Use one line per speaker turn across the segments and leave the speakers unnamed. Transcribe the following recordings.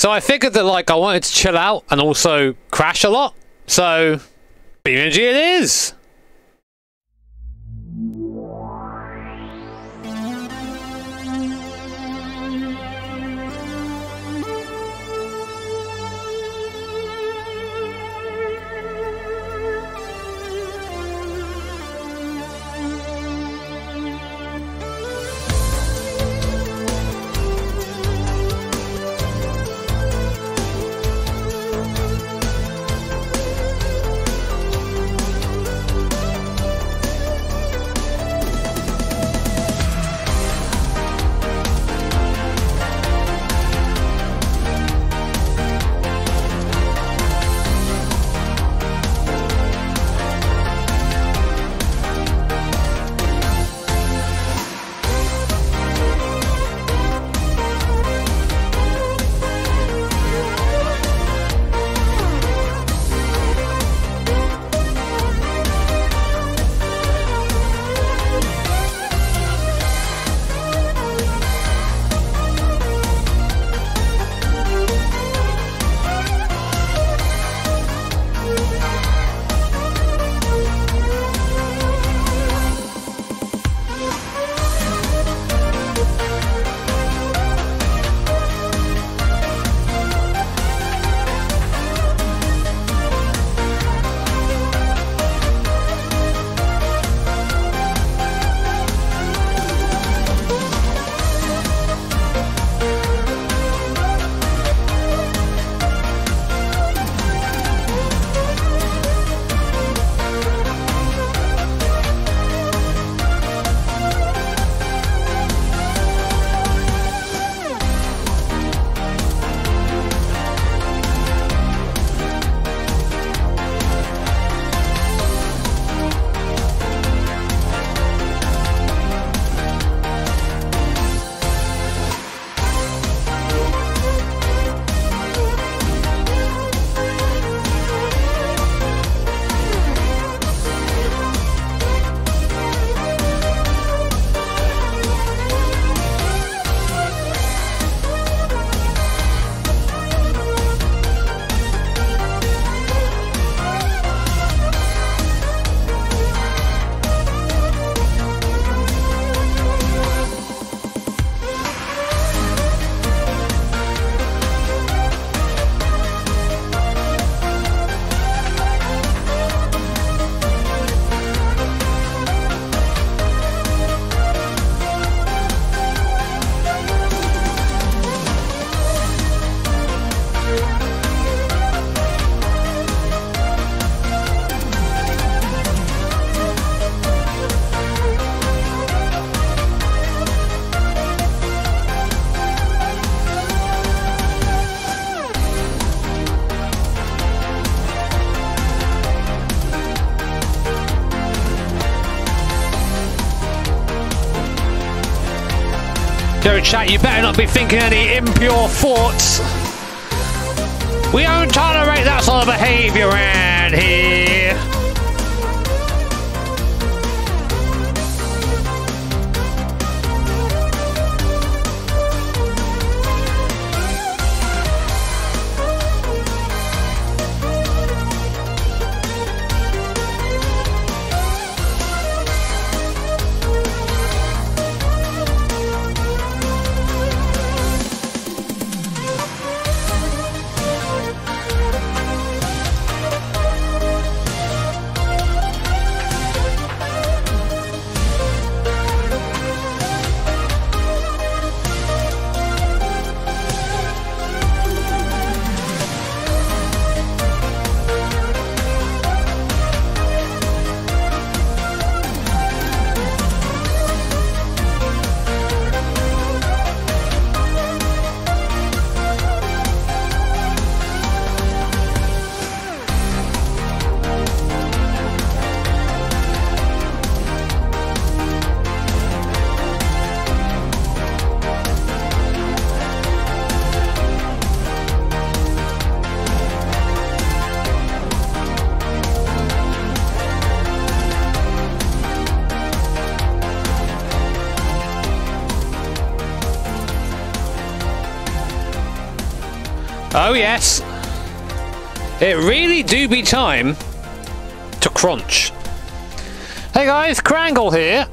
So I figured that like I wanted to chill out and also crash a lot. So BeamNG it is. Chat, you better not be thinking any impure thoughts. We don't tolerate that sort of behaviour around here. Yes. It really do be time to crunch. Hey guys, Krangle here.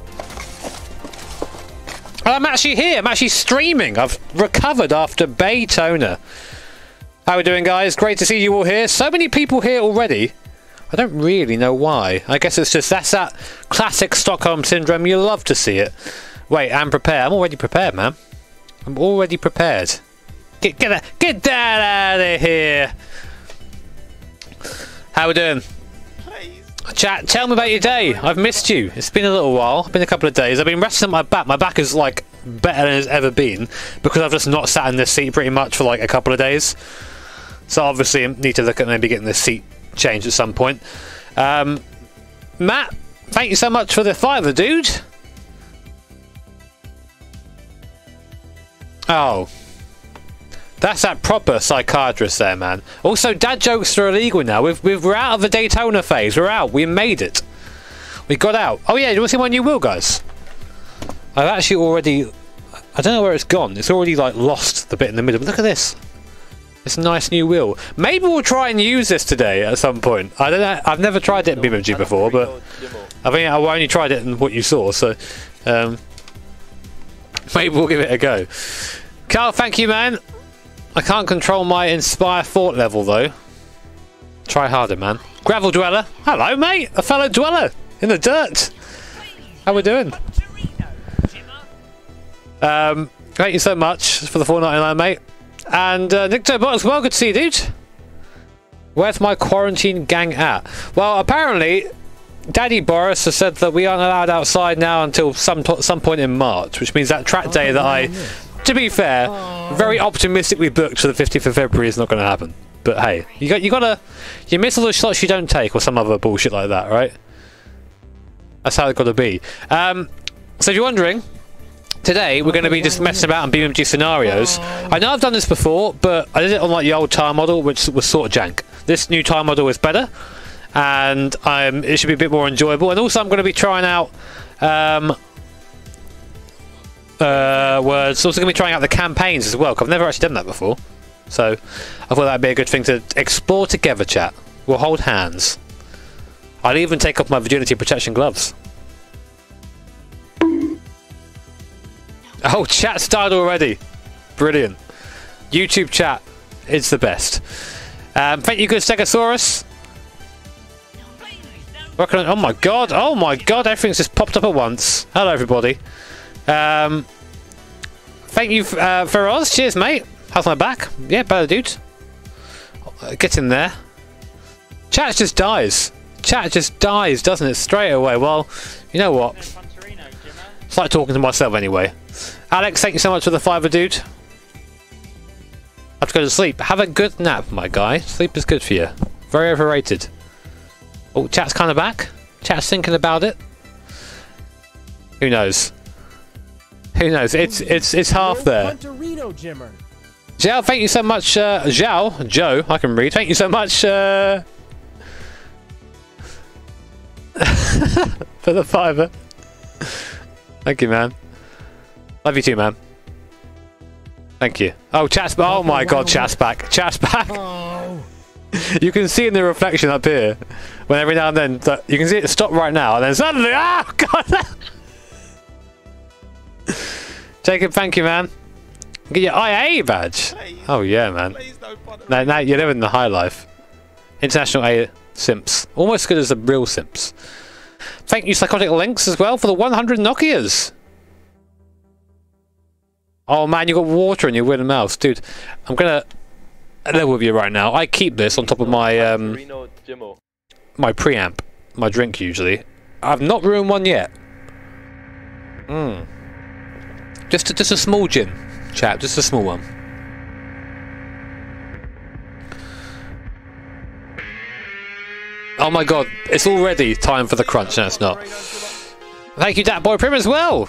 I'm actually here. I'm actually streaming. I've recovered after Daytona. How are we doing, guys? Great to see you all here. So many people here already. I don't really know why. I guess it's just that's that classic Stockholm syndrome. You love to see it. Wait, I'm prepared. I'm already prepared, man. I'm already prepared. Get get that, get that out of here. How we doing? Chat, tell me about your day. I've missed you. It's been a little while. It's been a couple of days. I've been resting my back. My back is like better than it's ever been because I've just not sat in this seat pretty much for like a couple of days. So obviously I need to look at maybe getting the seat changed at some point. Um, Matt, thank you so much for the fiver, dude. Oh. That's that proper psychiatrist there, man. Also, dad jokes are illegal now. We've, we've, we're out of the Daytona phase. We're out. We made it. We got out. Oh, yeah. Do you want to see my new wheel, guys? I've actually already... I don't know where it's gone. It's already, like, lost the bit in the middle. But look at this. It's a nice new wheel. Maybe we'll try and use this today at some point. I don't know. I've never tried it in BeamNG before, but I think I've only tried it in what you saw. So um, maybe we'll give it a go. Carl, thank you, man. I can't control my Inspire Thought level though. Try harder, man. Gravel Dweller. Hello, mate. A fellow dweller in the dirt. How we doing? Um, thank you so much for the 4.99, mate. And uh, Nick Box, well, good to see you, dude. Where's my quarantine gang at? Well, apparently, Daddy Boris has said that we aren't allowed outside now until some some point in March, which means that track day that I, to be fair, very optimistically booked for the 15th of February is not going to happen. But hey, you got you gotta you miss all the shots you don't take or some other bullshit like that, right? That's how it's got to be. Um, so if you're wondering, Today we're going to be just messing about on BeamNG scenarios. I know I've done this before, but I did it on like the old tire model, which was sort of jank. This new tire model is better, and um, it should be a bit more enjoyable. And also I'm going to be trying out um, uh, words. Also going to be trying out the campaigns as well. Cause I've never actually done that before, so I thought that'd be a good thing to explore together. Chat. We'll hold hands. I'll even take off my virginity protection gloves. Oh, chat started already. Brilliant. YouTube chat is the best. Um, thank you, good Stegosaurus. Oh my god, oh my god, everything's just popped up at once. Hello, everybody. Um, thank you, uh, Feroz. Cheers, mate. How's my back? Yeah, better, dude. Get in there. Chat just dies. Chat just dies, doesn't it? Straight away. Well, you know what? It's like talking to myself anyway. Alex, thank you so much for the fiver, dude. I have to go to sleep. Have a good nap, my guy. Sleep is good for you. Very overrated. Oh, chat's kind of back. Chat's thinking about it. Who knows? Who knows? It's it's it's half there. Zhao, thank you so much. Uh, Zhao, Joe, I can read. Thank you so much uh, for the fiver. Thank you, man. Love you too, man. Thank you. Oh, chat's back. Oh my god, chat's back. Chat's back. Oh. you can see in the reflection up here when every now and then you can see it stop right now and then suddenly oh god Jacob thank you man get your IA badge please, oh yeah man now, now you're living the high life international A simps almost as good as the real simps thank you psychotic links as well for the 100 Nokias Oh man, you got water in your wooden mouse, dude. I'm gonna level with you right now. I keep this on top of my um my preamp, my drink usually. I've not ruined one yet. Hmm. Just a, just a small gym, chap. Just a small one. Oh my god, it's already time for the crunch. No, it's not. Thank you, Dat Boy Prim, as well.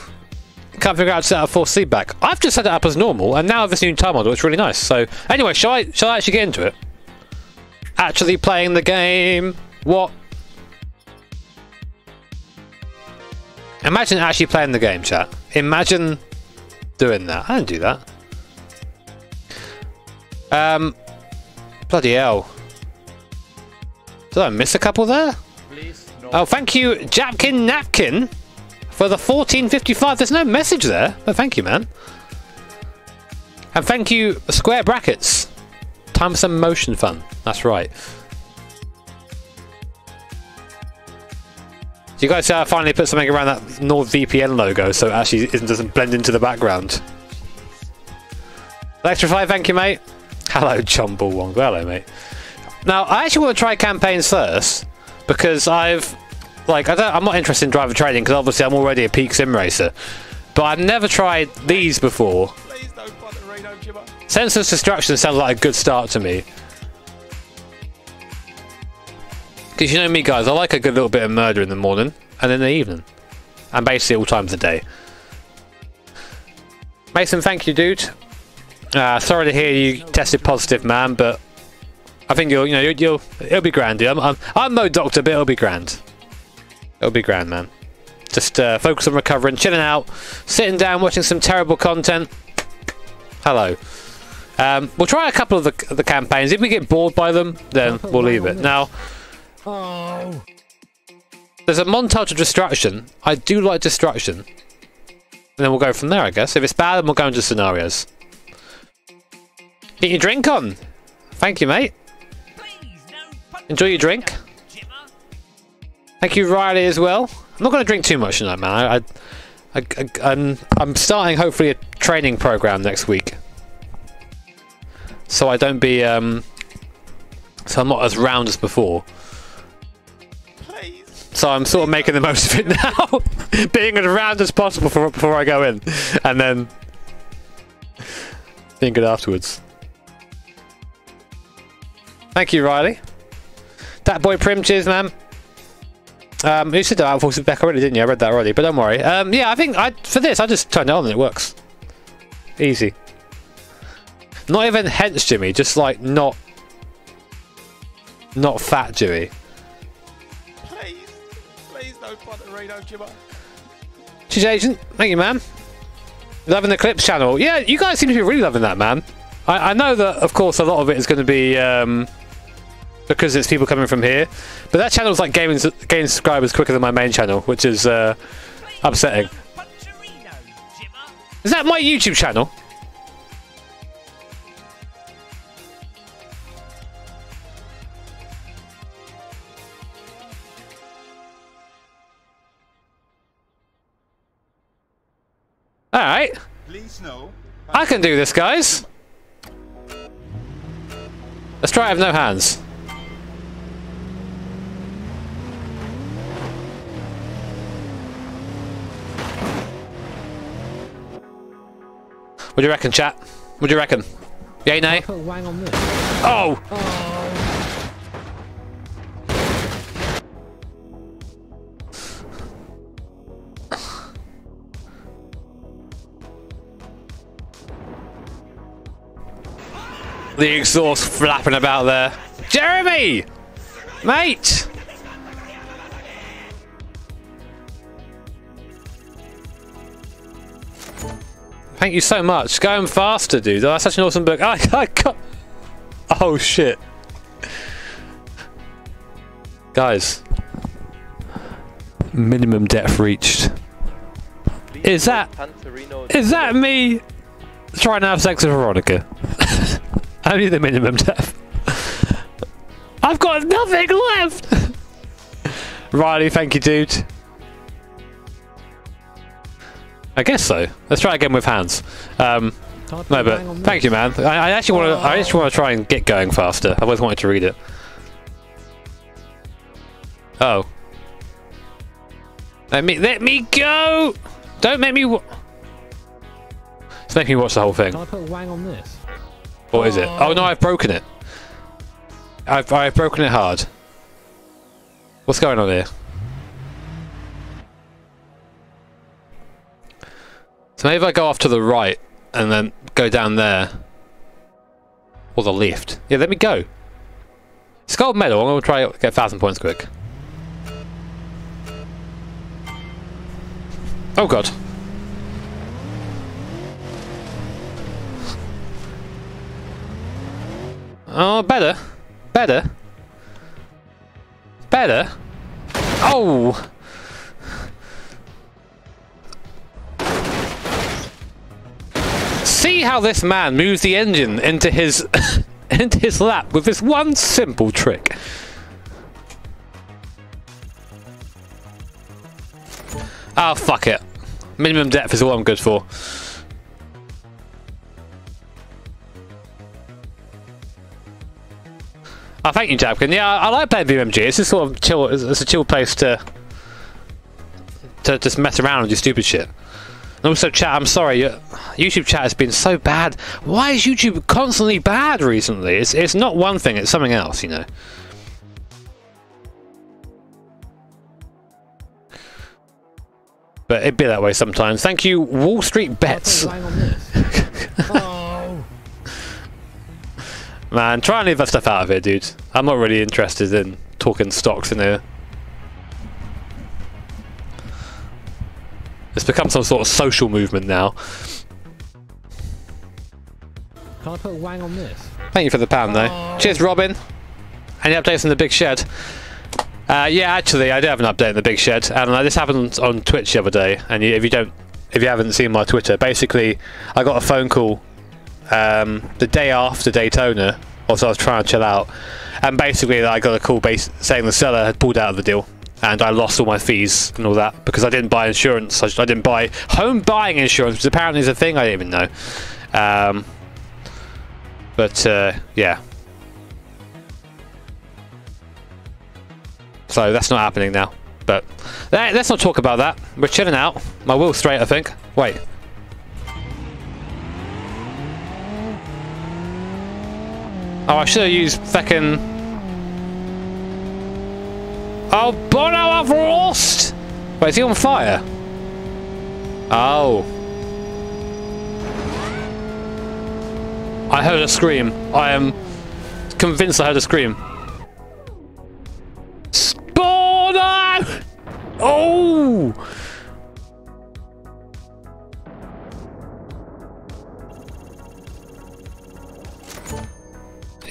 Can't figure out how to set up force feedback. I've just set it up as normal, and now I have this new tire model, it's really nice. So, anyway, shall I, shall I actually get into it? Actually playing the game. What? Imagine actually playing the game, chat. Imagine doing that. I didn't do that. Um, Bloody hell. Did I miss a couple there?
Please, no.
Oh, thank you, Japkin Napkin, for the 1455. There's no message there, but thank you, man. And thank you, Square Brackets. Time for some motion fun. That's right. You guys uh, finally put something around that NordVPN logo so it actually isn't, doesn't blend into the background. Electrify, thank you, mate. Hello, John Bullwong. Hello, mate. Now, I actually want to try campaigns first because I've like I don't, I'm not interested in driver training because obviously I'm already a peak sim racer, but I've never tried these before.
Please don't put Reno Jimmer.
Senseless Destruction sounds like a good start to me. Because you know me, guys, I like a good little bit of murder in the morning and in the evening, and basically all times of the day. Mason, thank you, dude. Uh, sorry to hear you tested positive, man, but I think you'll, you know, you'll, you'll it'll be grand. Dude. I'm, I'm, I'm no doctor, but it'll be grand. It'll be grand, man. Just uh, focus on recovering, chilling out, sitting down, watching some terrible content. Hello. Um, we'll try a couple of the, the campaigns. If we get bored by them, then we'll leave it. Now,
Oh.
there's a montage of destruction. I do like destruction. And then we'll go from there, I guess. If it's bad, then we'll go into scenarios. Get your drink on. Thank you, mate. Enjoy your drink. Thank you, Riley, as well. I'm not going to drink too much tonight, man. I, I, I, I'm, I'm starting, hopefully, a training program next week. So I don't be, um, so I'm not as round as before. So I'm sort of making the most of it now, being as round as possible before, before I go in, and then being good afterwards. Thank you, Riley. That boy Prim, cheers, man. Um, you said that out of back already, didn't you? I read that already, but don't worry. Um, yeah, I think I for this I just turned it on and it works. Easy. Not even hench Jimmy, just like not, not fat Jimmy. She's agent. Thank you, man. Loving the clips channel. Yeah, you guys seem to be really loving that, man. I, I know that, of course, a lot of it is going to be um, because it's people coming from here, but that channel's like gaining, gaining subscribers quicker than my main channel, which is uh, upsetting. Is that my YouTube channel? Alright. I can do this, guys. Let's try it with no hands. What do you reckon, chat? What do you reckon? Yay, nay?
Put wang on this.
Oh! The exhaust flapping about there. Jeremy! Mate! Thank you so much. Going faster, dude. Oh, that's such an awesome book. I, I got... Oh, shit. Guys. Minimum depth reached. Is that... Is that me trying to have sex with Veronica? Only the minimum depth. I've got nothing left! Riley, thank you, dude. I guess so. Let's try again with hands. Um, no, but thank you, man. I, I actually want to. I actually want to try and get going faster. I've always wanted to read it. Oh. Let me let me go. Don't make me. It's making me watch the whole thing.
Can I put a wang on this?
What is it? Oh no, I've broken it. I've I've broken it hard. What's going on here? So maybe if I go off to the right and then go down there. Or the left. Yeah, let me go. It's gold medal. I'm going to try to get 1,000 points quick. Oh god. Oh, better. Better. Better. Oh! See how this man moves the engine into his into his lap with this one simple trick. Oh, fuck it. Minimum depth is all I'm good for. Oh, thank you, Jabkin. Yeah, I like playing BeamNG. It's just sort of chill. It's it's a chill place to to just mess around and do stupid shit. And also, chat. I'm sorry. YouTube chat has been so bad. Why is YouTube constantly bad recently? It's it's not one thing. It's something else. You know. But it'd be that way sometimes. Thank you, Wall Street Bets. Man, try and leave that stuff out of here, dude. I'm not really interested in talking stocks in here. It's become some sort of social movement now.
Can I put a wang on this?
Thank you for the pound, though. Cheers, Robin. Any updates on the big shed? Uh, yeah, actually, I do have an update on the big shed, and uh, this happened on Twitch the other day. And you, if you don't, if you haven't seen my Twitter, basically, I got a phone call um, the day after Daytona, also I was trying to chill out, and basically I got a call base saying the seller had pulled out of the deal, and I lost all my fees and all that because I didn't buy insurance. I, I didn't buy home buying insurance, which apparently is a thing I didn't even know. Um, but uh, yeah. So that's not happening now. But eh, let's not talk about that. We're chilling out. My wheel's straight, I think. Wait. Oh, I should have used feckin'... Oh, Bono, I've lost! Wait, is he on fire? Oh. I heard a scream. I am convinced I heard a scream. Bono! Oh!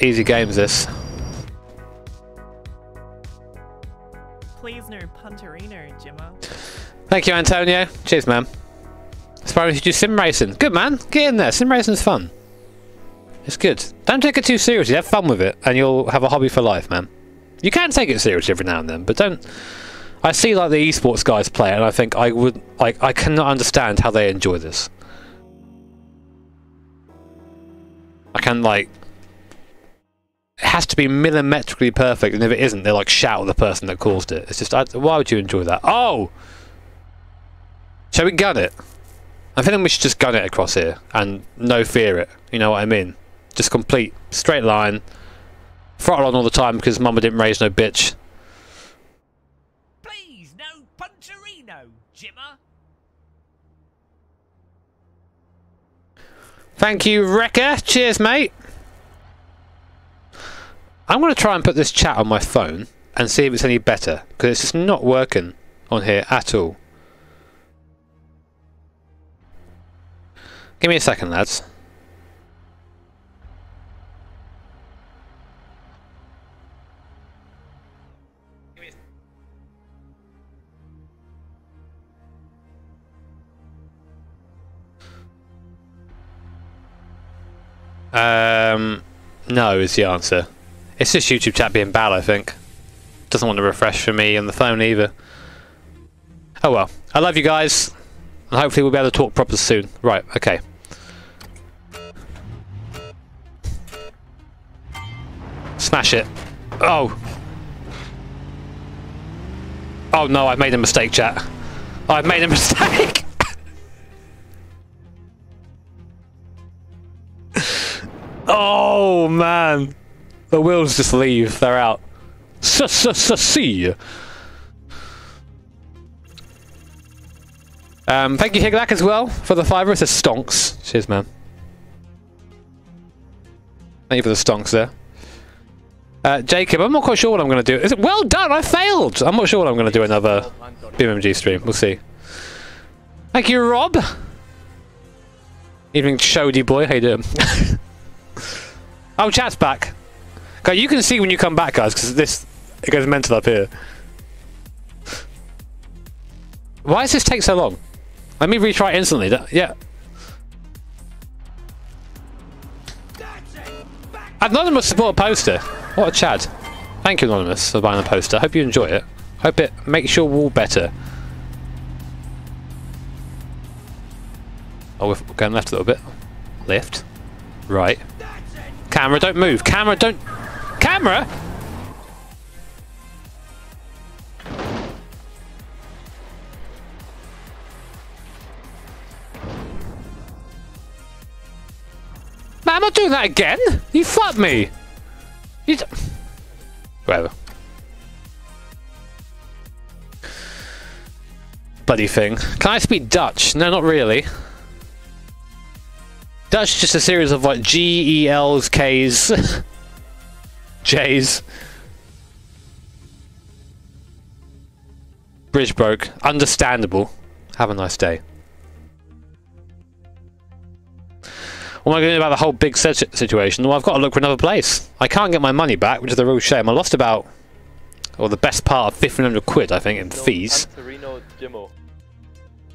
Easy games, this.
Please no Punterino, Jimmo.
Thank you, Antonio. Cheers, man. Aspiring to do sim racing. Good, man. Get in there. Sim racing's fun. It's good. Don't take it too seriously. Have fun with it, and you'll have a hobby for life, man. You can take it seriously every now and then, but don't. I see like the esports guys play, and I think I would like. I cannot understand how they enjoy this. I can like. It has to be millimetrically perfect, and if it isn't, they like shout at the person that caused it. It's just, I, why would you enjoy that? Oh, shall we gun it? I think we should just gun it across here and no fear it. You know what I mean? Just complete straight line, throttle on all the time because Mama didn't raise no bitch.
Please, no Punterino, Jimmer.
Thank you, Wrecker. Cheers, mate. I'm going to try and put this chat on my phone and see if it's any better because it's just not working on here at all. Give me a second, lads. Um, no is the answer. It's just YouTube chat being bad, I think. Doesn't want to refresh for me on the phone either. Oh well. I love you guys. And hopefully we'll be able to talk proper soon. Right, okay. Smash it. Oh. Oh no, I've made a mistake, chat. I've made a mistake! oh man. The wheels just leave. They're out. S-s-s-see. Um, thank you, Higlak, as well, for the fiver. It's a stonks. Cheers, man. Thank you for the stonks there. Uh, Jacob, I'm not quite sure what I'm going to do. Is it well done? I failed. I'm not sure what I'm going to do another BeamNG stream. We'll see. Thank you, Rob. Evening, Shody boy. How you doing? oh, chat's back. You can see when you come back, guys, because this it goes mental up here. Why does this take so long? Let me retry instantly. That- yeah. Anonymous support poster. What a Chad. Thank you, Anonymous, for buying the poster. Hope you enjoy it. Hope it makes your wall better. Oh, we're going left a little bit. Left. Right. Camera, don't move. Camera, don't... Camera? Man, I'm not doing that again. You fucked me. You d- Whatever. Bloody thing. Can I speak Dutch? No, not really. Dutch just a series of like G, E, L's, K's, J's. Bridge broke. Understandable. Have a nice day. What am I going to do about the whole big sit- situation? Well, I've got to look for another place. I can't get my money back, which is a real shame. I lost about, or the best part of 1500 quid, I think, in fees.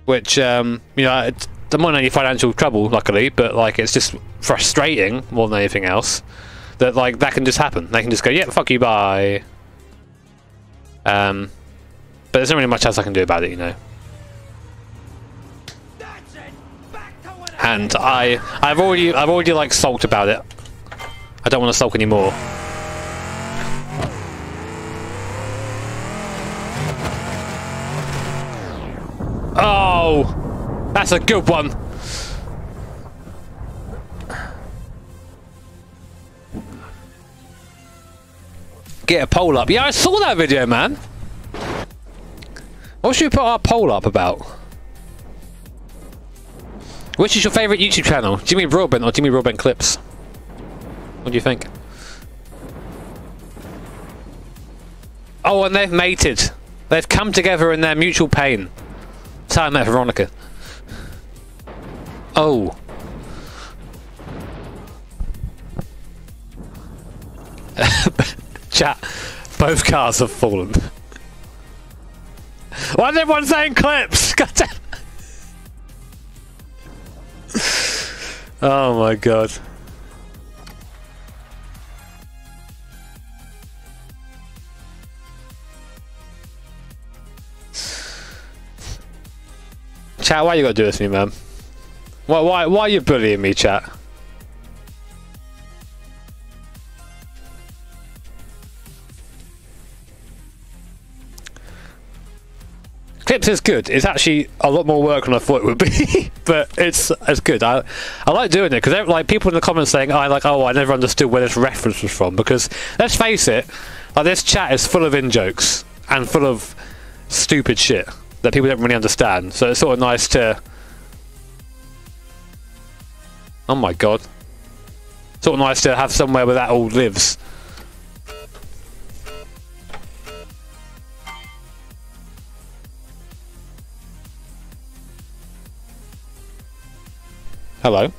Which, um, you know, I'm not in any financial trouble, luckily, but like it's just frustrating more than anything else. That like that can just happen. They can just go, yeah, fuck you, bye. Um, but there's not really much else I can do about it, you know. And I, I've already, I've already like sulked about it. I don't want to sulk anymore. Oh, that's a good one. Get a poll up. Yeah, I saw that video, man. What should we put our poll up about? Which is your favourite YouTube channel? Jimmy Broadbent or Jimmy Broadbent Clips? What do you think? Oh, and they've mated. They've come together in their mutual pain. Time met Veronica. Oh. Chat. Both cars have fallen. Why is everyone saying clips? God damn. Oh my god. Chat, why you gotta do this to me, man? Why, why, why are you bullying me, chat? Clips is good. It's actually a lot more work than I thought it would be, but it's it's good. I I like doing it because like people in the comments saying, oh, "I like, oh, I never understood where this reference was from." Because let's face it, like this chat is full of in jokes and full of stupid shit that people don't really understand. So it's sort of nice to. Oh my god! Sort of nice to have somewhere where that all lives. Hello.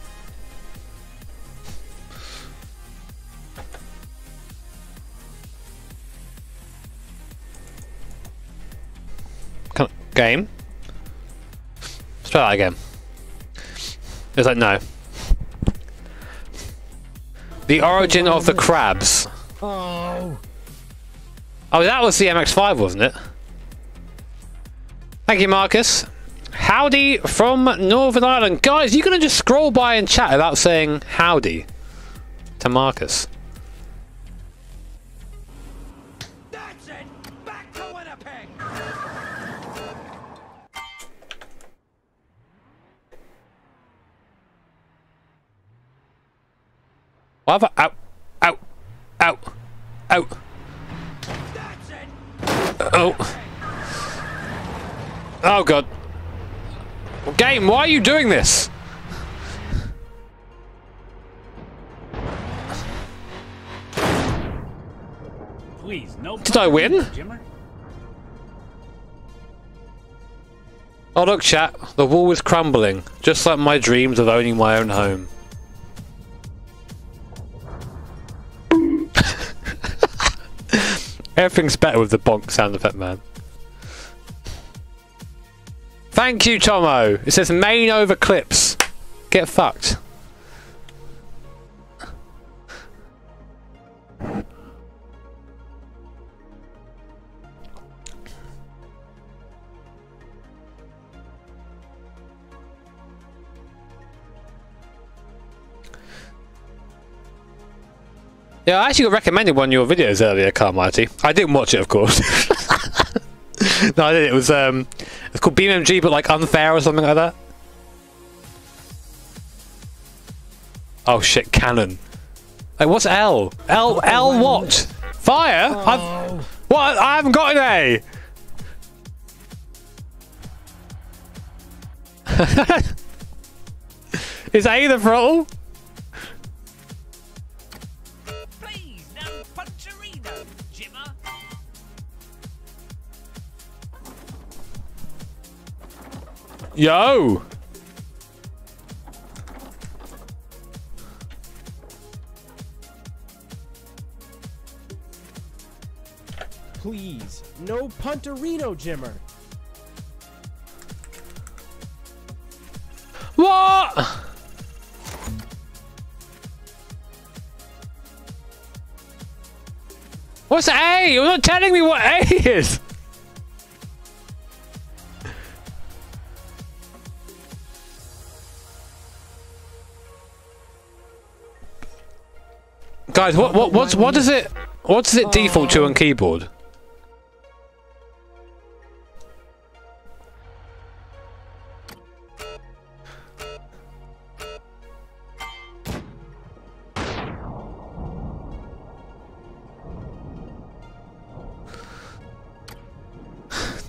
Can, game? Let's try that again. It's like, no. The origin of the crabs.
Oh.
Oh, that was the MX-5, wasn't it? Thank you, Marcus. Howdy from Northern Ireland. Guys, you're gonna just scroll by and chat without saying howdy to Marcus?
That's it! Back to Winnipeg!
Why have I... Out. Out. Out. Out.
That's it!
Oh. Oh, God. Game, why are you doing this?
Please, no
Did I win?
Jimmer?
Oh, look, chat. The wall is crumbling. Just like my dreams of owning my own home. Everything's better with the bonk sound effect, man. Thank you, Tomo. It says main over clips. Get fucked. Yeah, I actually recommended one of your videos earlier, Carmighty. I didn't watch it, of course. no, I did. It was um, it's called BeamNG, but like unfair or something like that. Oh shit, cannon. Like, what's L? L L what? Fire? I've what? I haven't got an A. Is A the throttle? Yo!
Please, no punterino, Jimmer.
What? What's A? You're not telling me what A is. Guys, what what what's what does it what does it default to on oh. keyboard?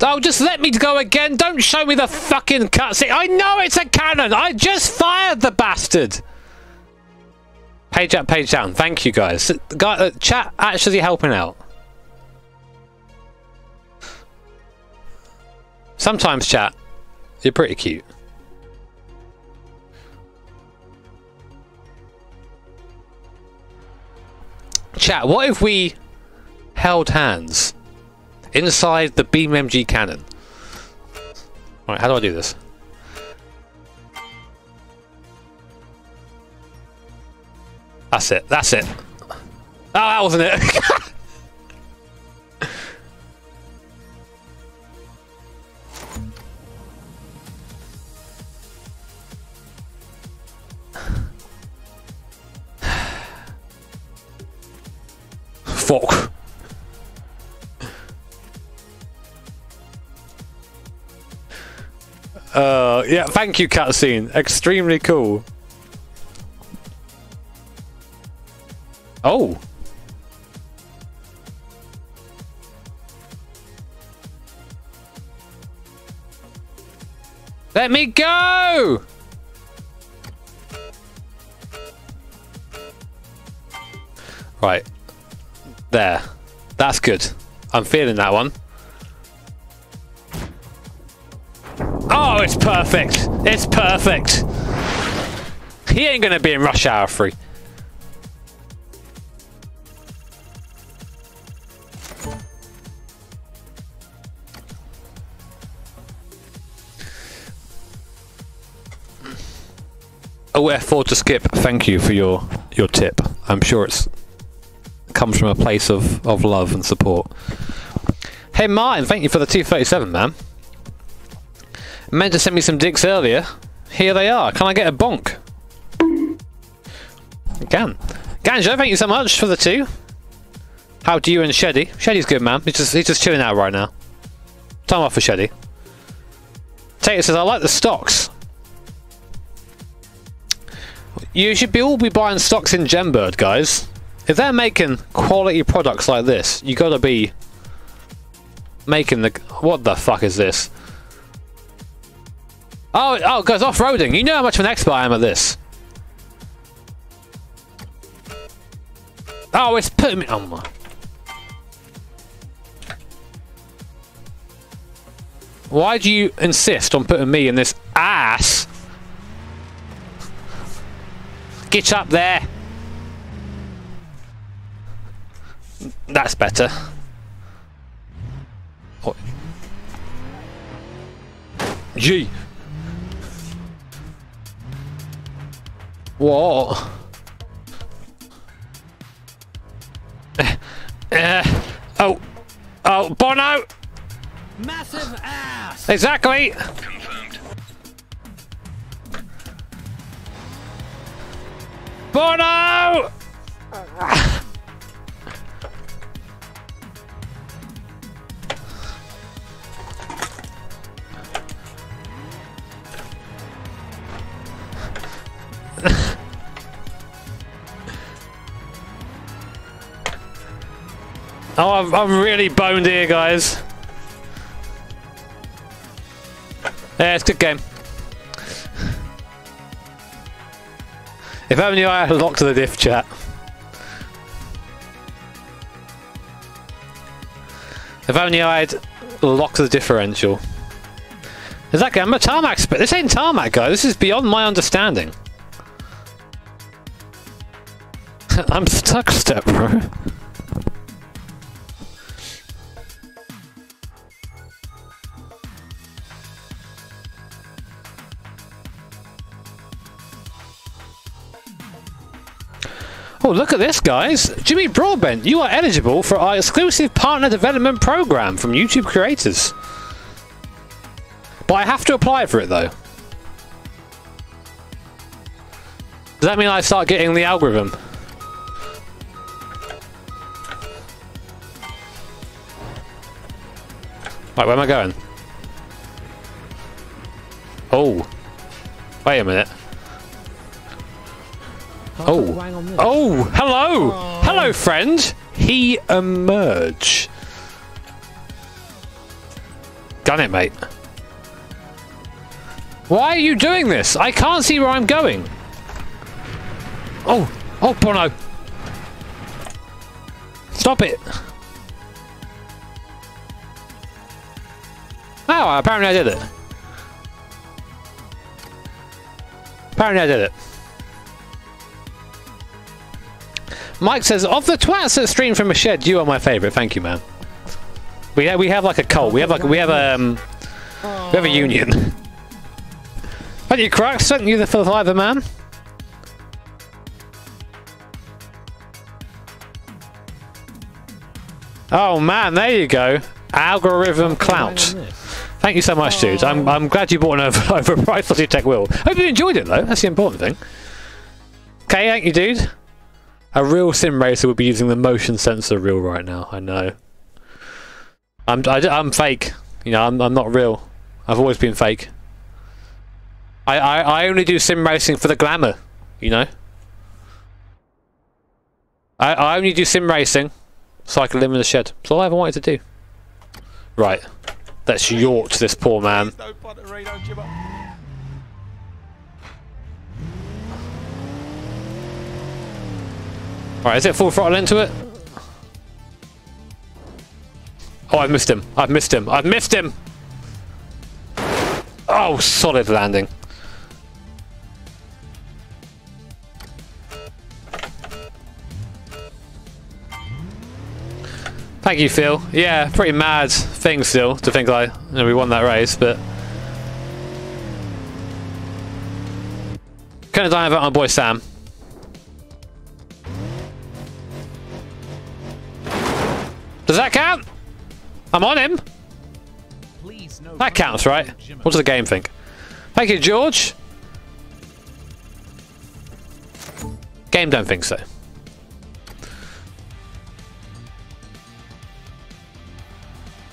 Oh, just let me go again. Don't show me the fucking cutscene. I know it's a cannon. I just fired the bastard. Page up, page down. Thank you, guys. Guy, uh, chat actually helping out. Sometimes, chat, you're pretty cute. Chat, what if we held hands inside the BeamNG cannon? Alright, how do I do this? That's it. That's it. Oh, that wasn't it. Fuck. Uh, yeah, thank you, cutscene. Extremely cool. Oh. Let me go! Right. There. That's good. I'm feeling that one. Oh, it's perfect. It's perfect. He ain't gonna be in rush hour free. Oh, F4 to skip. Thank you for your your tip. I'm sure it's comes from a place of, of love and support. Hey Martin, thank you for the 237, man. Meant to send me some dicks earlier. Here they are. Can I get a bonk? Can. Ganjo, thank you so much for the two. How do you and Sheddy? Sheddy's good, man. He's just he's just chilling out right now. Time off for Sheddy. Tater says, I like the stocks. You should be all be buying stocks in Gembird, guys. If they're making quality products like this, you gotta be making the... What the fuck is this? Oh, oh, guys, off-roading. You know how much of an expert I am at this. Oh, it's putting me... Oh, my... Why do you insist on putting me in this ass? Get up there. That's better. Oh. Gee. What? Eh, eh, oh. Oh, Bono!
Massive ass!
Exactly! Bono! Oh, I'm, I'm really boned here, guys. Yeah, it's a good game. If only I had locked the diff chat. If only I had locked the differential. Exactly, I'm a tarmac sp- This ain't tarmac, guys. This is beyond my understanding. I'm stuck step, bro. Oh, look at this, guys. Jimmy Broadbent, you are eligible for our exclusive partner development program from YouTube creators. But I have to apply for it, though. Does that mean I start getting the algorithm? Right, where am I going? Oh. Wait a minute. Oh.
put wang on this.
Oh, hello! Hello, friend! He emerge. Done it, mate. Why are you doing this? I can't see where I'm going. Oh, oh, Bono. Stop it. Oh, apparently I did it. Apparently I did it. Mike says, of the twats that stream from a shed, you are my favourite. Thank you, man. We have, we have like a cult. We have like we have a um, we have a union. Thank you, Crux. Thank you for the fiver, man. Oh man, there you go. Algorithm clout.
Wang on this.
Thank you so much, dude. I'm, I'm glad you bought an over, overpriced Logitech wheel. Hope you enjoyed it, though. That's the important thing. Okay, thank you, dude. A real sim racer would be using the motion sensor reel right now. I know. I'm I, am fake. You know, I'm I'm not real. I've always been fake. I, I I only do sim racing for the glamour. You know. I I only do sim racing so I can live in the shed. That's all I ever wanted to do. Right. Let's yort this poor man.
Please no Punterino, Jimmo.
Right, is it full throttle into it? Oh, I've missed him. I've missed him. I've missed him! Oh, solid landing. Thank you, Phil. Yeah, pretty mad thing still to think like you know, we won that race, but of dying about my boy Sam. Does that count? I'm on him. That counts, right? What does the game think? Thank you, George. Game don't think so.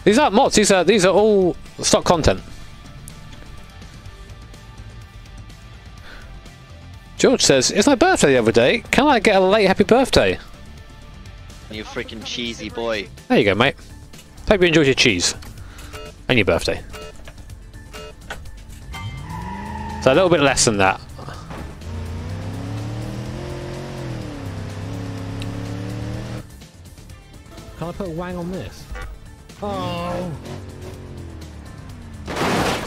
These aren't mods. These are these are all stock content. George says, "It's my birthday the other day. Can I get a late happy birthday?"
You freaking cheesy boy.
There you go, mate. Hope you enjoyed your cheese and your birthday. So a little bit less than that.
Can I put a wang on this? Oh.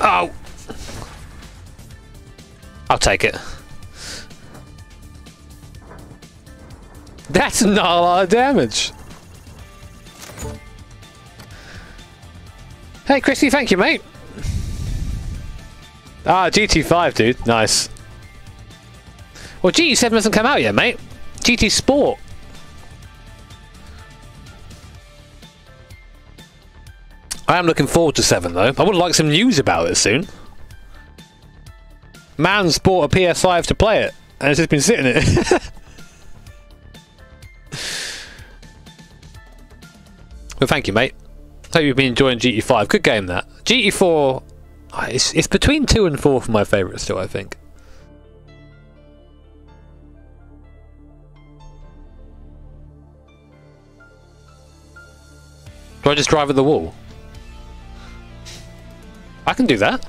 Oh! I'll take it. That's not a lot of damage. Hey, Christy, thank you, mate. Ah, GT5, dude. Nice. Well, GT7 hasn't come out yet, mate. GT Sport. I am looking forward to 7, though. I would like some news about it soon. Man's bought a PS5 to play it, and it's just been sitting in it. well, thank you, mate. Hope you've been enjoying GT5. Good game, that. GT4, ah, it's, it's between 2 and 4 for my favourite still, I think. Do I just drive at the wall? I can do that.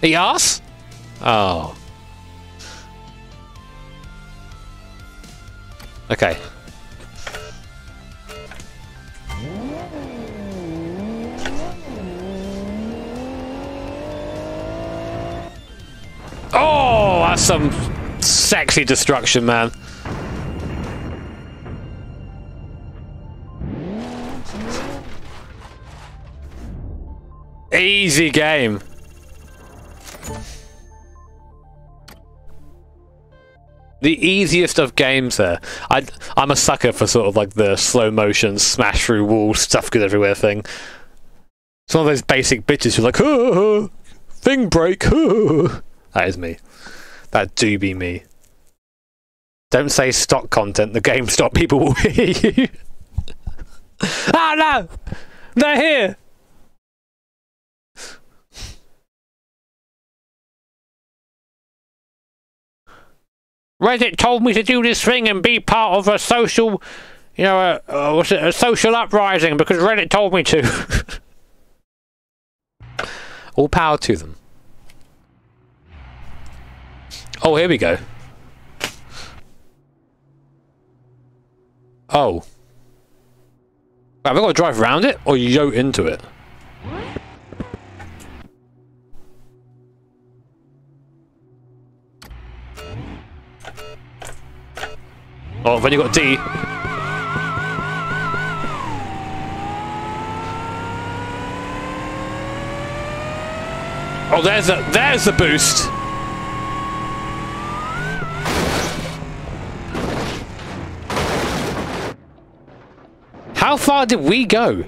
The ass? Oh. Okay. Oh, that's some sexy destruction, man. Easy game. The easiest of games there. I, I'm a sucker for sort of like the slow motion, smash through walls, stuff goes everywhere thing. It's one of those basic bitches who're like, oh, thing break. Oh. That is me. That do be me. Don't say stock content, the GameStop people will hear you. ah, no! They're here! Reddit told me to do this thing and be part of a social, you know, a, a, what's it, a social uprising because Reddit told me to. All power to them. Oh, here we go. Oh. Have I got to drive around it or yo into it? Oh, then you got D. Oh, there's a there's the boost. How far did we go?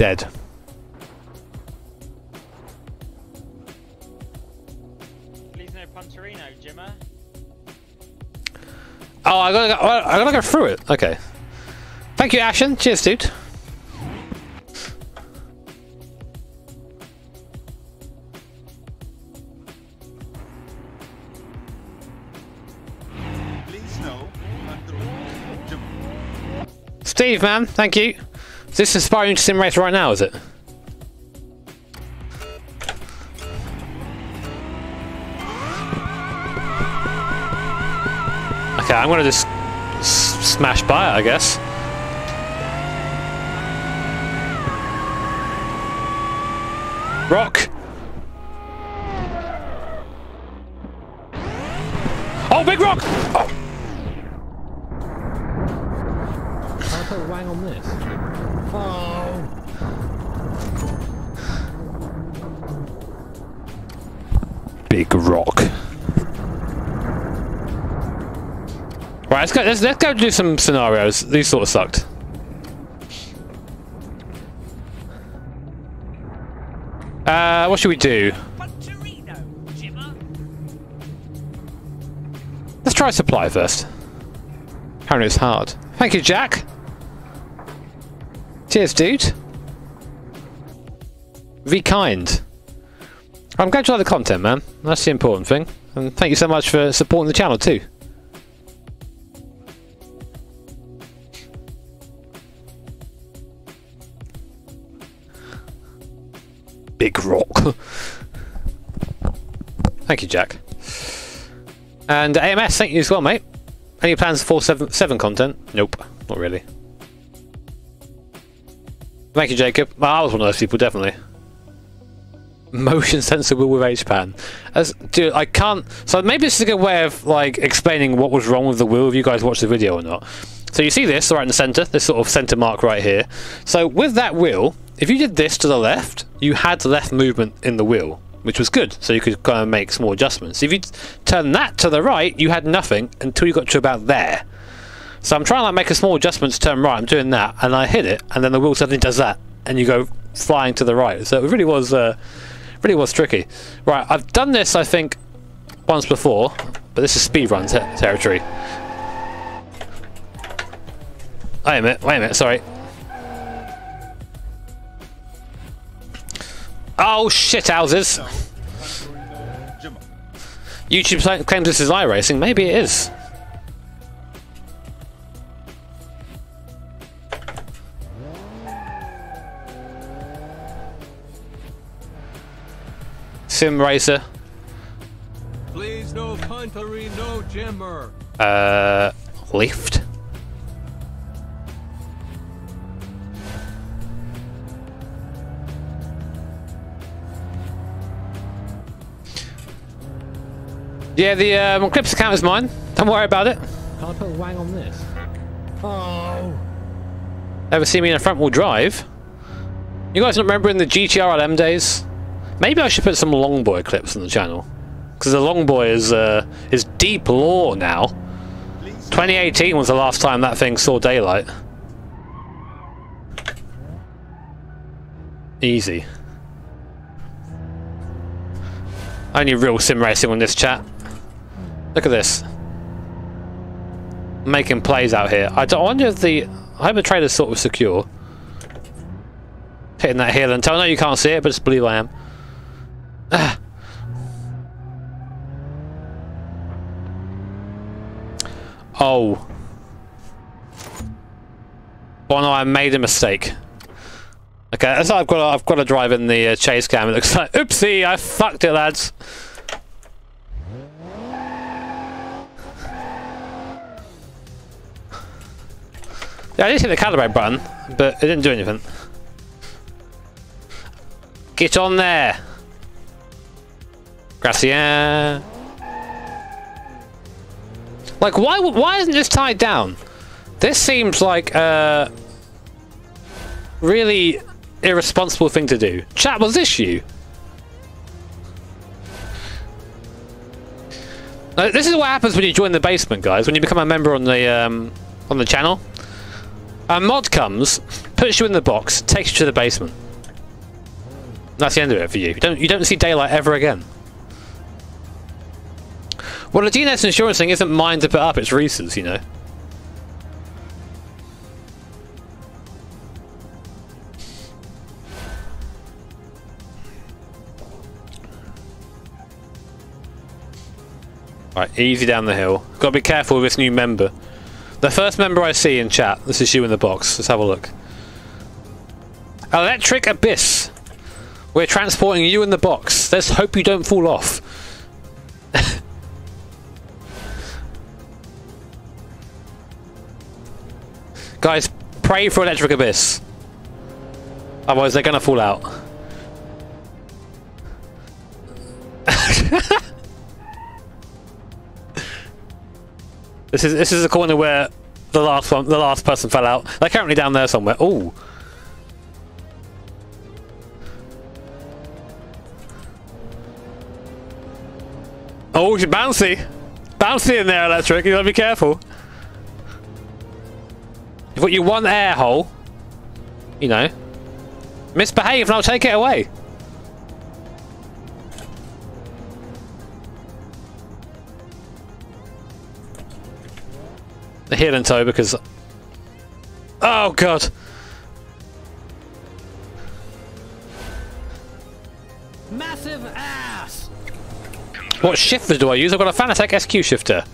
Dead.
Please no Punterino, Jimmer.
Oh, I gotta, go, oh, I gotta go through it. Okay. Thank you, Ashen. Cheers, dude.
Please no. Andrew. Jim.
Steve, man. Thank you. Is this inspiring to sim race right now, is it? Okay, I'm gonna just smash by it, I guess. Rock! Oh, big rock! Oh.
Can I put a wang on this?
Big rock. Right, let's go. Let's, let's go do some scenarios. These sort of sucked. Uh, what should we do? Let's try supply first. Apparently it's hard. Thank you, Jack. Cheers, dude. Be kind. I'm glad you like the content, man. That's the important thing. And thank you so much for supporting the channel too. Big rock. thank you, Jack. And AMS, thank you as well, mate. Any plans for 7, seven content? Nope, not really. Thank you, Jacob. Well, I was one of those people, definitely. Motion sensor wheel with H-pan. Dude, I can't. So maybe this is a good way of like explaining what was wrong with the wheel. If you guys watched the video or not. So you see this right in the center, this sort of center mark right here. So with that wheel, if you did this to the left, you had left movement in the wheel, which was good. So you could kind of make small adjustments. If you turn that to the right, you had nothing until you got to about there. So I'm trying to like make a small adjustment to turn right. I'm doing that, and I hit it, and then the wheel suddenly does that, and you go flying to the right. So it really was, uh, really was tricky. Right, I've done this I think once before, but this is speedrun te territory. Wait a minute, wait a minute, sorry. Oh shit, houses! YouTube claims this is iRacing, maybe it is. Sim Racer.
Please no puntery, no jimmer.
Uh, lift. Yeah, the um, Eclipse account is mine. Don't worry about it.
Can't I put a wang on this? Oh.
Ever see me in a front wheel drive? You guys not remember in the GTR LM days? Maybe I should put some Longboy clips on the channel. Because the Longboy is, uh, is deep lore now. 2018 was the last time that thing saw daylight. Easy. Only real sim racing on this chat. Look at this. Making plays out here. I, don't, I wonder if the... I hope the trailer's sort of secure. Hitting that hill and I know you can't see it, but just believe I am. Ah. Oh. Oh no, I made a mistake. Okay, so I've got to, I've got to drive in the uh, chase cam. It looks like oopsie, I fucked it, lads. Yeah, I did hit the calibrate button, but it didn't do anything. Get on there. Gracias. Like, why why isn't this tied down? This seems like a really irresponsible thing to do. Chat, was this you? Now, this is what happens when you join the basement, guys. When you become a member on the um, on the channel, a mod comes, puts you in the box, takes you to the basement. That's the end of it for you. You don't you don't see daylight ever again. Well, the DNS insurance thing isn't mine to put up, it's Reese's, you know. Right, easy down the hill. Gotta be careful with this new member. The first member I see in chat, this is you in the box. Let's have a look. Electric Abyss. We're transporting you in the box. Let's hope you don't fall off. Guys, pray for Electric Abyss. Otherwise they're gonna fall out. this is this is the corner where the last one the last person fell out. They're currently down there somewhere. Oh. Oh, she's bouncy. Bouncy in there, Electric. You gotta be careful. You've got your one air hole. You know. Misbehave and I'll take it away. The heel and toe because... Oh god!
Massive ass!
What shifter do I use? I've got a Fanatec SQ shifter.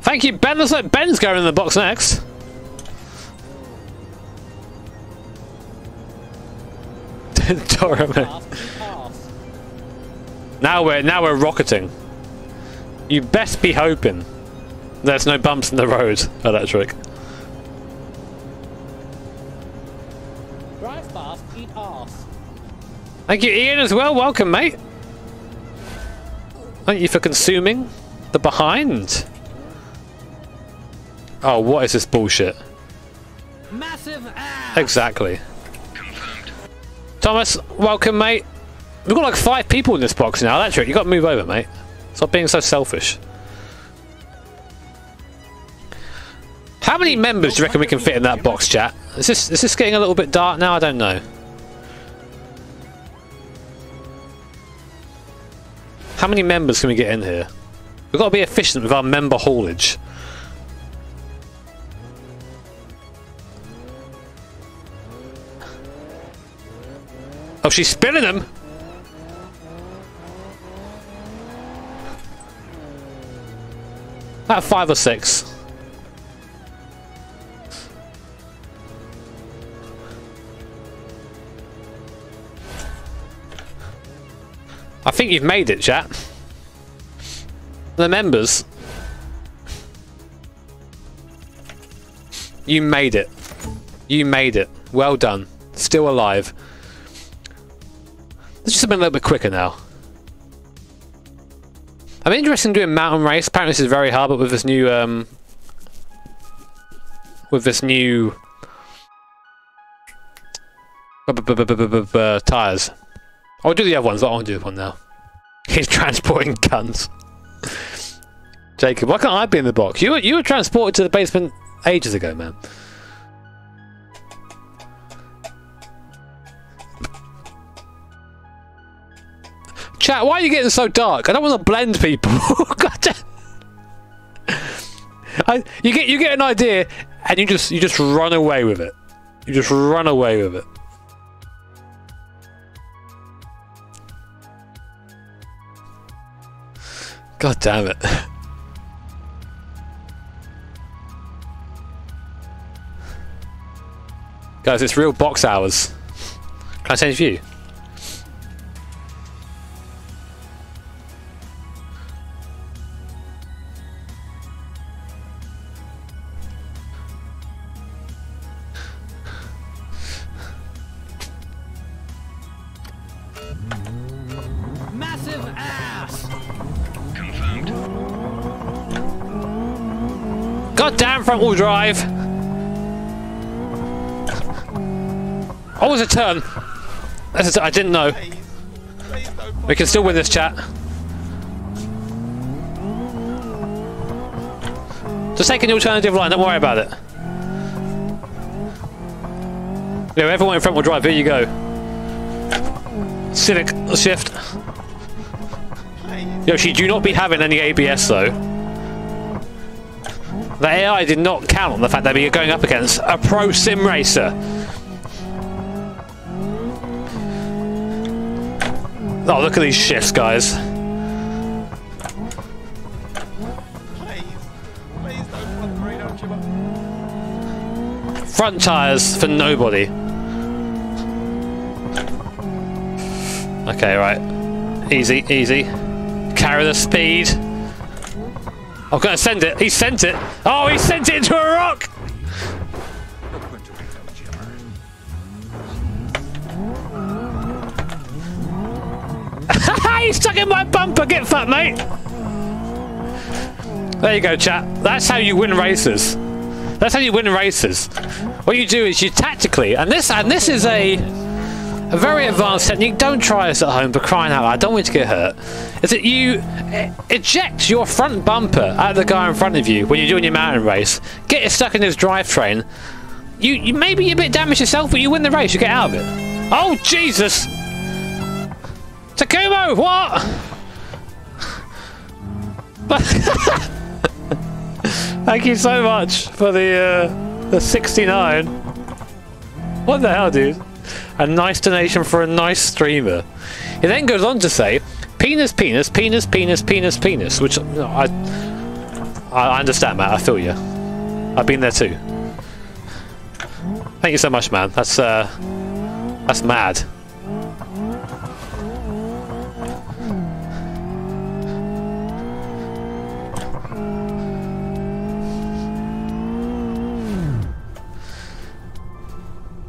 Thank you, Ben. Looks like Ben's going in the box next. Torament. Now we're now we're rocketing. You best be hoping there's no bumps in the road, electric.
Drive fast, eat ass.
Thank you, Ian, as well. Welcome, mate. Thank you for consuming the behind. Oh, what is this bullshit?
Massive ass.
Exactly. Thomas, welcome, mate. We've got like five people in this box now. That's right. You got to move over, mate. Stop being so selfish. How many members do you reckon we can fit in that box, chat? Is this is this getting a little bit dark now? I don't know. How many members can we get in here? We've got to be efficient with our member haulage. Oh, she's spilling them! About five or six. I think you've made it, chat. The members. You made it. You made it. Well done. Still alive. Let's just have been a little bit quicker now. I'm interested in doing mountain race. Apparently this is very hard, but with this new um with this new tires. I'll do the other ones, but I won't do this one now. He's transporting guns. Jacob, why can't I be in the box? You were you were transported to the basement ages ago, man. Chat, why are you getting so dark? I don't want to blend people. I, you get you get an idea and you just you just run away with it. You just run away with it. God damn it. Guys, it's real box hours. Can I change view? Drive! Oh, was a turn. That's a t I didn't know. We can still win this chat. Just take an alternative line, don't worry about it. Yeah, everyone in front will drive, here you go. Civic, shift. Yoshi, do not be having any ABS though. The AI did not count on the fact that we are going up against a pro sim racer. Oh, look at these shifts, guys. Front tyres for nobody. Okay, right. Easy, easy. Carry the speed. I'm gonna send it. He sent it. Oh, he sent it into a rock! He's stuck in my bumper. Get fat, mate. There you go, chat. That's how you win races. That's how you win races. What you do is you tactically, and this and this is a a very advanced technique. Don't try this at home, for crying out loud. I don't want you to get hurt. Is that you eh, eject your front bumper at the guy in front of you when you're doing your mountain race. Get it stuck in his drivetrain. You, you maybe you're a bit damaged yourself, but you win the race. You get out of it. Oh Jesus! Takumo, what? Thank you so much for the uh, the 69. What the hell, dude? A nice donation for a nice streamer. He then goes on to say, penis, penis, penis, penis, penis, penis, which I I understand, Matt. I feel you. I've been there too. Thank you so much, man. That's uh, that's mad.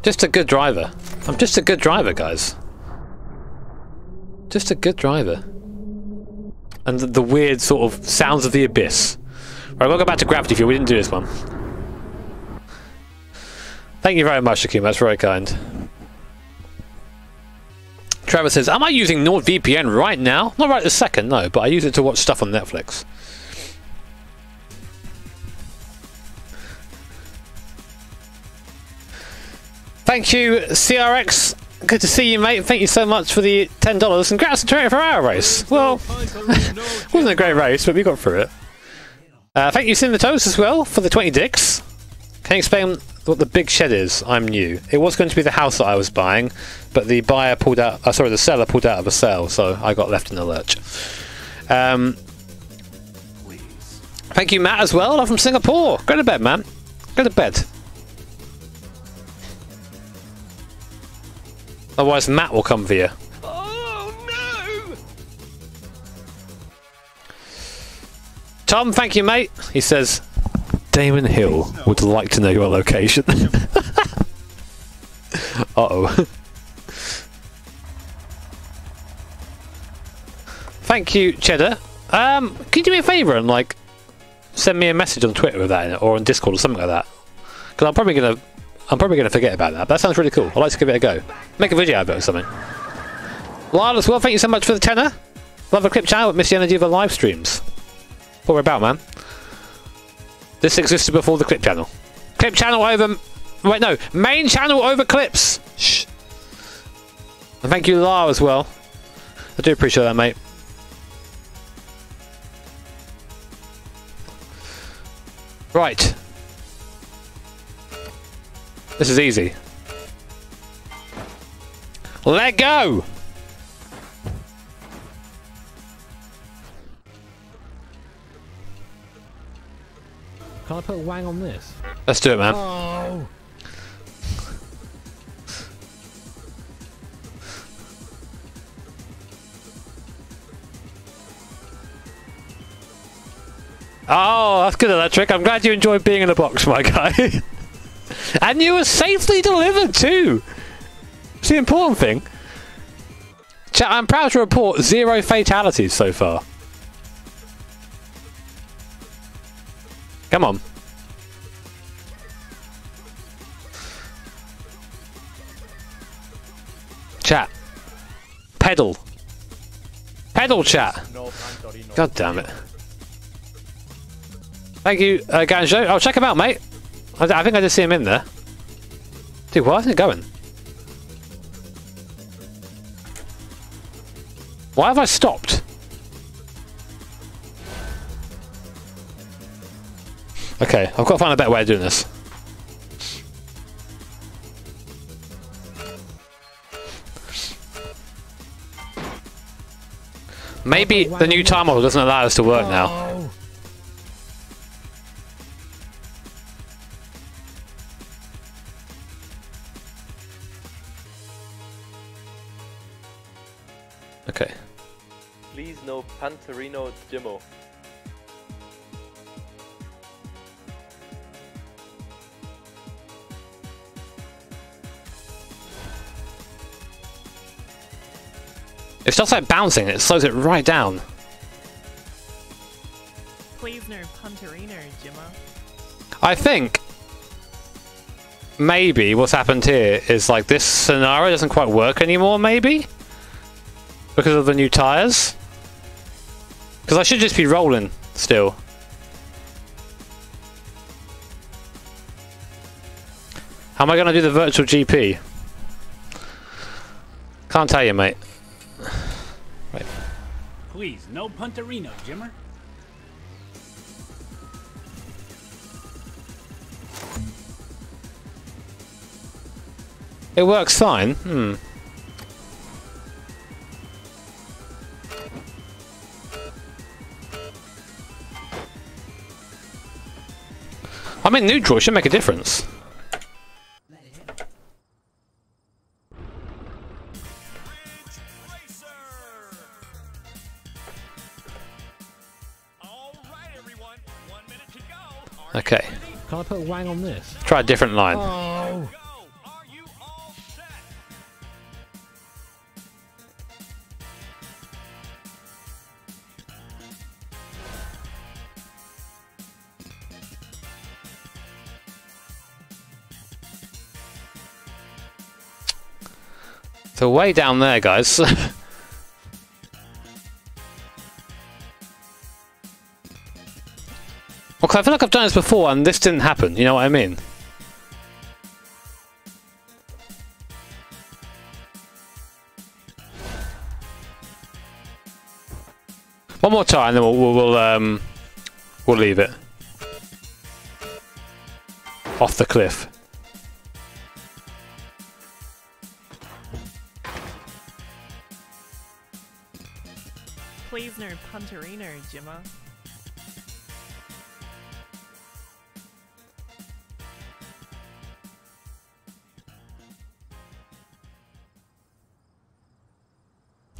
Just a good driver. I'm just a good driver, guys. Just a good driver. And the, the weird sort of sounds of the abyss. Right, we'll go back to Gravity Fuel. We didn't do this one. Thank you very much, Akim. That's very kind. Trevor says, Am I using NordVPN right now? Not right this second, no, but I use it to watch stuff on Netflix. Thank you, CRX. Good to see you, mate. Thank you so much for the $10. Congrats on 24 hour race. Well, wasn't a great race, but we got through it. Uh, thank you, Cinematos, as well, for the 20 dicks. Can you explain what the big shed is? I'm new. It was going to be the house that I was buying, but the buyer pulled out, uh, sorry, the seller pulled out of a sale, so I got left in the lurch. Um, thank you, Matt, as well. I'm from Singapore. Go to bed, man. Go to bed. Otherwise, Matt will come for you.
Oh no!
Tom, thank you, mate. He says, Damon Hill would like to know your location. uh oh. Thank you, Cheddar. Um, can you do me a favour and like send me a message on Twitter with that or on Discord or something like that? Because I'm probably gonna, I'm probably gonna forget about that. But that sounds really cool. I'd like to give it a go. Make a video out of it or something. As well. Thank you so much for the tenner. Love a clip channel Miss the Energy of the live streams. What we're about, man. This existed before the clip channel. Clip channel over. Wait, no. Main channel over clips. Shh. And thank you, La, as well. I do appreciate that, mate. Right. This is easy. Let go!
Can I put Wang on this?
Let's do it, man.
Oh!
Oh, that's good, Electric. I'm glad you enjoyed being in the box, my guy. and you were safely delivered, too. It's the important thing. Chat, I'm proud to report zero fatalities so far. Come on. Chat. Pedal. Pedal chat. God damn it. Thank you, uh, Ganjo. Oh, check him out, mate. I, I think I just see him in there. Dude, why isn't it going? Why have I stopped? Okay, I've got to find a better way of doing this. Maybe the new tire model doesn't allow us to work now.
Punterino Jimmo.
It's just like bouncing, it slows it right down.
Please no Punterino, Jimmo.
I think maybe what's happened here is like this scenario doesn't quite work anymore, maybe? Because of the new tyres? Because I should just be rolling still. How am I going to do the virtual GP? Can't tell you, mate.
Please, no Punterino, Jimmer.
It works fine. Hmm. I'm in neutral, it should make a difference. Okay,
Can I put Wang on this?
try a different line.
Oh!
So way down there, guys. okay, I feel like I've done this before and this didn't happen, you know what I mean? One more time, then we'll, we'll, we'll um, we'll leave it off the cliff.
Please no Punterino, Jimmer.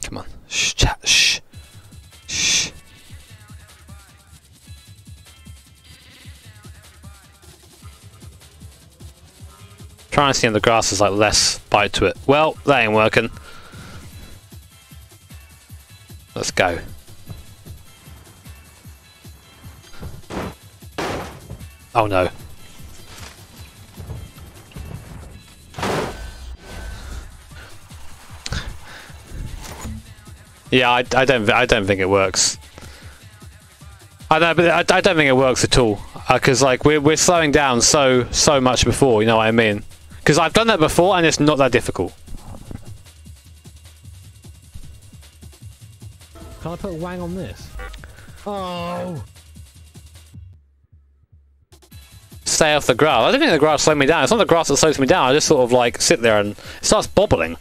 Come on, shh, chat, shh, shh. Trying to see in the grass is like less bite to it. Well, that ain't working. Let's go. Oh no. Yeah, I, I don't I don't think it works. I know, but I, I don't think it works at all uh, because like we're we're slowing down so so much before. You know what I mean? Because I've done that before and it's not that difficult.
Can I put a wang on this? Oh!
Stay off the grass. I don't think the grass slowed me down. It's not the grass that slows me down. I just sort of like sit there and it starts bobbling.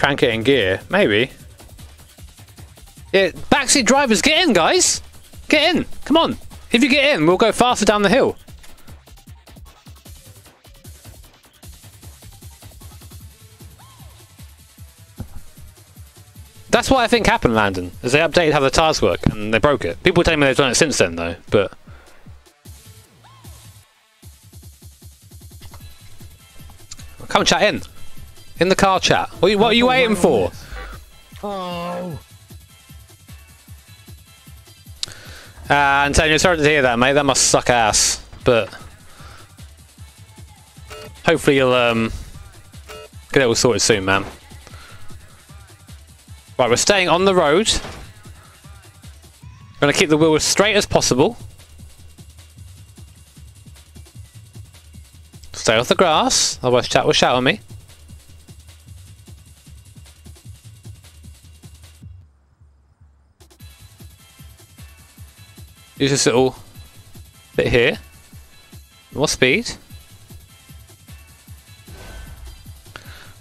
Crank it in gear, maybe. Yeah, backseat drivers, get in, guys! Get in! Come on! If you get in, we'll go faster down the hill. That's what I think happened, Landon. Is they updated how the tires work and they broke it. People tell me they've done it since then, though. But come chat in, in the car chat. What, are you- what are you waiting
put a wang on
for?
Oh!
Uh, Antonio, sorry to hear that, mate. That must suck ass. But hopefully you'll um, get it all sorted soon, man. Right, we're staying on the road. Gonna keep the wheel as straight as possible. Stay off the grass, otherwise chat will shout at me. Use this little bit here. More speed.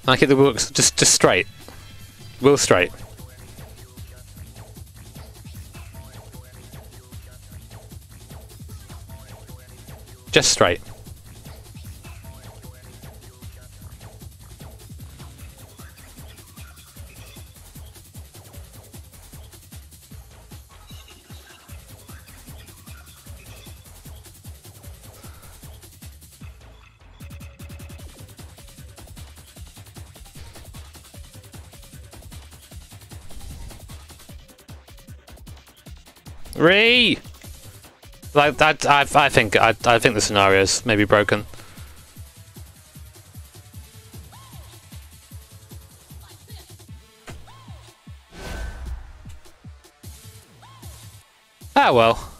I keep the wheel just just straight. Wheel straight. Just straight. Like that, I, I think I, I think the scenario is maybe broken. Ah well.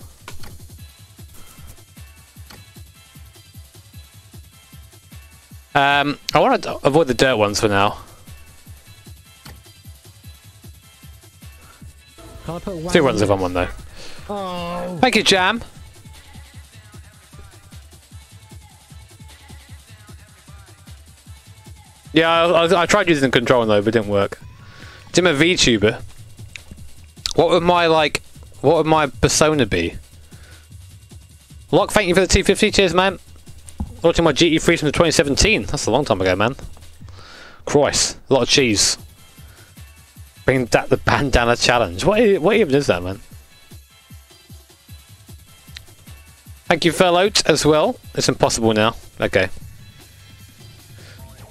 Um, I want to avoid the dirt ones for now.
Can I put a wang
Two runs if? I'm one though.
Oh!
Thank you, Jam. Yeah, I, I, I tried using the control though, but it didn't work. Jim a VTuber. What would my like? What would my persona be? Lock, thank you for the 250. Cheers, man. Watching my GT3 from 2017. That's a long time ago, man. Christ, a lot of cheese. Bring that the bandana challenge. What, what even is that, man? Thank you, Felloat, as well. It's impossible now. Okay.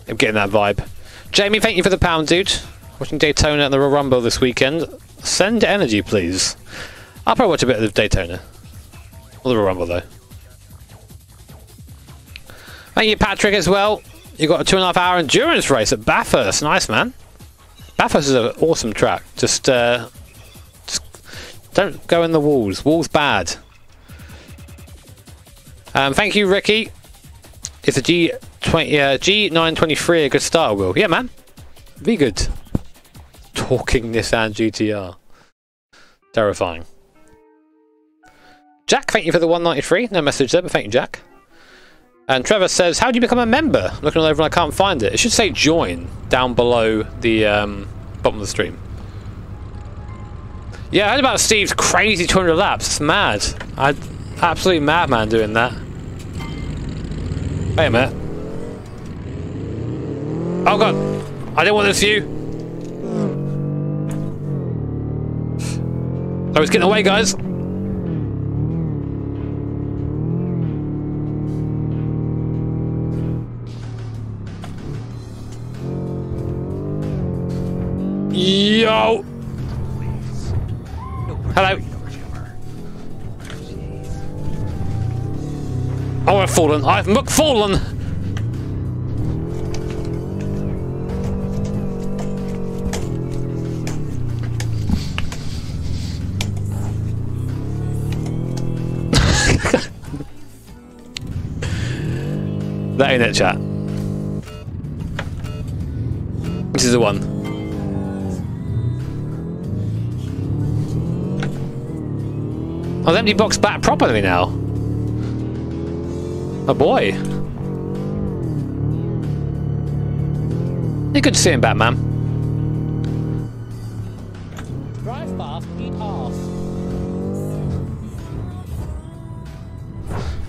I'm getting that vibe. Jamie, thank you for the pound, dude. Watching Daytona and the Royal Rumble this weekend. Send energy, please. I'll probably watch a bit of Daytona. Or the Royal Rumble, though. Thank you, Patrick, as well. You got a two and a half hour endurance race at Bathurst. Nice, man. Bathurst is an awesome track. Just, uh, just don't go in the walls. Walls bad. Um, thank you, Ricky. It's the G20, uh, G923 a good style wheel? Yeah, man. Be good. Talking Nissan GTR. Terrifying. Jack, thank you for the 193. No message there, but thank you, Jack. And Trevor says, how do you become a member? Looking all over and I can't find it. It should say join down below the um, bottom of the stream. Yeah, I heard about Steve's crazy 200 laps. It's mad. I absolutely madman doing that. Wait a minute. Oh god, I didn't want this view. I was getting away, guys. Yo. Hello. Oh, I've fallen. I've McFallen. That ain't it, chat. This is the one. Oh, the empty box back properly now. Oh boy. You good to see him, Batman.
Drive fast, eat half.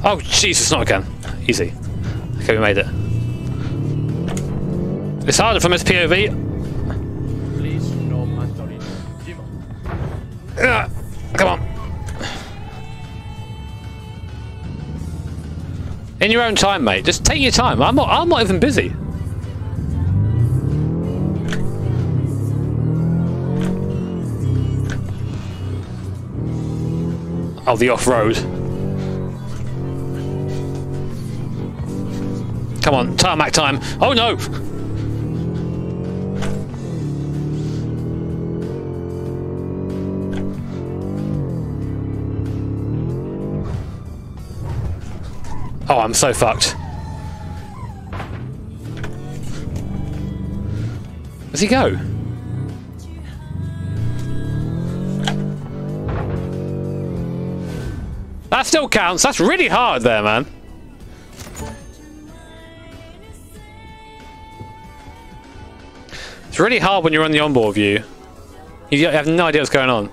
Oh, Jesus, not again. Easy. Okay, we made it. It's harder from his POV.
Please, no.
Ugh, come on. In your own time, mate. Just take your time. I'm not. I'm not even busy. Oh, the off-road. Come on, tarmac time. Oh no! Oh, I'm so fucked. Where's he go? That still counts. That's really hard there, man. It's really hard when you're on the onboard view. You have no idea what's going on.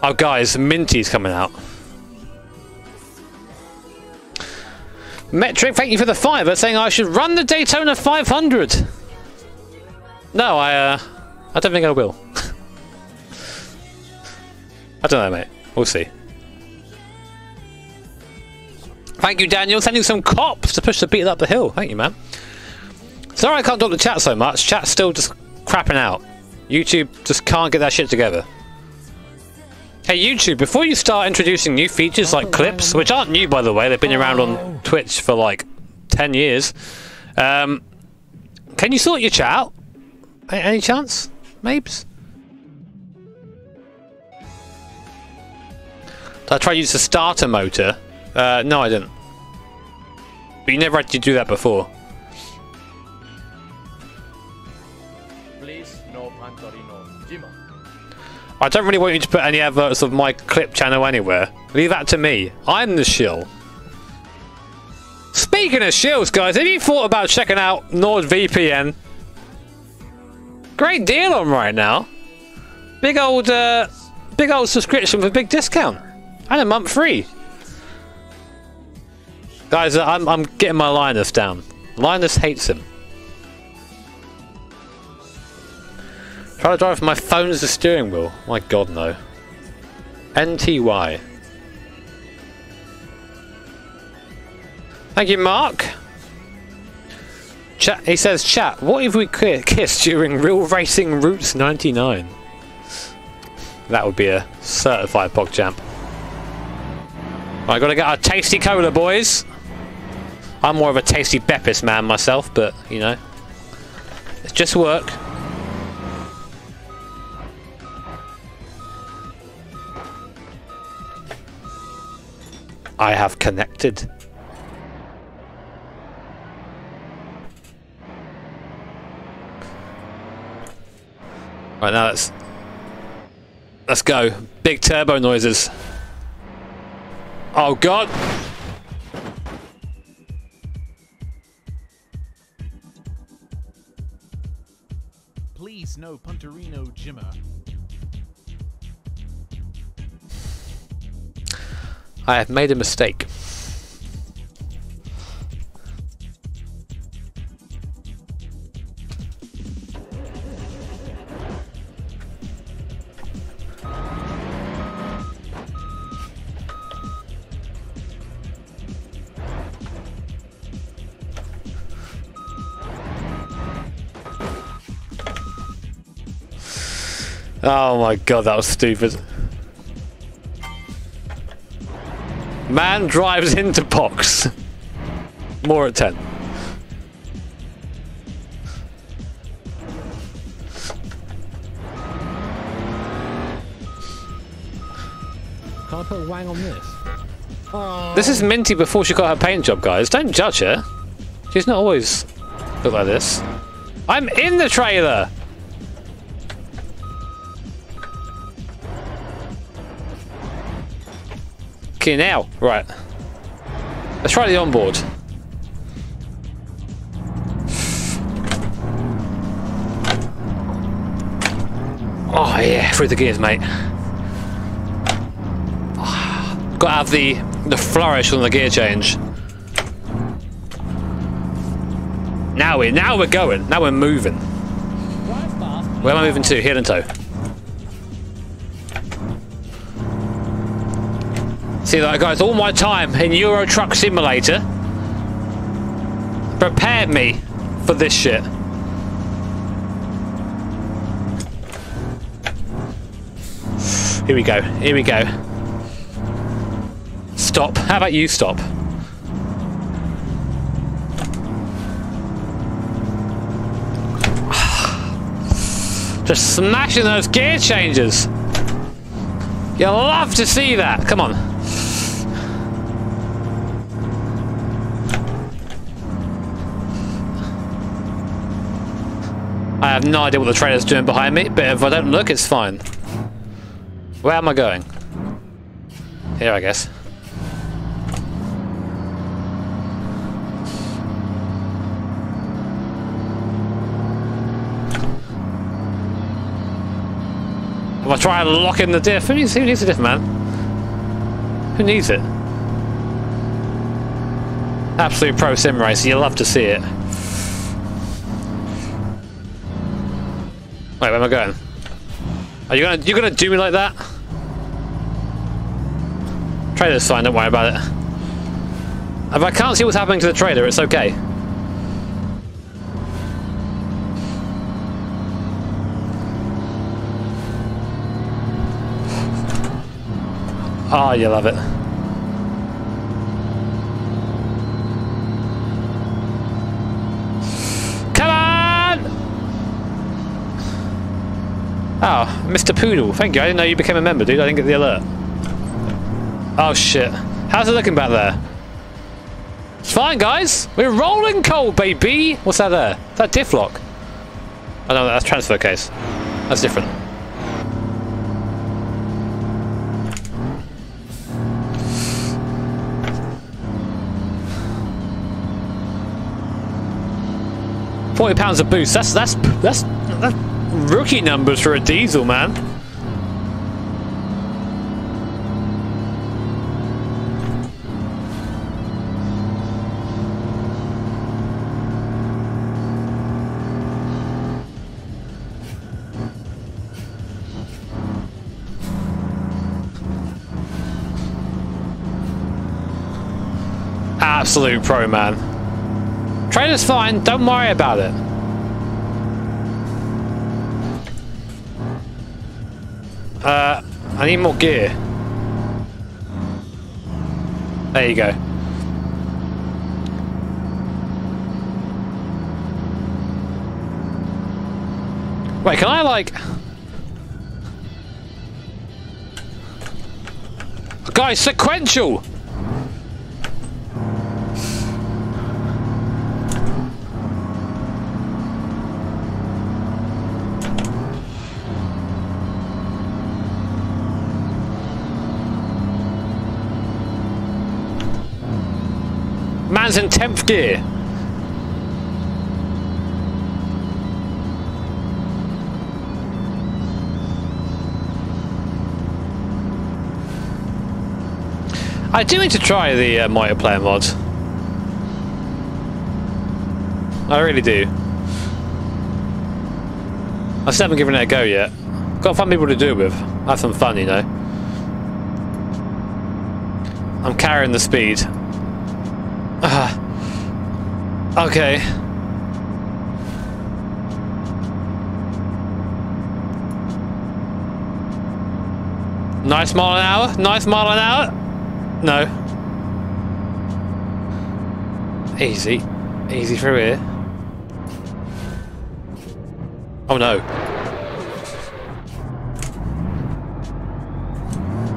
Oh, guys, Minty's coming out. Metric, thank you for the fiver, saying I should run the Daytona 500. No, I, uh, I don't think I will. I don't know, mate. We'll see. Thank you, Daniel. Sending some cops to push the beat up the hill. Thank you, man. Sorry I can't talk to chat so much. Chat's still just crapping out. YouTube just can't get that shit together. Hey YouTube, before you start introducing new features like clips, which aren't new by the way, they've been around on Twitch for like 10 years, um, can you sort your chat? Any chance? Mabes? Did I try to use the starter motor? Uh, no I didn't. But you never had to do that before. I don't really want you to put any adverts of my clip channel anywhere. Leave that to me. I'm the shill. Speaking of shills, guys, have you thought about checking out NordVPN? Great deal on right now. Big old, uh, big old subscription for big discount. And a month free. Guys, I'm, I'm getting my Linus down. Linus hates him. Try to drive with my phone as the steering wheel. My god, no. NTY. Thank you, Mark. Chat, he says, chat, what if we ki- kissed during Real Racing Routes 99? That would be a certified PogChamp. I gotta get a tasty cola, boys. I'm more of a tasty Beppis man myself, but, you know, it's just work. I have connected. Right now let's let's go. Big turbo noises. Oh god.
Please no Punterino Jimmer.
I have made a mistake. Oh my god, that was stupid. Man drives into box. More at 10.
Can I put wang on this?
This is Minty before she got her paint job, guys. Don't judge her. She's not always look like this. I'm in the trailer! Okay, now. Right. Let's try the onboard. Oh yeah, through the gears, mate. Got to have the the flourish on the gear change. Now we're now we're going. Now we're moving. Where am I moving to? Heel and toe. See that I guys, all my time in Euro Truck Simulator prepared me for this shit. Here we go. Here we go. Stop. How about you stop? Just smashing those gear changes. You love to see that. Come on. I have no idea what the trailer's doing behind me, but if I don't look, it's fine. Where am I going? Here, I guess. Am I trying to lock in the diff? Who needs, who needs a diff, man? Who needs it? Absolute pro sim racer, You'll love to see it. Wait, where am I going? Are you gonna you gonna do me like that? Trailer's fine, don't worry about it. If I can't see what's happening to the trailer, it's okay. Ah, oh, you love it. Oh, Mr. Poodle, thank you. I didn't know you became a member, dude. I didn't get the alert. Oh, shit. How's it looking back there? It's fine, guys. We're rolling cold, baby. What's that there? Is that diff lock? Oh, no, that's transfer case. That's different. Forty pounds of boost. That's that's that's that's rookie numbers for a diesel, man. Absolute pro, man. Trailer's fine, don't worry about it. Uh, I need more gear. There you go. Wait, can I like... Guys, sequential! Man's in 10th gear. I do need to try the uh, multiplayer mod. I really do. I still haven't given it a go yet. Got fun people to do it with. Have some fun, you know. I'm carrying the speed. Ah. Okay. Nice mile an hour. Nice mile an hour. No. Easy. Easy through here. Oh no.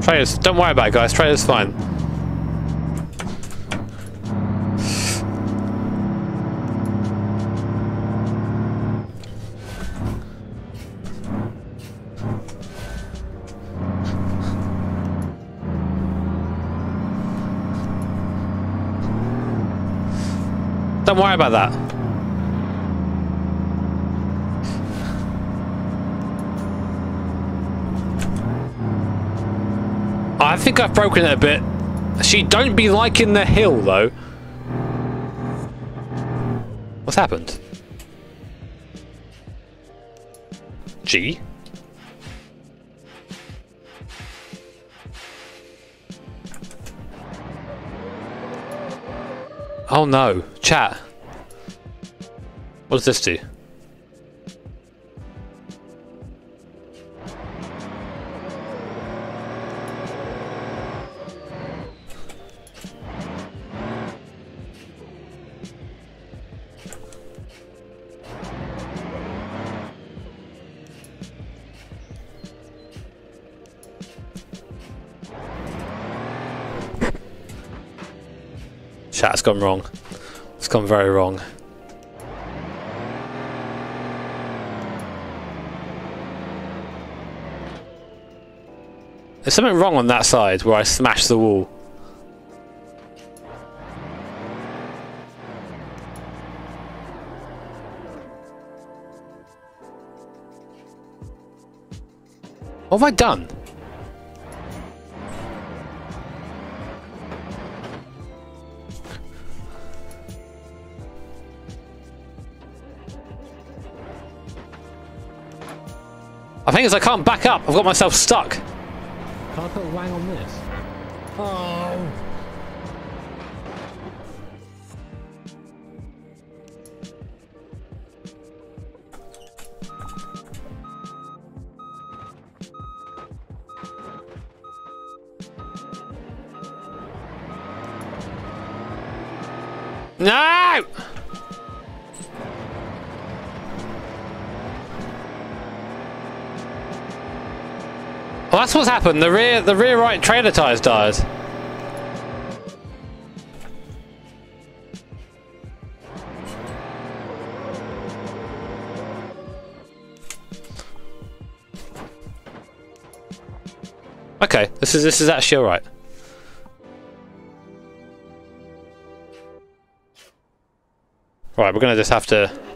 Trailers, don't worry about it guys, trailer's fine. Don't worry about that. I think I've broken it a bit. She don't be liking the hill, though. What's happened? G? Oh no, chat. What does this do? Chat's gone wrong. It's gone very wrong. There's something wrong on that side where I smashed the wall. What have I done? I think it's I can't back up. I've got myself stuck.
Can I put wang on this? Oh!
What's happened. The rear, the rear right trailer tires died. Okay, this is this is actually all right. Right, we're gonna just have to.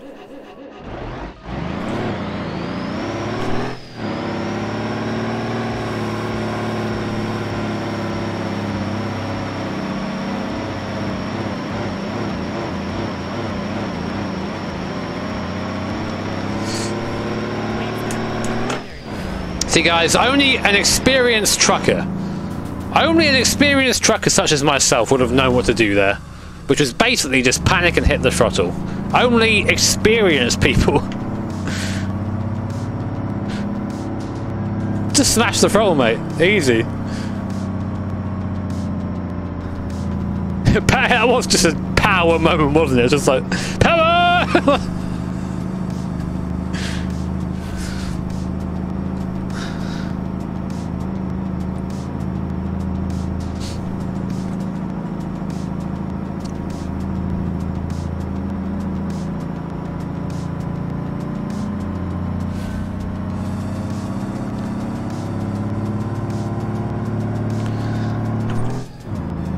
Guys, only an experienced trucker, only an experienced trucker such as myself would have known what to do there. which was basically just panic and hit the throttle. Only experienced people. just smash the throttle, mate. Easy. that was just a power moment, wasn't it? Just like power.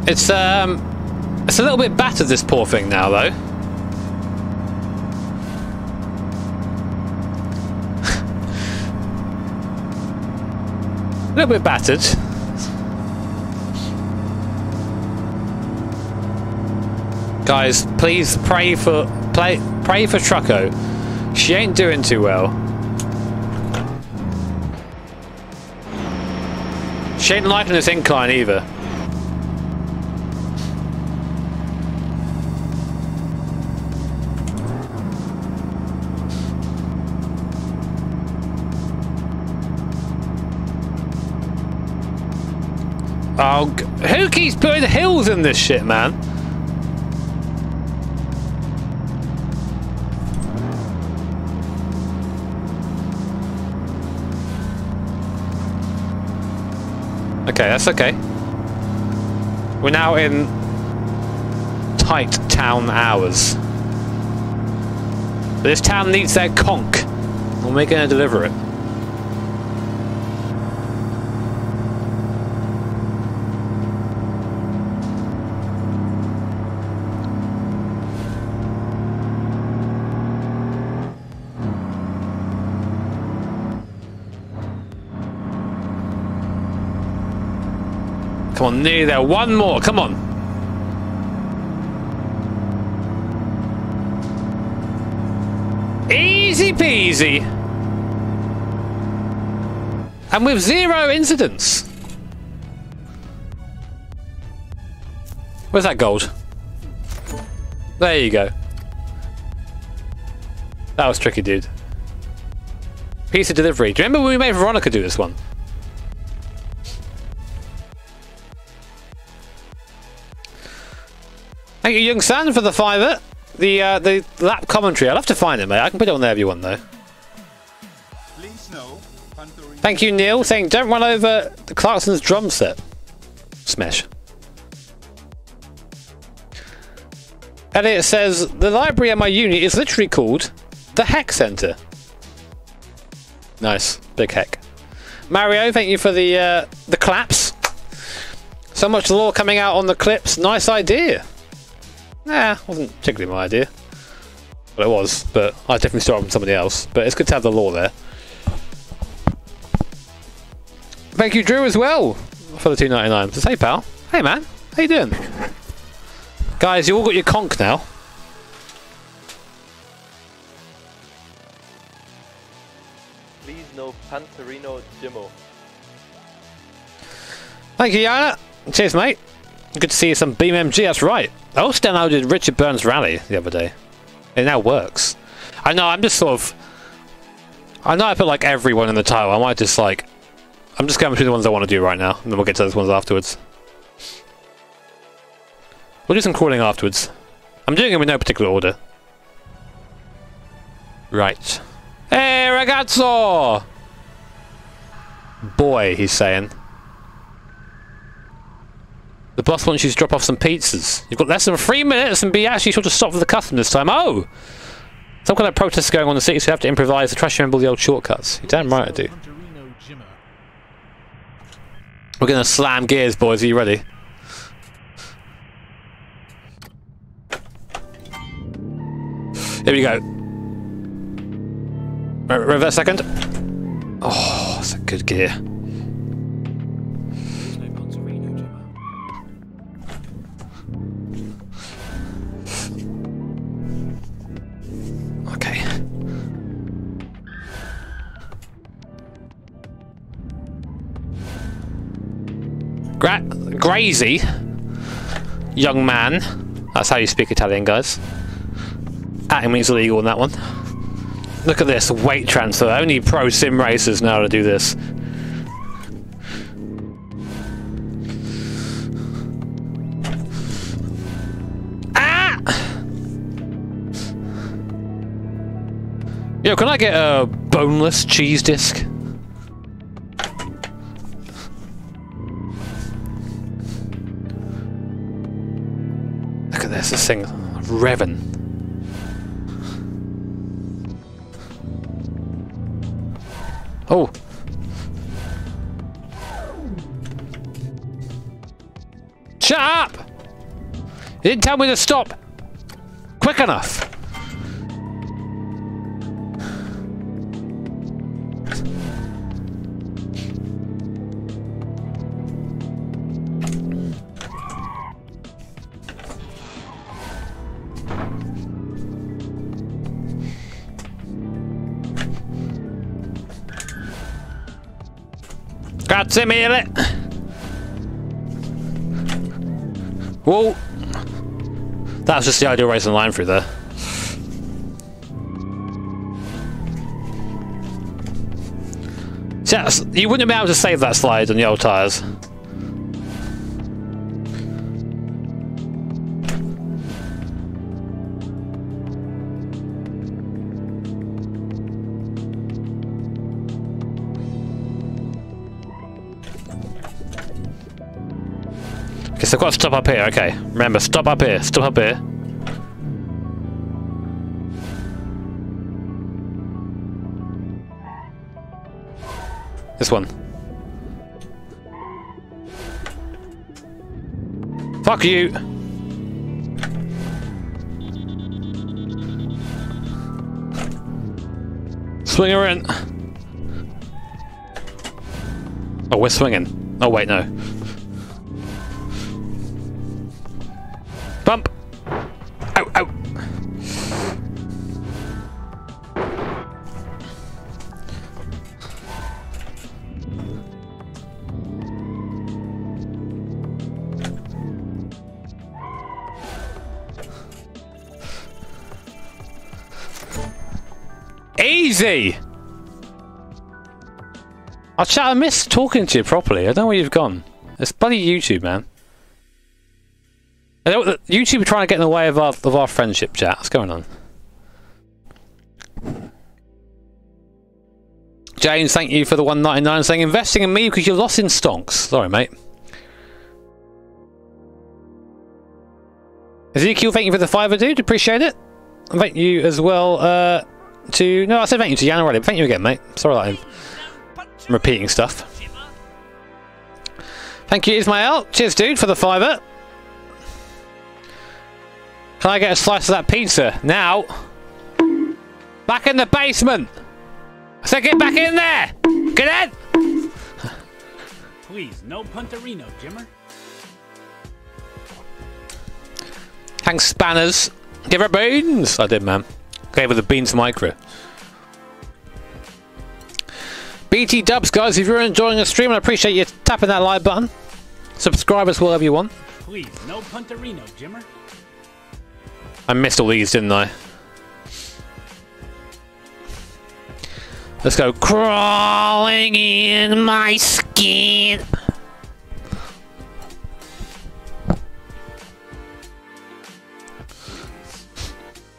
It's um, it's a little bit battered. This poor thing now, though. a little bit battered. Guys, please pray for play, pray for Trucko. She ain't doing too well. She ain't liking this incline either. Oh, who keeps putting hills in this shit, man? Okay, that's okay. We're now in tight town hours. This town needs their conch, and we're going to deliver it. Nearly there. One more. Come on. Easy peasy. And with zero incidents. Where's that gold? There you go. That was tricky, dude. Piece of delivery. Do you remember when we made Veronica do this one? Thank you, Young San, for the fiver. The uh, the lap commentary. I'll have to find it, mate. I can put it on there if you want, though.
Please no. Punterino.
Thank you, Neil, saying don't run over the Clarkson's drum set. Smash. Elliot says the library at my uni is literally called the Heck Center. Nice, big heck. Mario, thank you for the uh, the claps. So much lore coming out on the clips. Nice idea. Nah, wasn't particularly my idea. Well, it was, but I definitely stole it from somebody else. But it's good to have the law there. Thank you, Drew, as well, for the two ninety nine. So, hey, pal. Hey, man. How you doing? Guys, you all got your conch now.
Please no Punterino Jimmo.
Thank you, Yana. Cheers, mate. Good to see some BeamNG, that's right. I also downloaded Richard Burns Rally the other day. It now works. I know, I'm just sort of... I know I put like everyone in the title. I might just like... I'm just going through the ones I want to do right now, and then we'll get to those ones afterwards. We'll do some crawling afterwards. I'm doing them in no particular order. Right. Hey, ragazzo! Boy, he's saying. The boss wants you to drop off some pizzas. You've got less than three minutes and be actually sure to stop for the custom this time. Oh! Some kind of protest going on in the city, so you have to improvise to try to remember the old shortcuts. You're damn right I do. We're gonna slam gears, boys. Are you ready? Here we go. Re- reverse second. Oh, that's a good gear. Gra- Grazy, young man. That's how you speak Italian, guys. Acting means illegal on that one. Look at this weight transfer. Only pro sim racers know how to do this. Ah! Yo, can I get a boneless cheese disc? Thing revving. Oh. Shut up! You didn't tell me to stop quick enough. Grazie mille. Whoa. That was just the ideal racing line through there. Yes, you wouldn't be able to save that slide on the old tyres. Got to stop up here. Okay, remember, stop up here. Stop up here. This one. Fuck you! Swing her in. Oh, we're swinging. Oh, wait, no. Easy! I chat, I miss talking to you properly. I don't know where you've gone. It's bloody YouTube, man. I don't, YouTube are trying to get in the way of our of our friendship chat. What's going on? James, thank you for the 199 saying investing in me because you're lost in stonks. Sorry, mate. Ezekiel, thank you for the fiver, dude. Appreciate it. Thank you as well uh, to... No, I said thank you to Jan already. Thank you again, mate. Sorry that I'm repeating stuff. Thank you, Ismael. Cheers, dude, for the fiver. Can I get a slice of that pizza? Now! Back in the basement! I said get back in there! Get in!
Please, no Punterino, Jimmer.
Thanks, Spanners. Give her beans! I did, man. Gave her the beans micro. BT dubs, guys, if you're enjoying the stream, I appreciate you tapping that like button. Subscribe well if you want.
Please, no Punterino, Jimmer.
I missed all these, didn't I? Let's go. Crawling in my skin.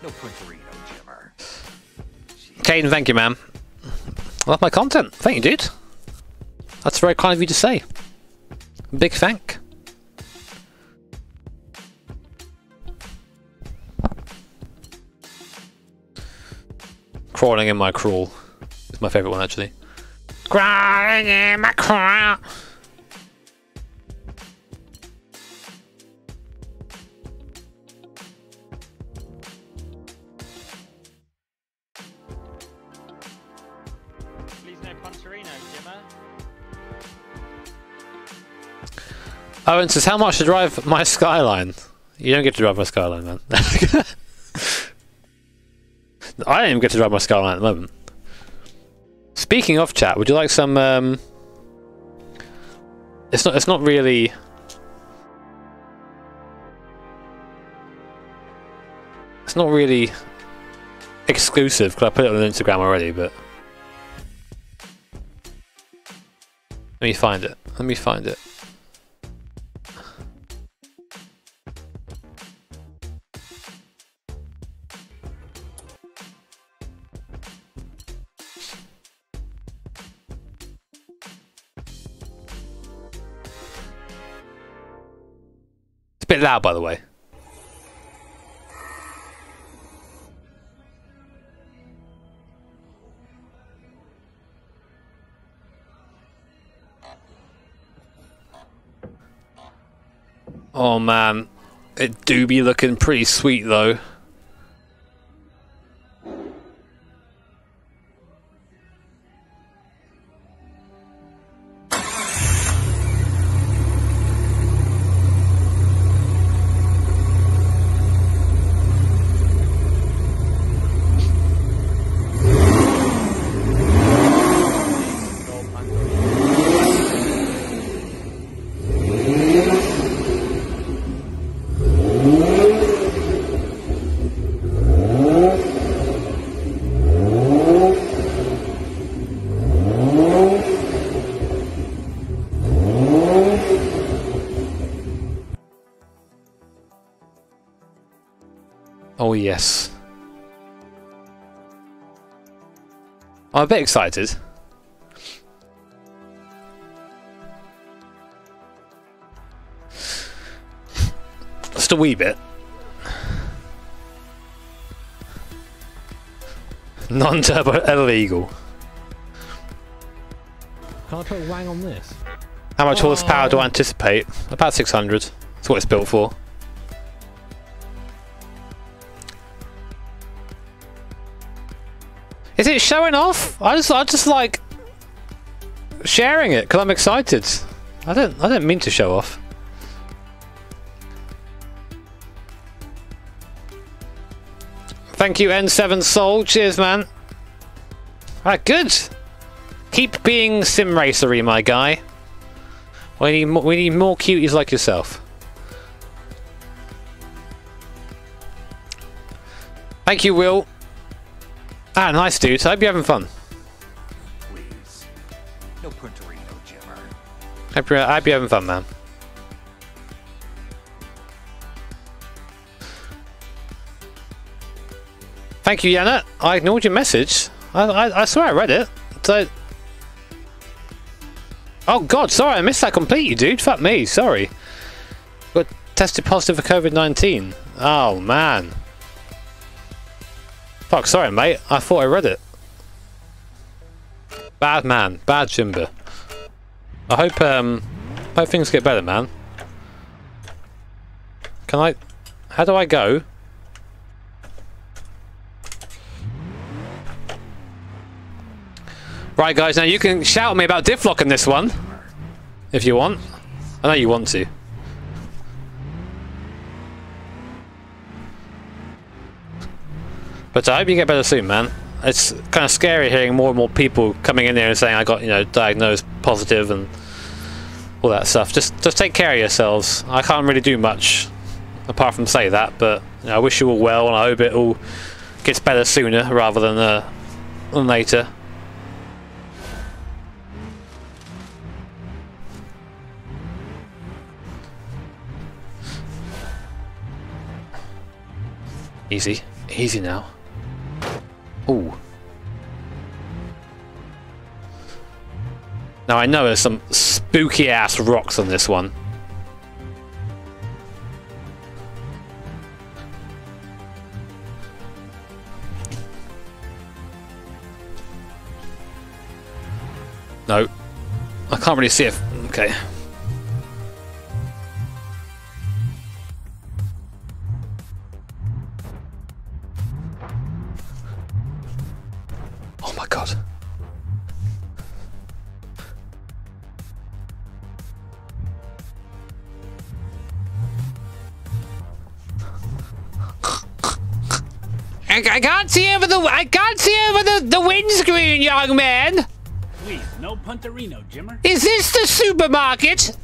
No Jimmer.
Caden, thank you, man. I love my content. Thank you, dude. That's very kind of you to say. Big thank. Crawling in my crawl is my favourite one, actually. Crawling in my crawl. Owen says, how much to drive my Skyline? You don't get to drive my Skyline, man. I don't even get to drive my Skyline at the moment. Speaking of chat, would you like some? Um, it's not. It's not really. It's not really exclusive because I put it on Instagram already, but let me find it. Let me find it. A bit loud, by the way. Oh man, it do be looking pretty sweet though. Yes. I'm a bit excited. Just a wee bit. Non-turbo illegal.
Can I put a wang on this?
How much horsepower do oh. I anticipate? About 600. That's what it's built for. Is it showing off? I just, I just like sharing it because I'm excited. I don't, I don't mean to show off. Thank you, N7 Soul. Cheers, man. Alright, good. Keep being sim racery, my guy. We need, we need more cuties like yourself. Thank you, Will. Ah, nice, dude. I hope you're having fun.
Please. No Punterino, Jimmer.
Hope you're, I hope you're having fun, man. Thank you, Yana. I ignored your message. I, I, I swear I read it. So... Oh god, sorry, I missed that completely, dude. Fuck me, sorry. Got tested positive for COVID-19. Oh, man. Fuck, sorry, mate. I thought I read it. Bad man. Bad Jimber. I hope, um... hope things get better, man. Can I... How do I go? Right, guys, now you can shout me about diff in this one. If you want. I know you want to. But I hope you get better soon, man. It's kind of scary hearing more and more people coming in there and saying I got, you know, diagnosed positive and all that stuff. Just just take care of yourselves. I can't really do much apart from say that, but you know, I wish you all well and I hope it all gets better sooner rather than, uh, than later. Easy. Easy now. Ooh. Now I know there's some spooky ass rocks on this one. No. I can't really see it. Okay. My god. I, I can't see over the I can't see over the, the windscreen, young man.
Please, no Punterino, Jimmer.
Is this the supermarket?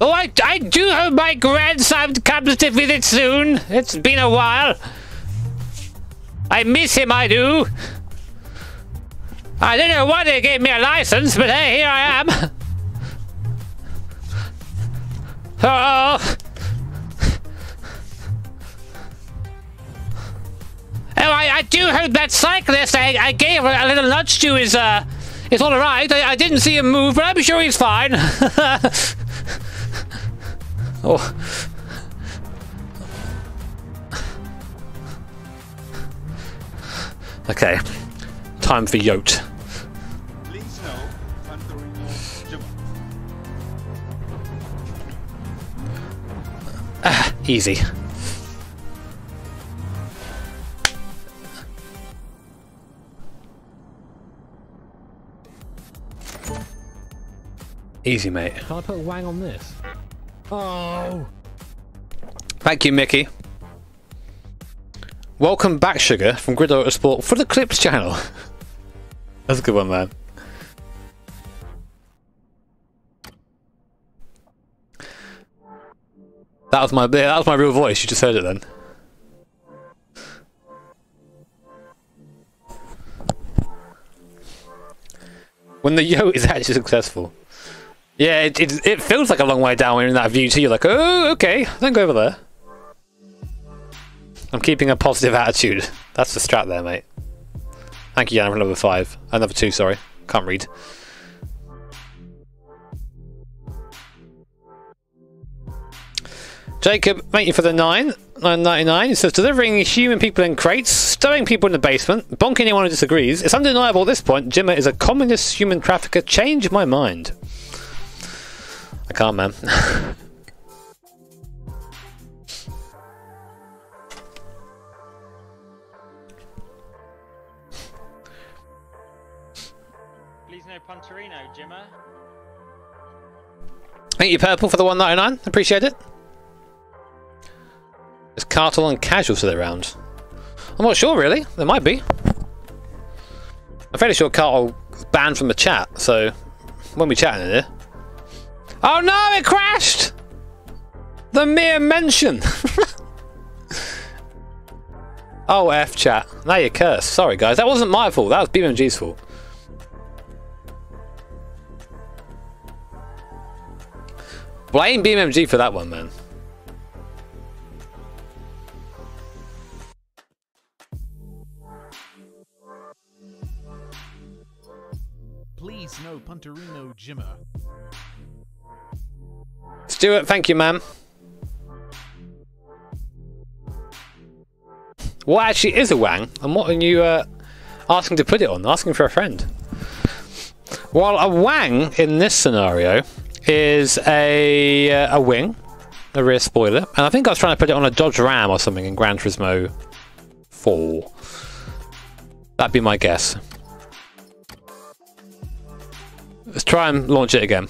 Oh, I, I do hope my grandson comes to visit soon. It's been a while. I miss him, I do. I don't know why they gave me a license, but hey, here I am. Oh. Oh, I, I do hope that cyclist I, I gave a little nudge to is, uh, is all right. I, I didn't see him move, but I'm sure he's fine. oh. Okay. Time for Yote.
Please no Punterino Jimmer.
Easy. Easy, mate.
Can I put a wang on this? Oh!
Thank you, Mickey. Welcome back, Sugar, from Grid Autosport for the Clips channel. That's a good one, man. That was my that was my real voice. You just heard it then. When the yo is actually successful. Yeah, it, it, it feels like a long way down when you're in that view too. You're like, oh, okay, then go over there. I'm keeping a positive attitude. That's the strat there, mate. Thank you, Yana, for number five. Uh, number two, sorry. Can't read. Jacob, thank you for the nine. 999. It says delivering human people in crates, stowing people in the basement, bonking anyone who disagrees. It's undeniable at this point, Jimmer is a communist human trafficker. Change my mind. I can't, man. Thank you, Purple, for the 199. Appreciate it. There's cartel and casual to the round. I'm not sure, really. There might be. I'm fairly sure cartel banned from the chat, so when we chatting in here. Oh no, it crashed! The mere mention! oh, F chat. Now you curse. Sorry, guys. That wasn't my fault. That was BeamNG's fault. Blame BeamNG for that one, man.
Please no Punterino Jimmer.
Stuart, thank you, ma'am. What actually is a wang, and what are you uh, asking to put it on? Asking for a friend. Well, a wang in this scenario is a uh, a wing, a rear spoiler, and I think I was trying to put it on a Dodge Ram or something in Gran Turismo 4. That'd be my guess. Let's try and launch it again.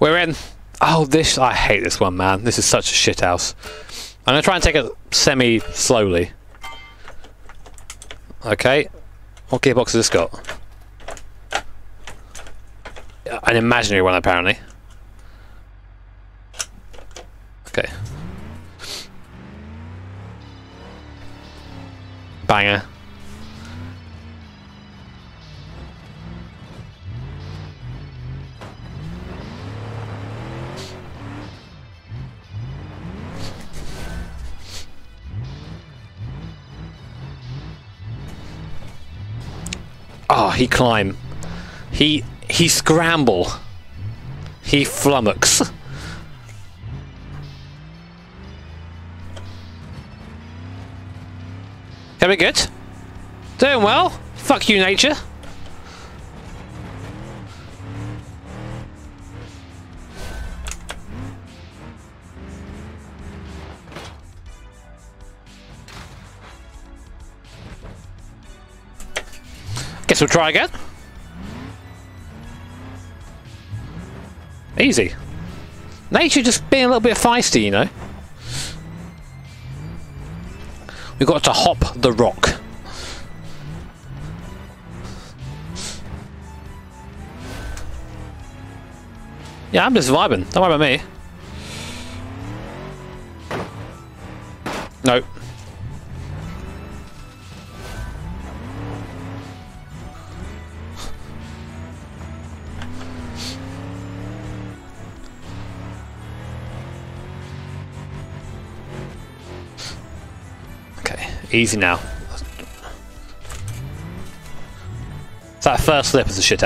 We're in. Oh, this. I hate this one, man. This is such a shit house. I'm going to try and take it semi slowly. Okay. What gearbox has this got? An imaginary one, apparently. Okay. Banger. Oh, he climb. He he scramble. He flummox. Can we good. Doing well. Fuck you, nature. Guess we'll try again. Easy. Nature just being a little bit feisty, you know. We've got to hop the rock. Yeah, I'm just vibing. Don't worry about me. No. Easy now. That first slip is a shit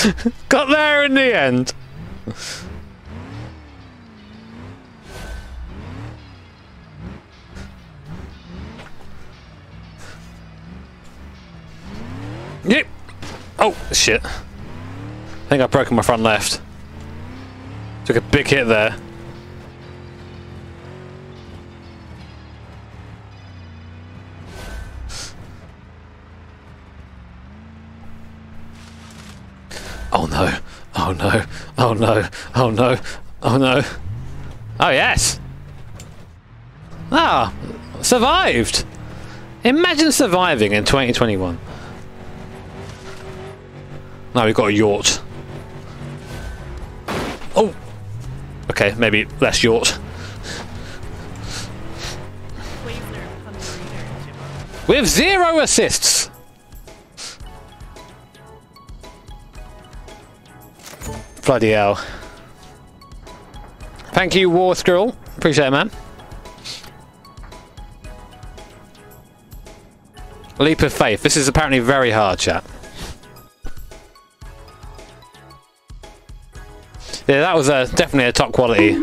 Got there in the end. Yep. Oh, shit. I think I've broken my front left. Took a big hit there. Oh no. Oh no. Oh no. Oh yes. Ah, survived. Imagine surviving in 2021. Now we've got a yacht. Oh. Okay, maybe less yacht.
Please no Punterino, Jimmer.
With zero assists. Bloody hell. Thank you, War Squirrel. Appreciate it, man. Leap of faith. This is apparently very hard, chat. Yeah, that was uh, definitely a top quality.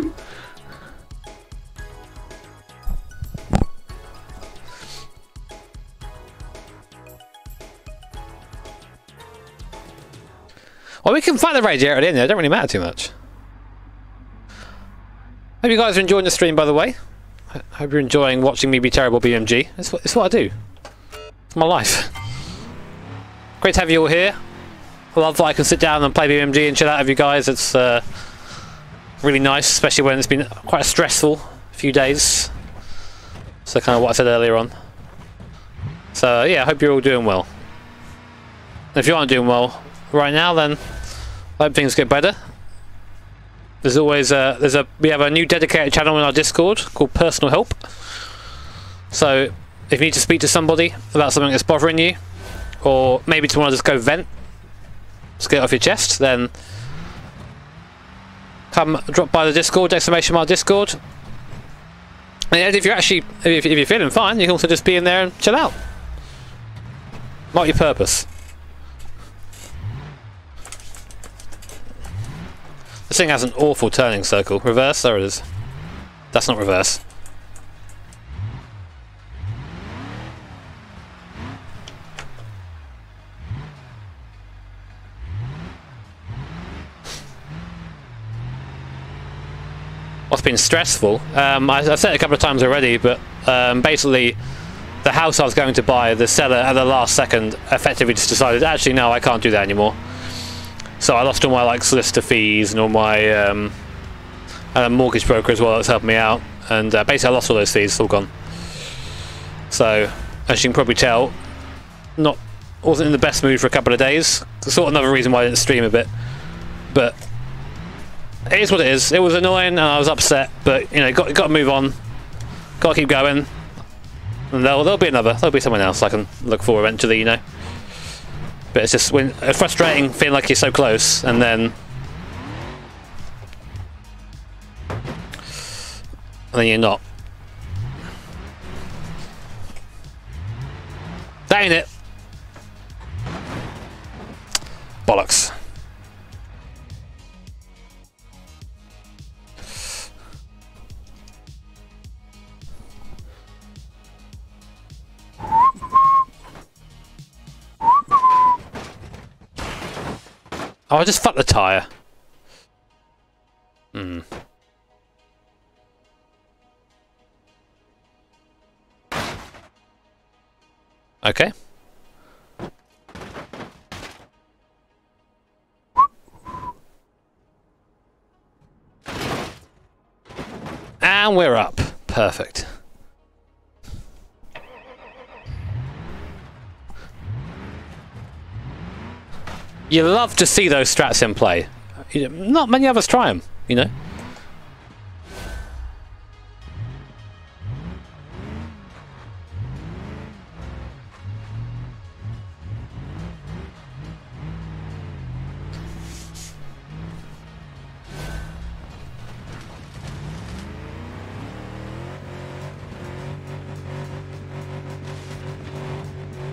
Can fight the radiator at the end. It don't really matter too much. Hope you guys are enjoying the stream, by the way. I hope you're enjoying watching me be terrible BeamNG. It's what, it's what I do. It's my life. Great to have you all here. I love that I can sit down and play BeamNG and chill out with you guys. It's uh, really nice, especially when it's been quite a stressful few days. So kind of what I said earlier on. So yeah, I hope you're all doing well. And if you aren't doing well right now, then hope things get better. There's always a, there's a we have a new dedicated channel in our Discord called Personal Help. So if you need to speak to somebody about something that's bothering you, or maybe to want to just go vent, just get it off your chest, then come drop by the Discord, exclamation mark Discord. And if you're actually, if, you're feeling fine, you can also just be in there and chill out. Multi-purpose. This thing has an awful turning circle. Reverse? There it is. That's not reverse. What's been stressful? Um, I, I've said it a couple of times already, but um, basically the house I was going to buy, the seller at the last second effectively just decided, actually no, I can't do that anymore. So I lost all my like solicitor fees and all my um, and a mortgage broker as well that's helped me out, and uh, basically I lost all those fees, it's all gone. So as you can probably tell, not wasn't in the best mood for a couple of days. Sort of another reason why I didn't stream a bit, but it is what it is. It was annoying and I was upset, but you know, got got to move on, got to keep going. And there'll there'll be another, there'll be someone else I can look for eventually, you know. But it's just when, uh, frustrating feeling like you're so close and then... And then you're not. That ain't it. Bollocks. Oh, I just fucked the tyre. Hmm. Okay. And we're up. Perfect. You love to see those strats in play. Not many of us try them, you know?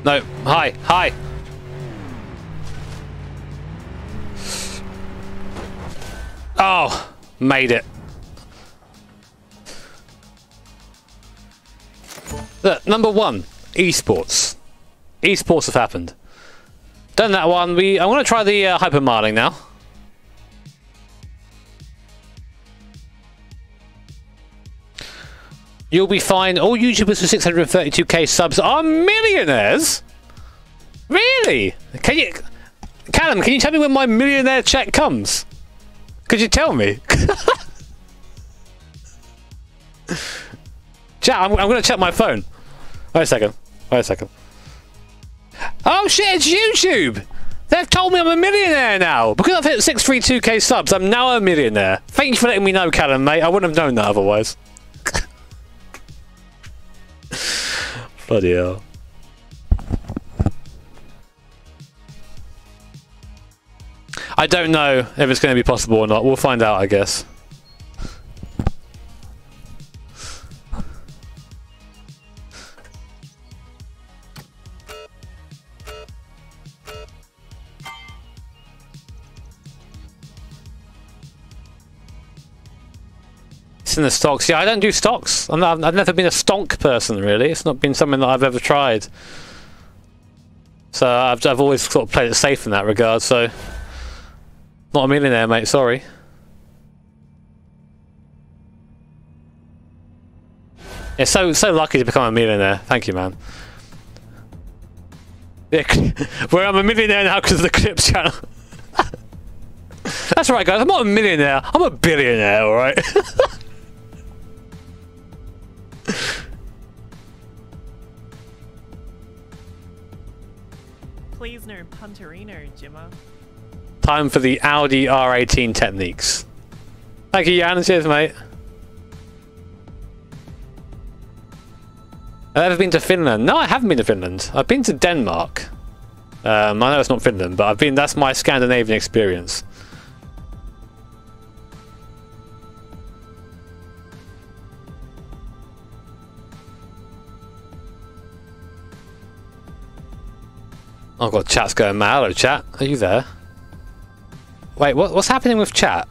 No, hi, hi. Oh, made it. Look, number one, esports. Esports have happened. Done that one. We. I want to try the uh, hypermiling now. You'll be fine. All YouTubers with 632k subs are millionaires. Really? Can you, Callum? Can you tell me when my millionaire check comes? Could you tell me? Chat, I'm, I'm going to check my phone. Wait a second. Wait a second. Oh shit, it's YouTube! They've told me I'm a millionaire now! Because I've hit 632k subs, I'm now a millionaire. Thank you for letting me know, Callum, mate. I wouldn't have known that otherwise. Bloody hell. I don't know if it's going to be possible or not. We'll find out, I guess. It's in the stocks. Yeah, I don't do stocks. Not, I've never been a stonk person, really. It's not been something that I've ever tried. So I've, I've always sort of played it safe in that regard, so... Not a millionaire, mate, sorry. Yeah, so so lucky to become a millionaire. Thank you, man. Yeah, where I'm a millionaire now because of the Clips channel. That's right, guys. I'm not a millionaire. I'm a billionaire, all right.
Please no Punterino, Jimmo.
Time for the Audi R18 techniques. Thank you, Jan. Cheers, mate. Have I ever been to Finland? No, I haven't been to Finland. I've been to Denmark. Um, I know it's not Finland, but I've been. That's my Scandinavian experience. Oh god, chat's going mad. Hello, chat. Are you there? Wait, what, what's happening with chat?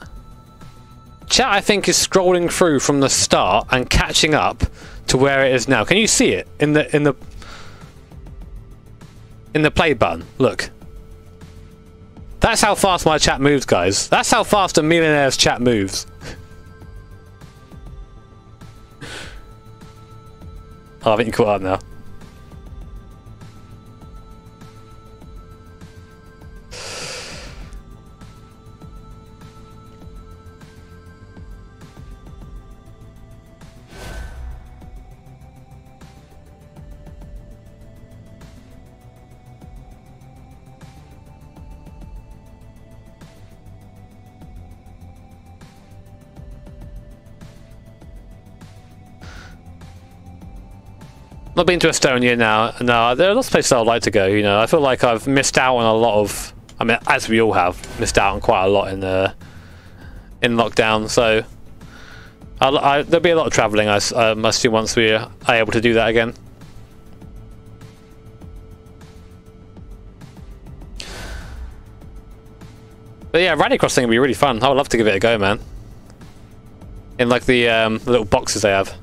Chat, I think, is scrolling through from the start and catching up to where it is now. Can you see it in the in the in the play button? Look. That's how fast my chat moves, guys. That's how fast a millionaire's chat moves. oh, I think you caught up now. Not been to Estonia now. No, there are lots of places I'd like to go. You know, I feel like I've missed out on a lot of. I mean, as we all have, missed out on quite a lot in uh, in lockdown. So, I'll, I, there'll be a lot of travelling, I, must do once we are able to do that again. But yeah, Rallycross thing would be really fun. I would love to give it a go, man. In like the um, little boxes they have.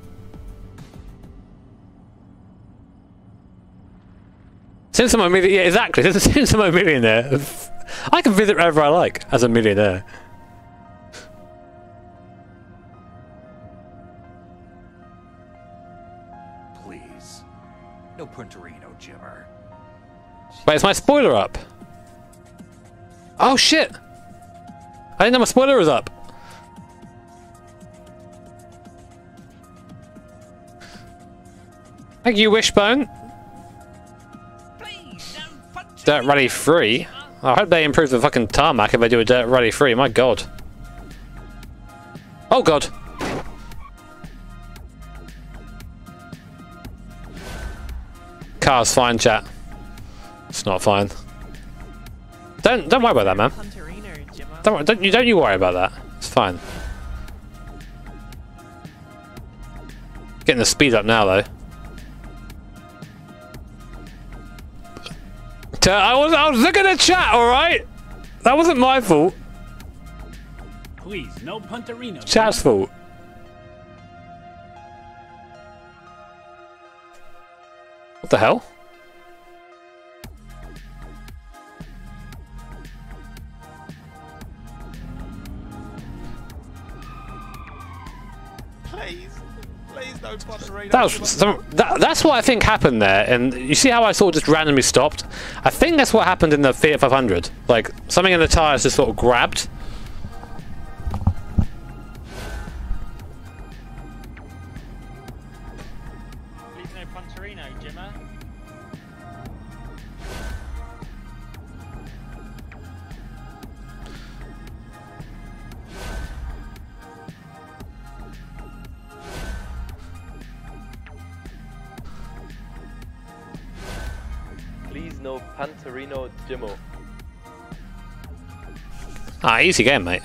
Since I'm a million, yeah, exactly. Since I'm a millionaire, I can visit wherever I like as a millionaire.
Please. No Punterino, Jimmer.
Wait, is my spoiler up? Oh shit! I didn't know my spoiler was up. Thank you, Wishbone. Dirt Rally 3? I hope they improve the fucking tarmac if they do a Dirt Rally 3, my god. Oh god. Car's fine, chat. It's not fine. Don't don't worry about that, man. Don't don't you don't you worry about that. It's fine. Getting the speed up now though. Uh, I was I was looking at chat, all right. That wasn't my fault.
Please, no Punterino.
Chat's fault. What the hell? That was some, that, that's what I think happened there. And you see how I sort of just randomly stopped? I think that's what happened in the Fiat 500. Like something in the tires just sort of grabbed.
Punterino
Jimmo.
Ah, easy game, mate.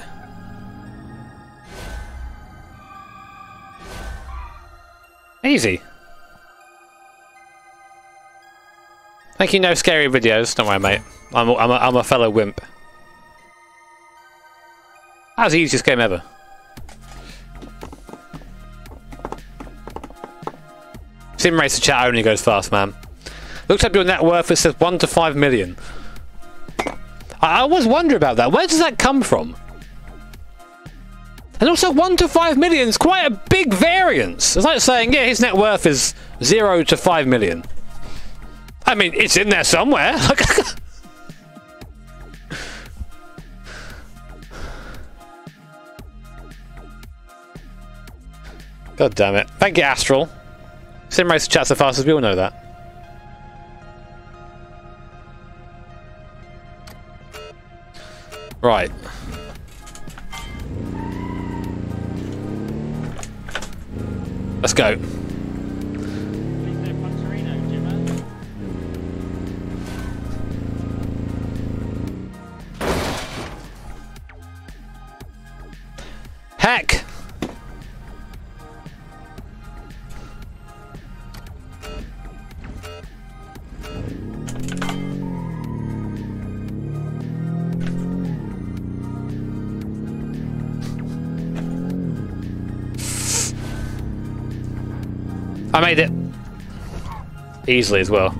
Easy. Thank you, no scary videos. Don't worry, mate. I'm a, I'm a, I'm a fellow wimp. That was the easiest game ever. Sim Racer chat only goes fast, man. Looks up your net worth, it says 1 to 5 million. I always wonder about that. Where does that come from? And also, 1 to 5 million is quite a big variance. It's like saying, yeah, his net worth is 0 to 5 million. I mean, it's in there somewhere. God damn it. Thank you, Astral. Sim Racer chats fast as we all know that. Right. Let's go. Heck! I made it. Easily as well.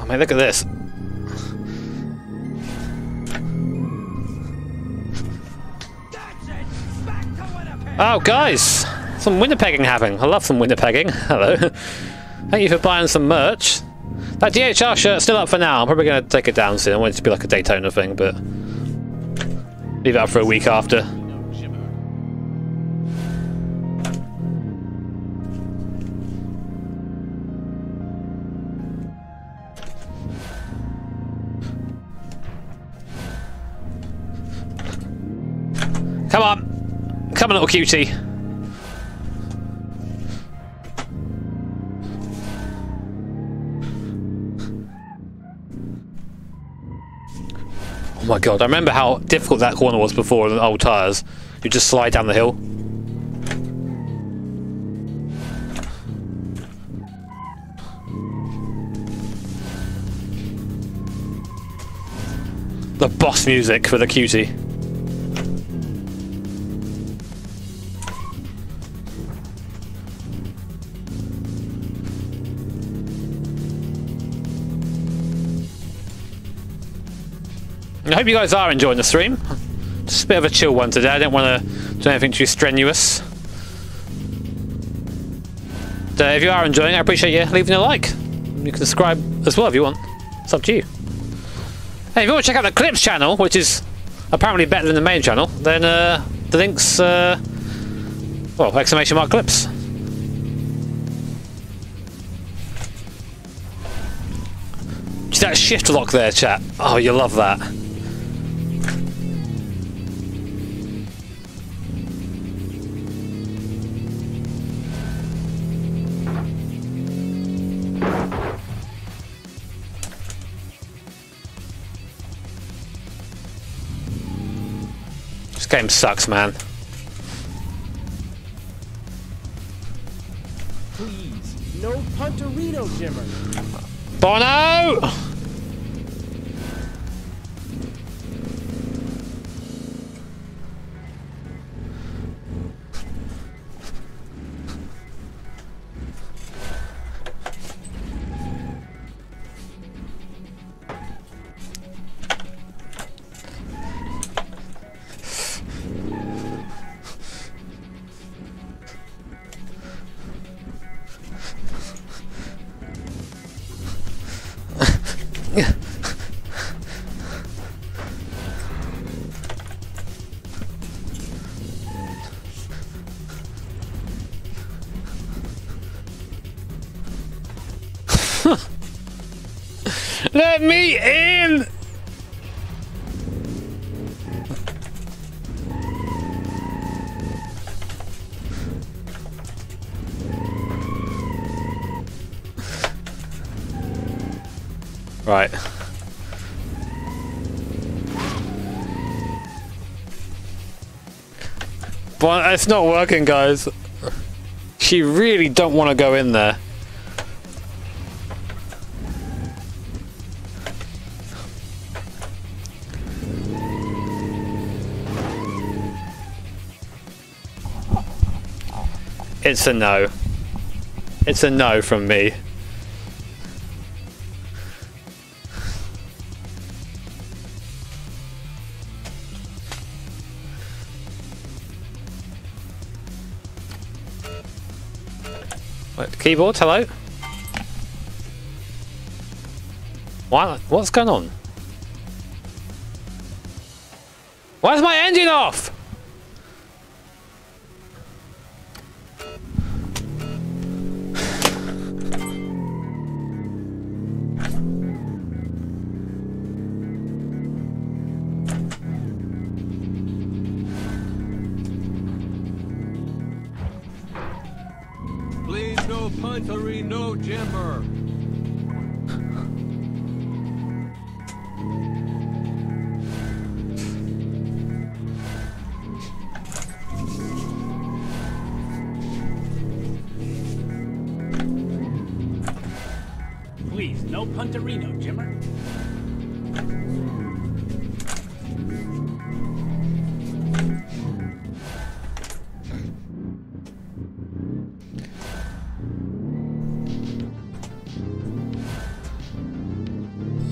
I mean, look at this. Oh, guys! Some Winnipegging happening. I love some Winnipegging. Hello. Thank you for buying some merch. That DHR shirt's still up for now. I'm probably going to take it down soon. I want it to be like a Daytona thing, but... Leave it up for a week after. Come on! Come on, little cutie. Oh my god, I remember how difficult that corner was before the old tyres. You just slide down the hill. The boss music for the cutie. Hope you guys are enjoying the stream. Just a bit of a chill one today. I don't want to do anything too strenuous. So if you are enjoying it, I appreciate you leaving a like. You can subscribe as well if you want. It's up to you. Hey, if you want to check out the Clips channel, which is apparently better than the main channel, then uh, the link's, uh, well, exclamation mark Clips. That shift lock there, chat? Oh, you love that. Game sucks, man.
Please, no Punterino, Jimmer.
Bono! It's not working, guys. She really don't want to go in there. It's a no. It's a no from me. Keyboard, hello? Why, what's going on? Why is my engine off?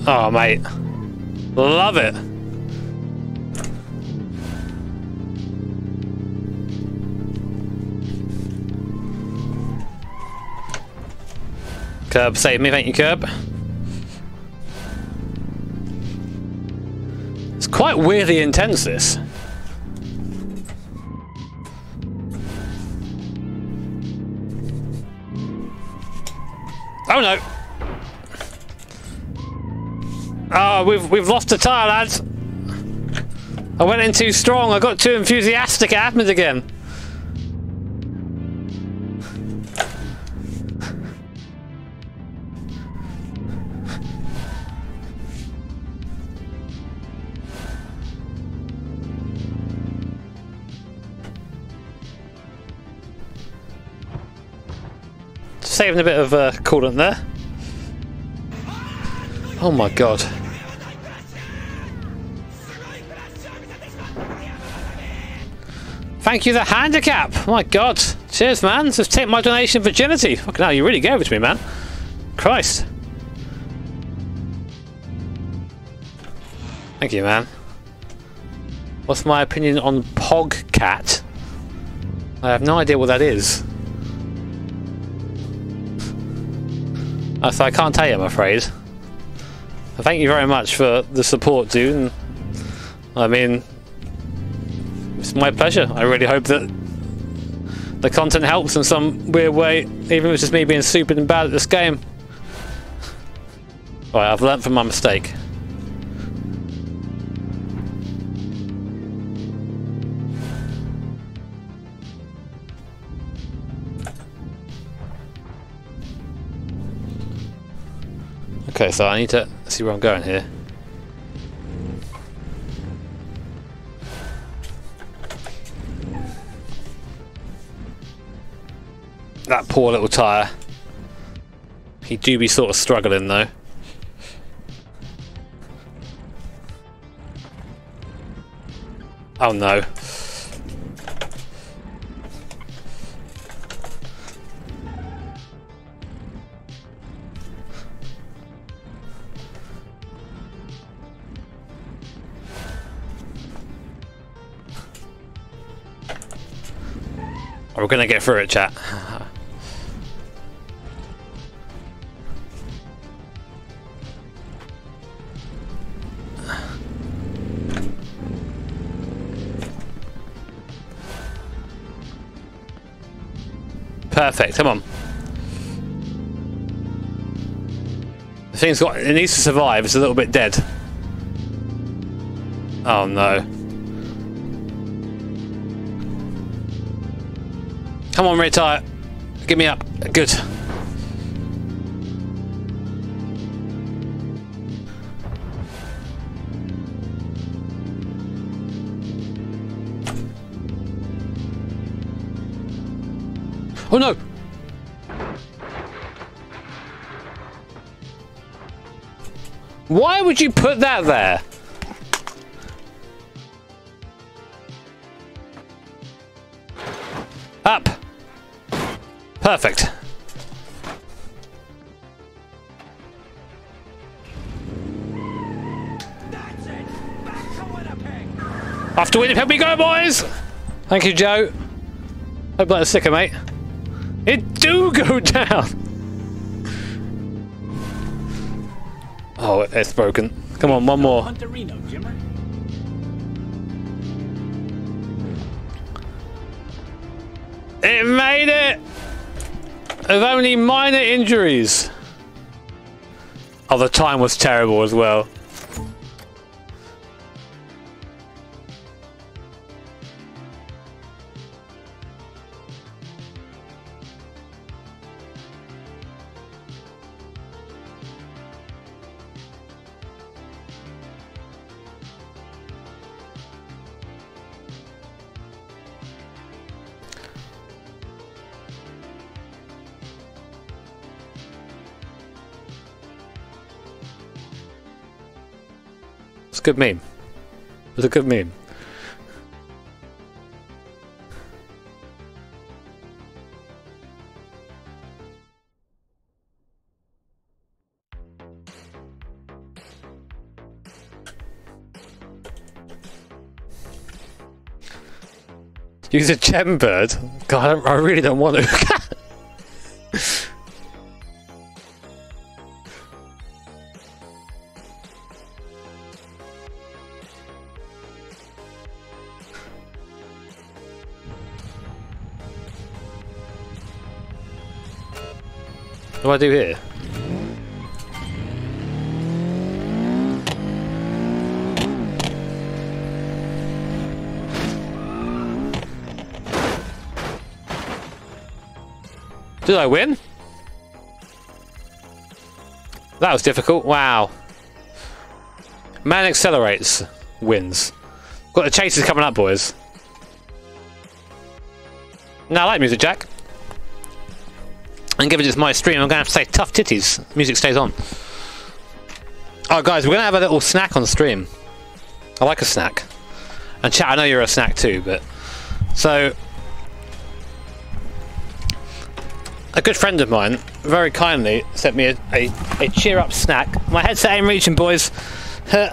Oh, mate. Love it. Curb, save me, thank you, Curb. It's quite weirdly intense, this. Oh, we've, we've lost a tire, lads. I went in too strong. I got too enthusiastic. It happened again. Saving a bit of uh, coolant there. Oh my god. Thank you, the handicap. My God. Cheers, man. Just take my donation virginity. Fucking hell, you really gave it to me, man. Christ. Thank you, man. What's my opinion on Pogcat? I have no idea what that is. Uh, so I can't tell you, I'm afraid. Thank you very much for the support, dude. I mean, my pleasure. I really hope that the content helps in some weird way, even if it's just me being stupid and bad at this game. Right, I've learnt from my mistake. Okay, so I need to see where I'm going here. Poor little tyre. He do be sort of struggling though. Oh no. We're gonna get through it, chat. Perfect, come on. The thing's got it needs to survive, it's a little bit dead. Oh no. Come on, retire. Give me up. Good. Oh no! Why would you put that there? Up! Perfect. Off to Winnipeg we go, boys! Thank you, Joe. Hope that's sicker, mate. It do go down! Oh, it's broken. Come on, one more. It made it! With only minor injuries. Oh, the time was terrible as well. Good meme. It's a good meme. Use a gem bird? God, I, I really don't want to. I do here? Did I win? That was difficult. Wow. Man accelerates. Wins. Got the chases coming up, boys. Now I like Music Jack. And given it's my stream, I'm going to have to say tough titties. Music stays on. Alright guys, we're going to have a little snack on stream. I like a snack. And chat, I know you're a snack too, but... So... A good friend of mine very kindly sent me a, a, a cheer up snack. My headset ain't reaching, boys. a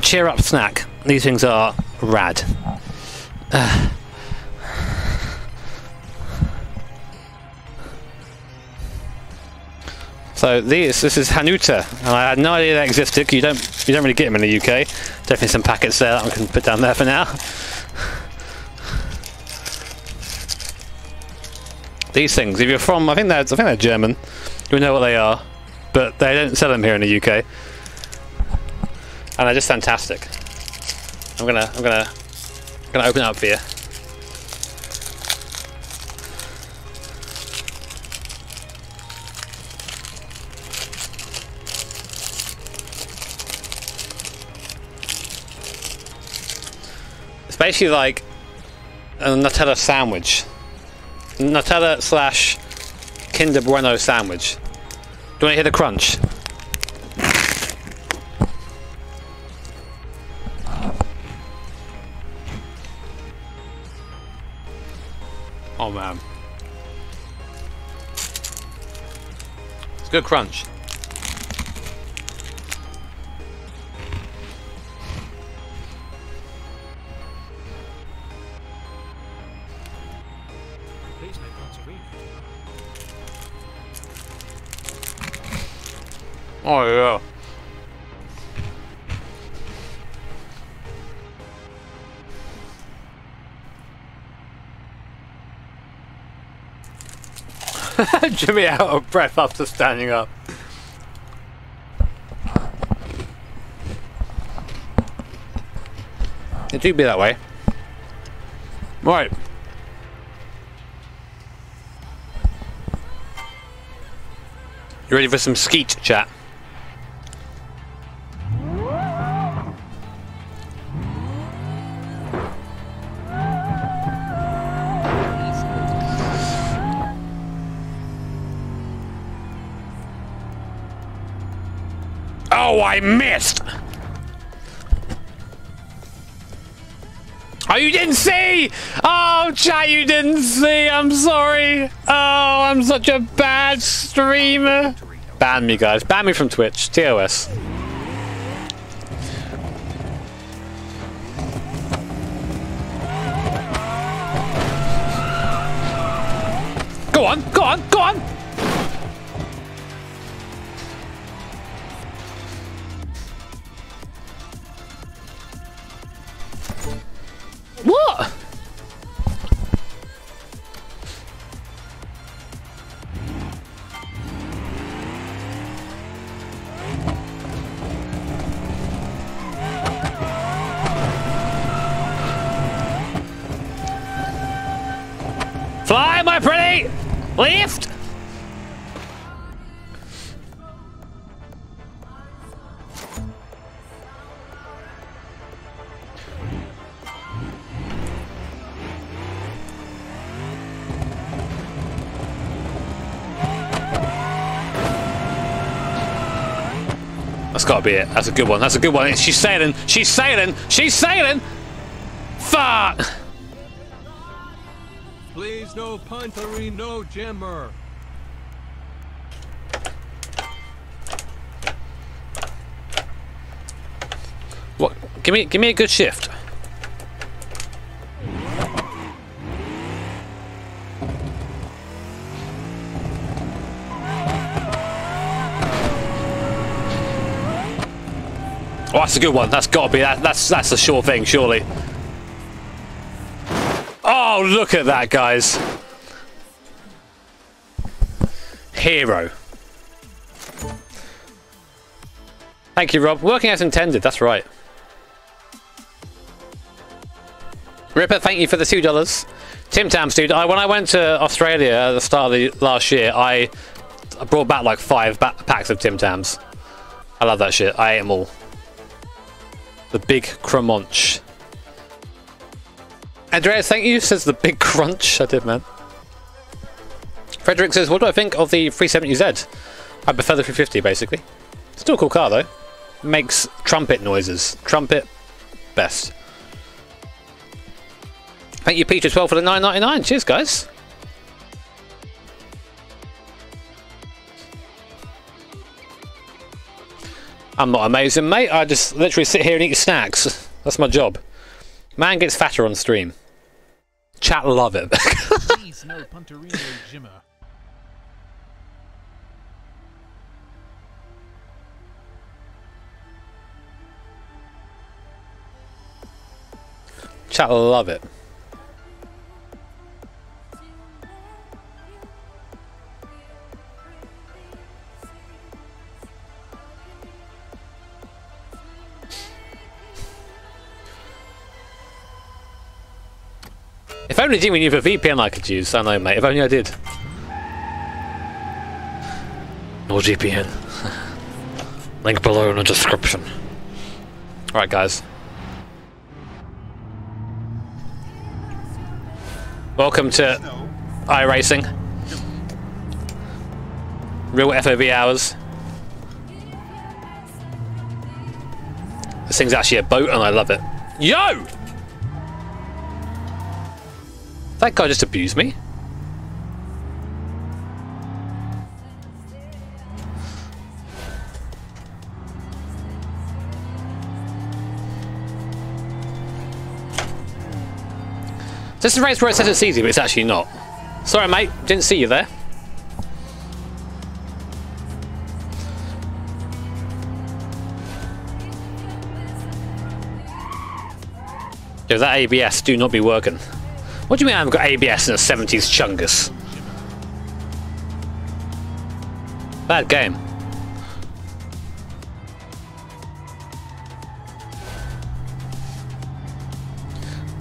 cheer up snack. These things are rad. Uh. So these, this is Hanuta, and I had no idea that existed. You don't, you don't really get them in the UK. Definitely some packets there that I can put down there for now. These things, if you're from, I think they're, I think they're German. You know what they are, but they don't sell them here in the UK, and they're just fantastic. I'm gonna, I'm gonna, I'm gonna open it up for you. Basically like a Nutella sandwich. Nutella slash Kinder Bueno sandwich. Do you want to hear the crunch? Oh man. It's good crunch. Oh yeah. Jimmy out of breath after standing up. It do be that way. Right. You ready for some skeet chat? I missed! Oh, you didn't see! Oh, chat, you didn't see! I'm sorry! Oh, I'm such a bad streamer! Ban me, guys. Ban me from Twitch. TOS. Lift! That's gotta be it. That's a good one. That's a good one. She's sailing. She's sailing. She's sailing. Fuck.
No Punterino Jimmer.
What? Give me, give me a good shift. Oh, that's a good one. That's got to be that. That's that's a sure thing, surely. Oh, look at that, guys. Hero. Thank you, Rob. Working as intended. That's right. Ripper, thank you for the two dollars. Tim Tams, dude. I, when I went to Australia at the start of the last year, I, brought back like five ba packs of Tim Tams. I love that shit. I ate them all. The big Cremonch. Andreas, thank you, says the big crunch. I did, man. Frederick says, what do I think of the 370Z? I prefer the 350, basically. Still a cool car, though. Makes trumpet noises. Trumpet, best. Thank you, Peter, 12 for the 9.99. Cheers, guys. I'm not amazing, mate. I just literally sit here and eat snacks. That's my job. Man gets fatter on stream. Chat love it.
Please no Punterino Jimmer.
Chat love it. If only Jimmy knew the VPN I could use. I know, mate. If only I did. No VPN. Link below in the description. Alright, guys. Welcome to iRacing. Real FOV hours. This thing's actually a boat and I love it. Yo! That guy just abused me. This is race where it says it's easy, but it's actually not. Sorry, mate. Didn't see you there. Yo, that ABS do not be working. What do you mean I haven't got ABS in a 70s Chungus? Bad game.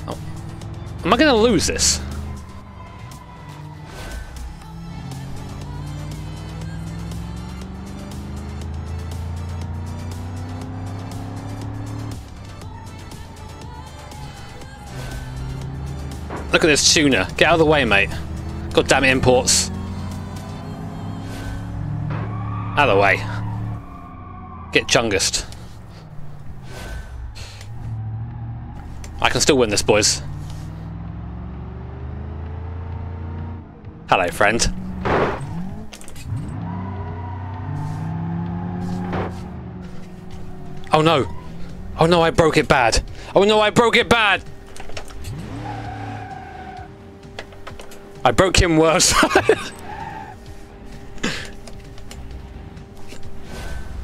Oh. Am I going to lose this? Look at this tuna. Get out of the way, mate. God damn it, imports. Out of the way. Get chungust. I can still win this, boys. Hello, friend. Oh no. Oh no, I broke it bad. Oh no, I broke it bad. I broke him worse.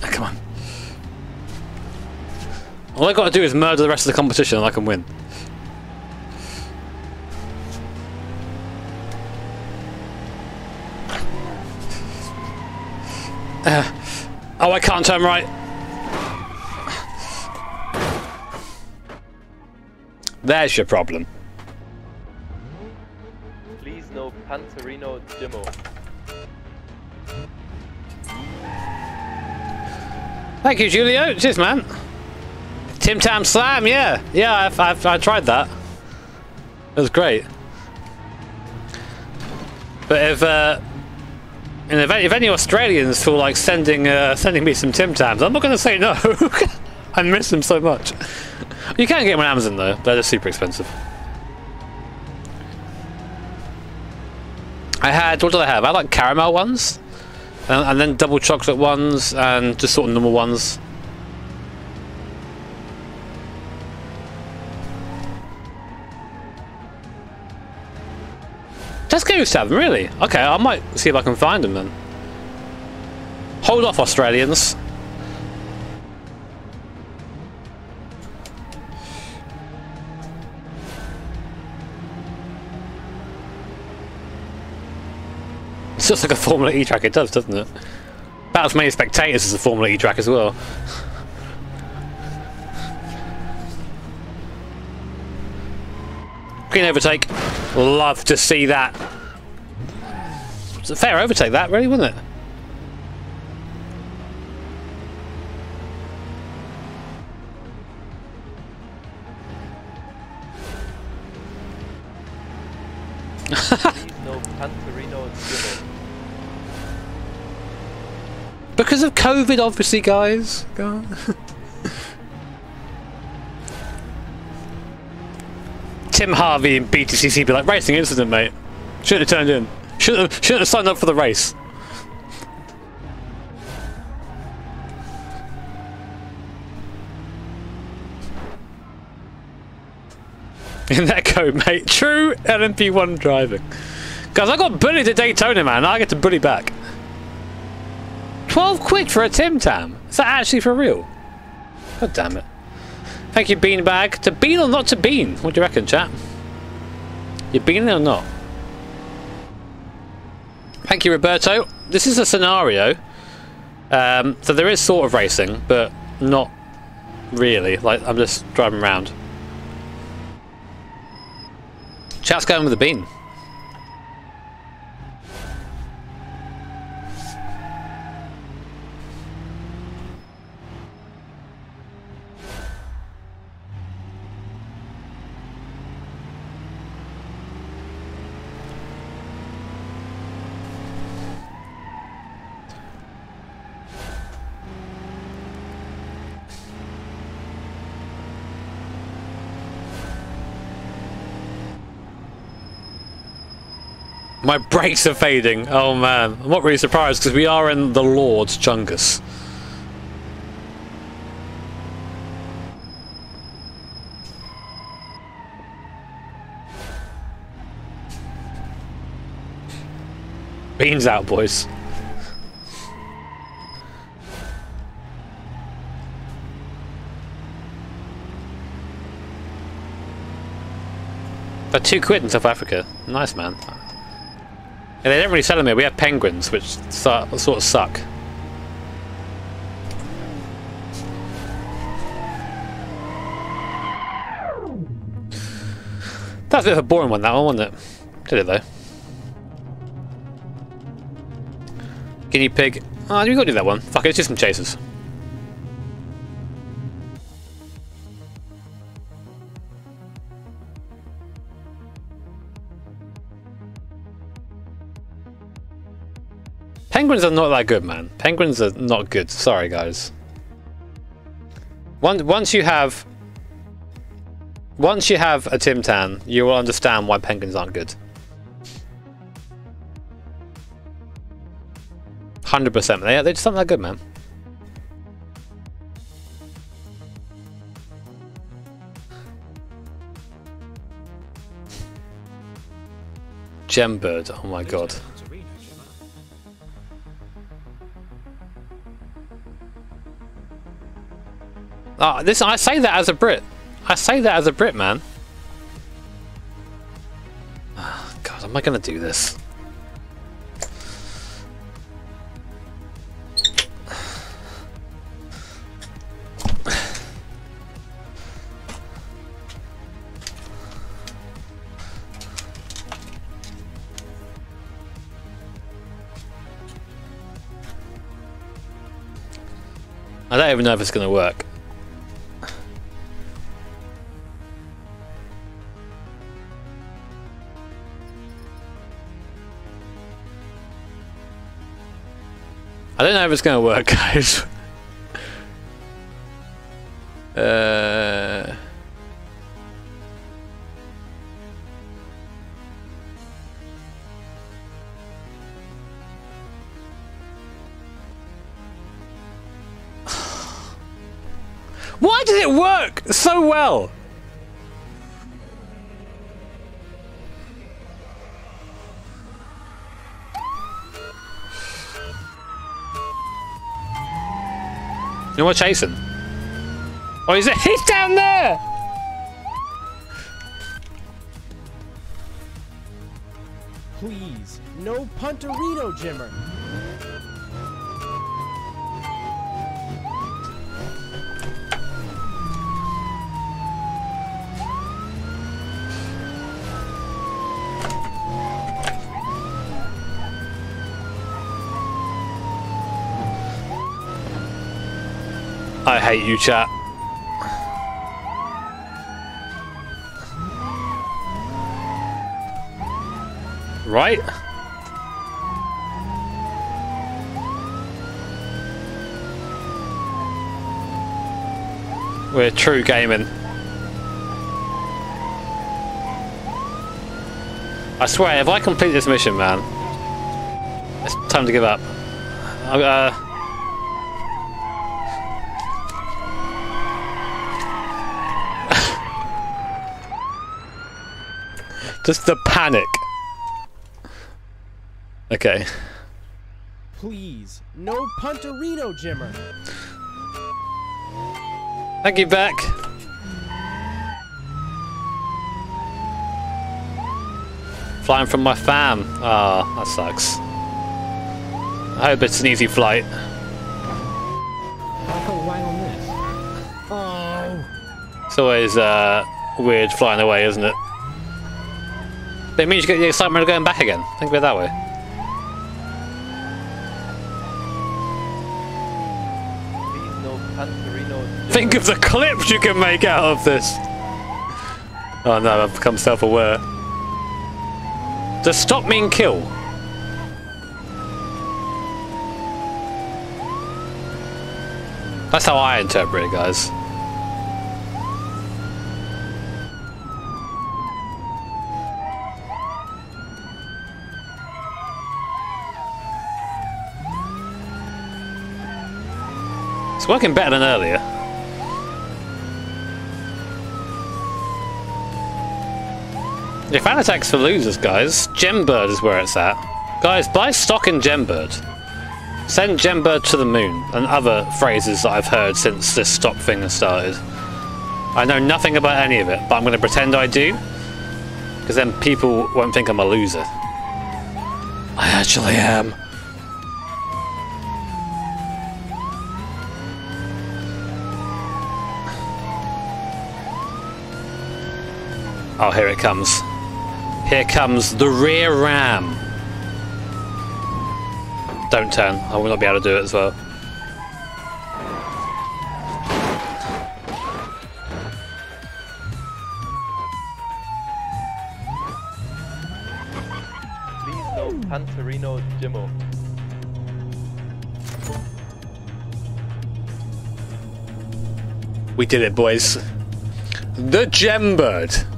Ah, Come on. All I gotta do is murder the rest of the competition and I can win. Uh, oh, I can't turn right. There's your problem.
No Punterino Demo.
Thank you, Julio. Cheers, man. Tim Tam Slam, yeah. Yeah, I've, I've, I tried that. It was great. But if, uh, if, if any Australians feel like sending uh, sending me some Tim Tams, I'm not going to say no. I miss them so much. You can get them on Amazon though, they're just super expensive. Had, what did I have? I had like caramel ones, and, and then double chocolate ones, and just sort of normal ones. Tesco used to them, really? Okay, I might see if I can find them then. Hold off, Australians. Just like a Formula E track, it does, doesn't it? About as many spectators as a Formula E track as well. Green overtake. Love to see that. It's a fair overtake, that, really, wasn't it?
no Punterino Jimmo.
Because of COVID, obviously, guys. Tim Harvey and BTCC be like, racing incident, mate. Shouldn't have turned in. Shouldn't have, shouldn't have signed up for the race. In that code, mate. True LMP1 driving. Guys, I got bullied at Daytona, man. I get to bully back. 12 quid for a Tim Tam. Is that actually for real? God damn it. Thank you, Beanbag. To bean or not to bean? What do you reckon, chat? You beaning or not? Thank you, Roberto. This is a scenario. Um, so there is sort of racing, but not really. Like, I'm just driving around. Chat's going with the bean. My brakes are fading. Oh man, I'm not really surprised because we are in the Lord's Chungus. Beans out, boys. But two quid in South Africa. Nice, man. Yeah, they don't really sell them here. We have penguins, which sort of suck. That's a bit of a boring one, that one, wasn't it? Did it, though? Guinea pig. Oh, we got to do that one. Fuck it, let's do some chasers. Penguins are not that good, man. Penguins are not good. Sorry, guys. Once once you have once you have a Tim Tam, you will understand why penguins aren't good. Hundred percent. They they just aren't that good, man. Gembird. Oh my god. Oh, this I say that as a Brit. I say that as a Brit, man. God, am I gonna do this? I don't even know if it's gonna work. I don't know if it's going to work, guys. uh... Know what, chasing? Oh, he's, he's down there!
Please, no Punterino, Jimmer.
Hate you, chat. Right? We're true gaming. I swear, if I complete this mission, man, it's time to give up. Uh, just the panic. Okay.
Please, no Punterino, Jimmer.
Thank you, Beck. Flying from my fam. Ah, that sucks. I hope it's an easy flight.
I put wang on this. Oh.
It's always uh, weird flying away, isn't it? But it means you get the excitement of going back again. Think of it that way. Think of the clips you can make out of this. Oh no, I've become self-aware. Does stop mean kill? That's how I interpret it, guys. Working better than earlier. If Fanatec's for losers, guys, Gembird is where it's at. Guys, buy stock in Gembird. Send Gembird to the moon, and other phrases that I've heard since this stock thing has started. I know nothing about any of it, but I'm going to pretend I do, because then people won't think I'm a loser. I actually am. Oh, here it comes. Here comes the rear ram. Don't turn. I will not be able to do it as well.
Please no Punterino Jimmo.
We did it, boys. The Gembird.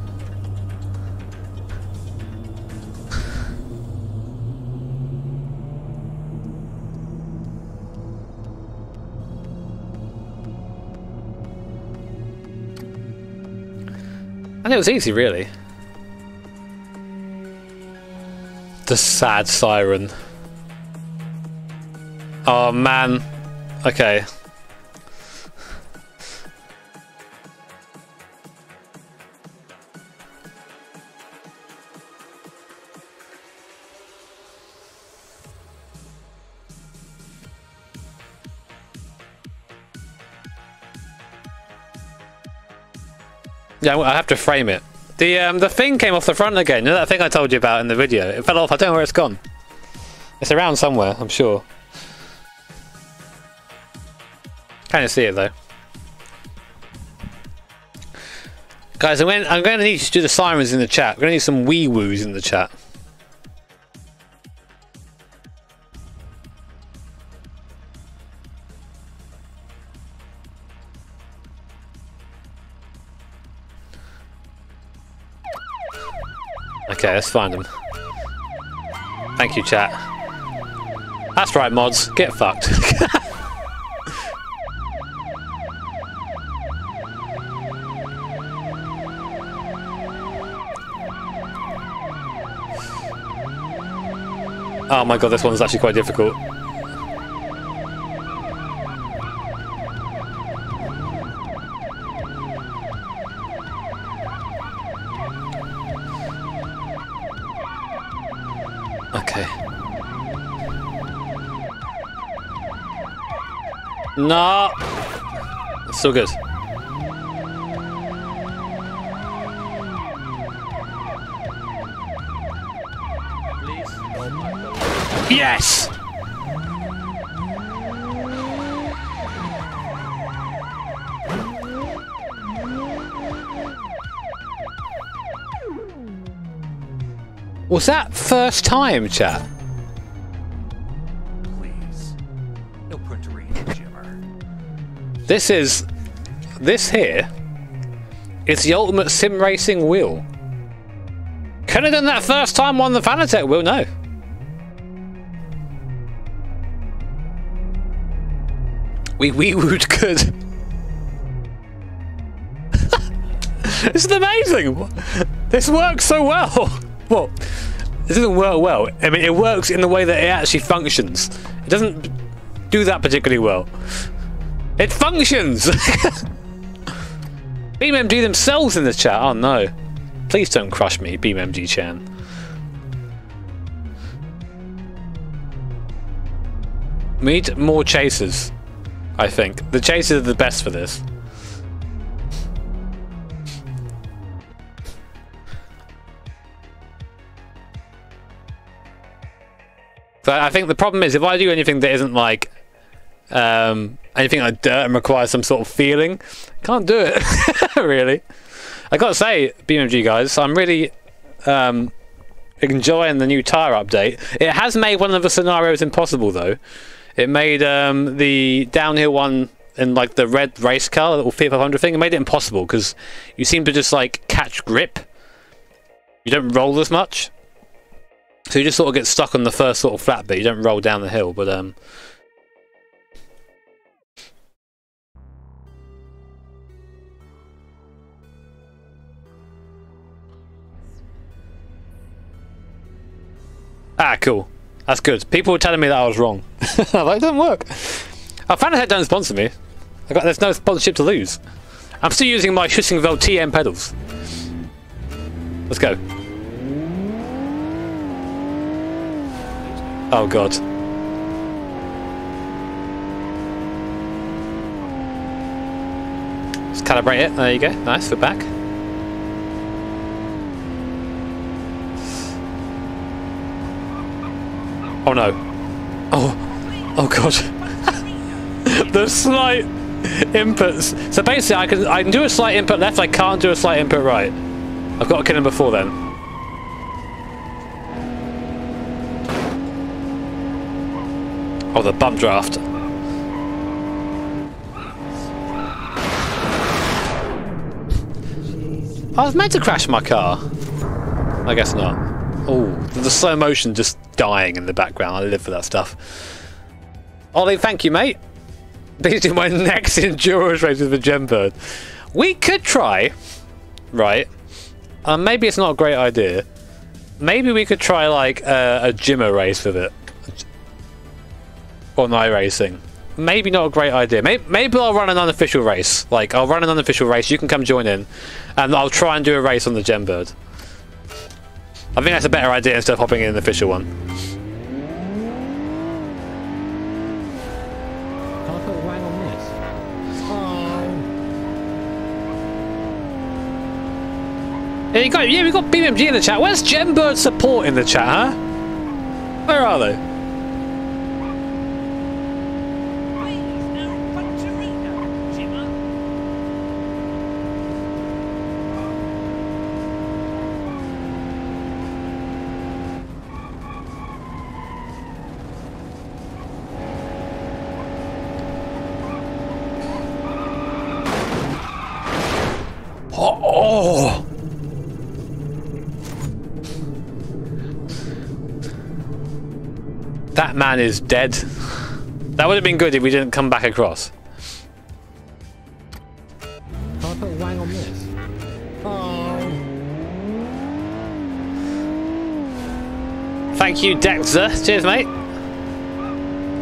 And it was easy, really. The sad siren. Oh man. Okay. Yeah, I have to frame it. The um, the thing came off the front again. You know that thing I told you about in the video? It fell off. I don't know where it's gone. It's around somewhere, I'm sure. Kind of see it though. Guys, I'm going, I'm going to need to do the sirens in the chat. We're going to need some wee woos in the chat. Okay, let's find them. Thank you, chat. That's right, mods. Get fucked. oh my god, this one's actually quite difficult. Okay. No. It's still good. Yes. Was that first time, chat? This is... This here is the ultimate sim racing wheel. Could have done that first time on the Fanatec wheel, no. We we would good. this is amazing. This works so well. Well, this doesn't work well. I mean, it works in the way that it actually functions. It doesn't do that particularly well. It functions. BeamNG themselves in the chat. Oh no. Please don't crush me, BeamNG Chan. We need more chasers, I think. The chasers are the best for this. But I think the problem is if I do anything that isn't like um, anything like dirt and requires some sort of feeling, can't do it really. I gotta say, BMG guys, I'm really um, enjoying the new tire update. It has made one of the scenarios impossible though. It made um, the downhill one in like the red race car, the little Fiat 500 thing. It made it impossible because you seem to just like catch grip. You don't roll as much. So you just sort of get stuck on the first sort of flat bit. You don't roll down the hill, but um. Ah, cool. That's good. People were telling me that I was wrong. It doesn't work. Oh, Fanatec don't sponsor me. I got, there's no sponsorship to lose. I'm still using my Heusinkveld TM pedals. Let's go. Oh god. Let's calibrate it. There you go. Nice. We're back. Oh no. Oh. Oh god. the slight inputs. So basically, I can I can do a slight input left. I can't do a slight input right. I've got to kill him before then. Oh, the bump draft. I was meant to crash my car. I guess not. Oh, the slow motion just dying in the background. I live for that stuff. Ollie, thank you, mate. These are my next endurance race with the Gembird. We could try, right? Uh, maybe it's not a great idea. Maybe we could try like a Jimmer race with it. Or night racing. Maybe not a great idea. Maybe, maybe I'll run an unofficial race. Like, I'll run an unofficial race. You can come join in. And I'll try and do a race on the Gembird. I think that's a better idea instead of hopping in the official one.
Can I put Wang on this?
Yeah, you got, yeah, we got BMG in the chat. Where's Gembird support in the chat, huh? Where are they? Man is dead. That would have been good if we didn't come back across.
Can I put Wang on this? Oh.
Thank you, Dexter. Cheers, mate.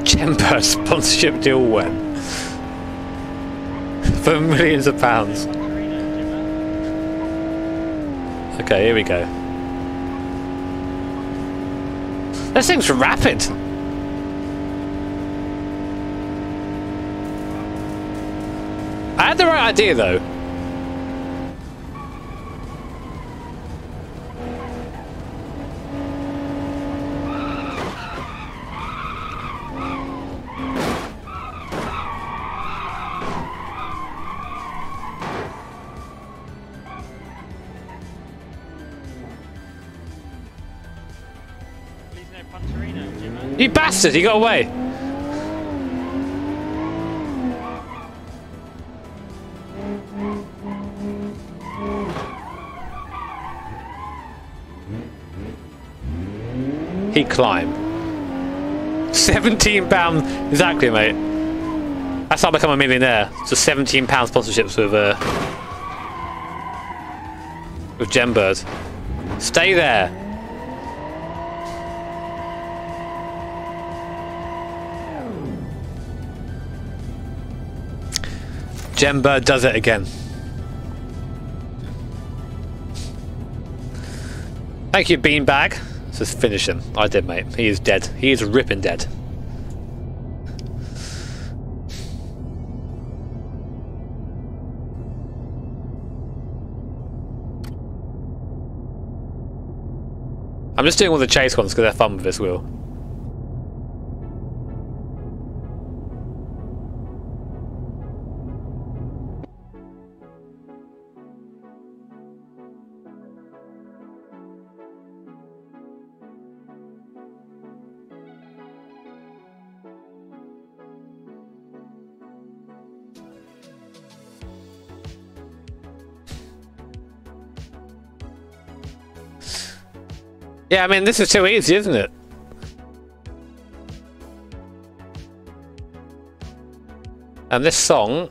Gembird sponsorship deal when? For millions of pounds. Okay, here we go. This thing's rapid. had the right idea, though. You bastard, he got away. He climbed. Seventeen pound exactly, mate. That's how I become a millionaire. Just seventeen pound sponsorships with uh with Gembird. Stay there. Gembird does it again. Thank you, Beanbag. Just finish him. I did, mate. He is dead. He is ripping dead. I'm just doing all the chase ones because they're fun with this wheel. Yeah, I mean, this is too easy, isn't it? And this song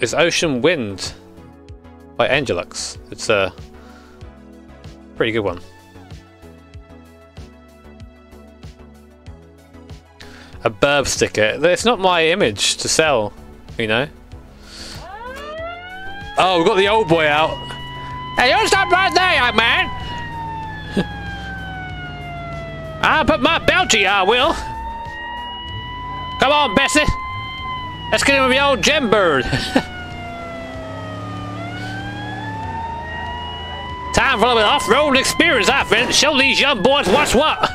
is Ocean Wind by Angelux. It's a pretty good one. A burb sticker. It's not my image to sell, you know. Oh, we've got the old boy out. Hey, you stop right there, young man! I'll put my bounty, I will. Come on, Bessie. Let's get in with the old Gembird. Time for a little off-road experience, I think. Show these young boys what's what.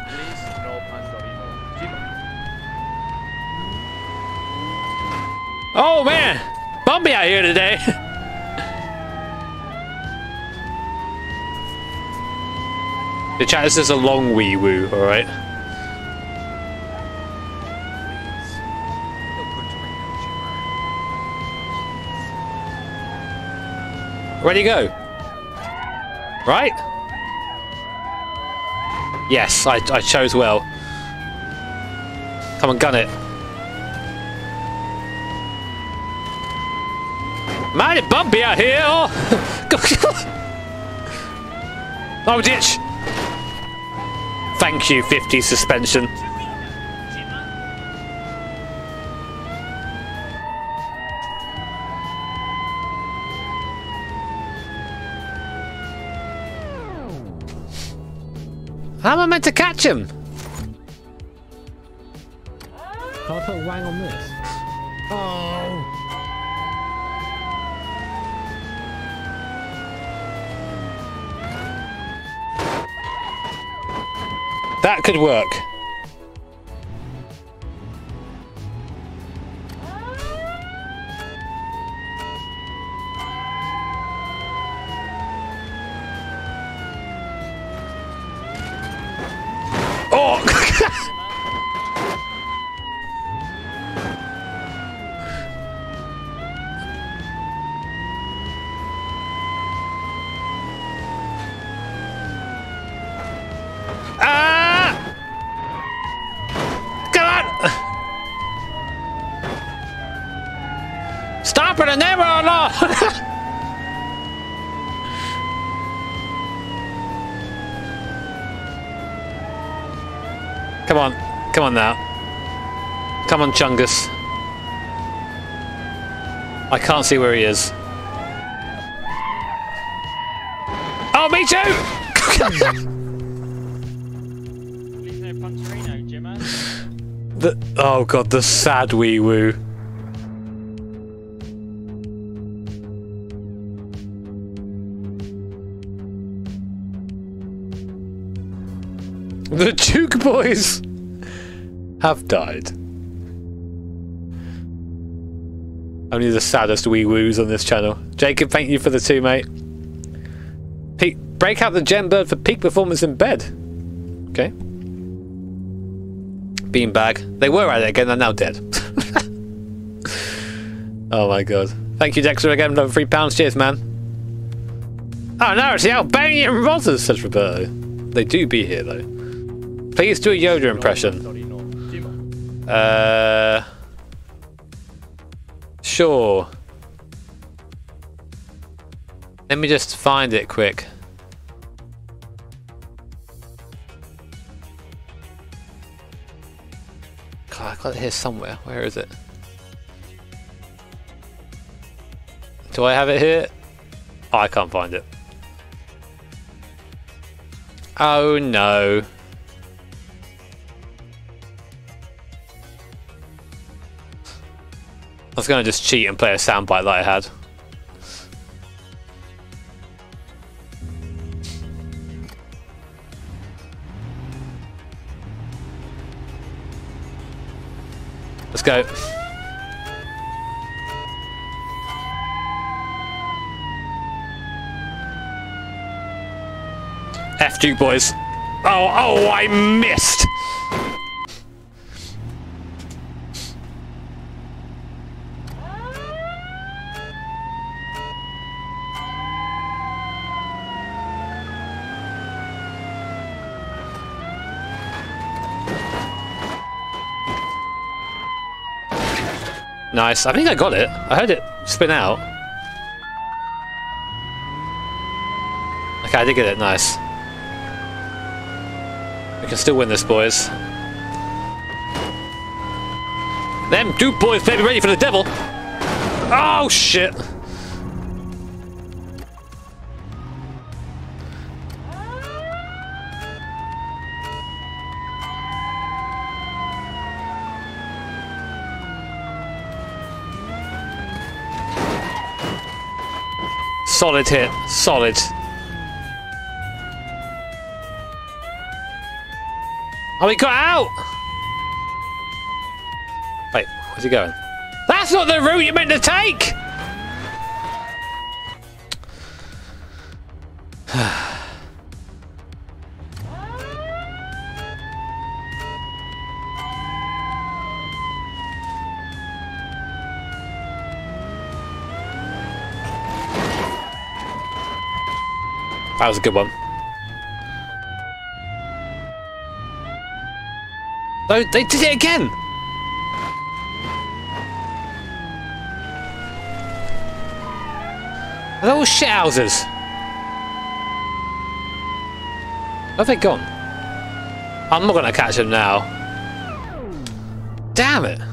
Oh man, bumpy out here today. The chat, is a long wee woo, alright? He go? Right? Yes, I, I chose well. Come on, gun it. Mighty bumpy out here! Oh, oh, ditch! Thank you, 50 suspension. How am I meant to catch him?
Can I put wang on this? Oh!
That could work. Come on now. Come on, Chungus. I can't see where he is. Oh, me too!
Please no Punterino, Jimmer.
the, oh god, the sad wee woo. The Duke boys have died. Only the saddest wee woos on this channel. Jacob, thank you for the two, mate. Peak, break out the Gembird for peak performance in bed. Okay. beanbag. They were at it again, they're now dead. oh my god. Thank you, Dexter, again, another three pounds. Cheers, man. Oh no, it's the Albanian Rozzers, says Roberto. They do be here, though. Please do a Yoda impression. Uh. Sure. Let me just find it quick. God, I got it here somewhere. Where is it? Do I have it here? Oh, I can't find it. Oh no. I was going to just cheat and play a soundbite that I had. Let's go. F Duke boys. Oh, oh, I missed. Nice. I think I got it. I heard it spin out. Okay, I did get it. Nice. We can still win this, boys. Them Duke boys better be ready for the devil. Oh, shit. Solid hit. Solid. Oh, he got out! Wait, where's he going? That's not the route you meant to take! That was a good one. Oh, they did it again! They're all shithouses. Where have they gone? I'm not gonna catch them now. Damn it!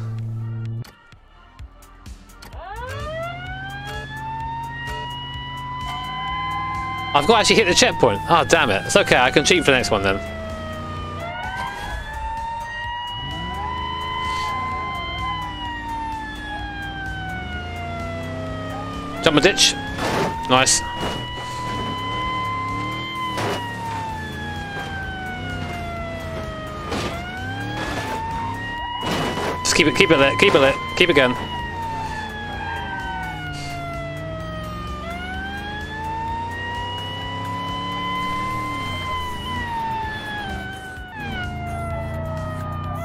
I've got to actually hit the checkpoint. Oh, damn it. It's okay, I can cheat for the next one then. Jump a ditch. Nice. Just keep it, keep it lit, keep it lit, keep it going.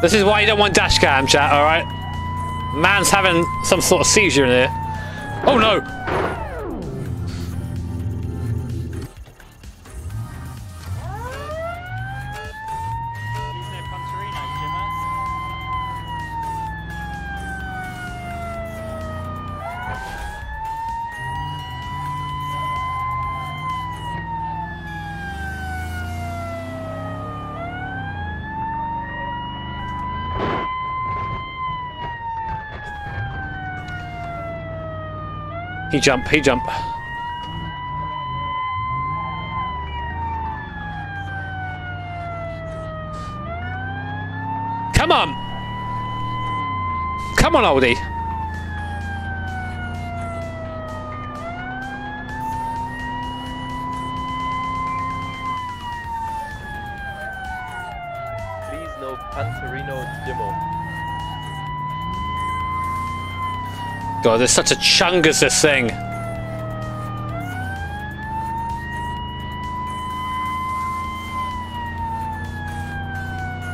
This is why you don't want dash cam chat, alright? Man's having some sort of seizure in here. Oh no! He jump, he jump. Come on! Come on, oldie! God, there's such a chungus this thing.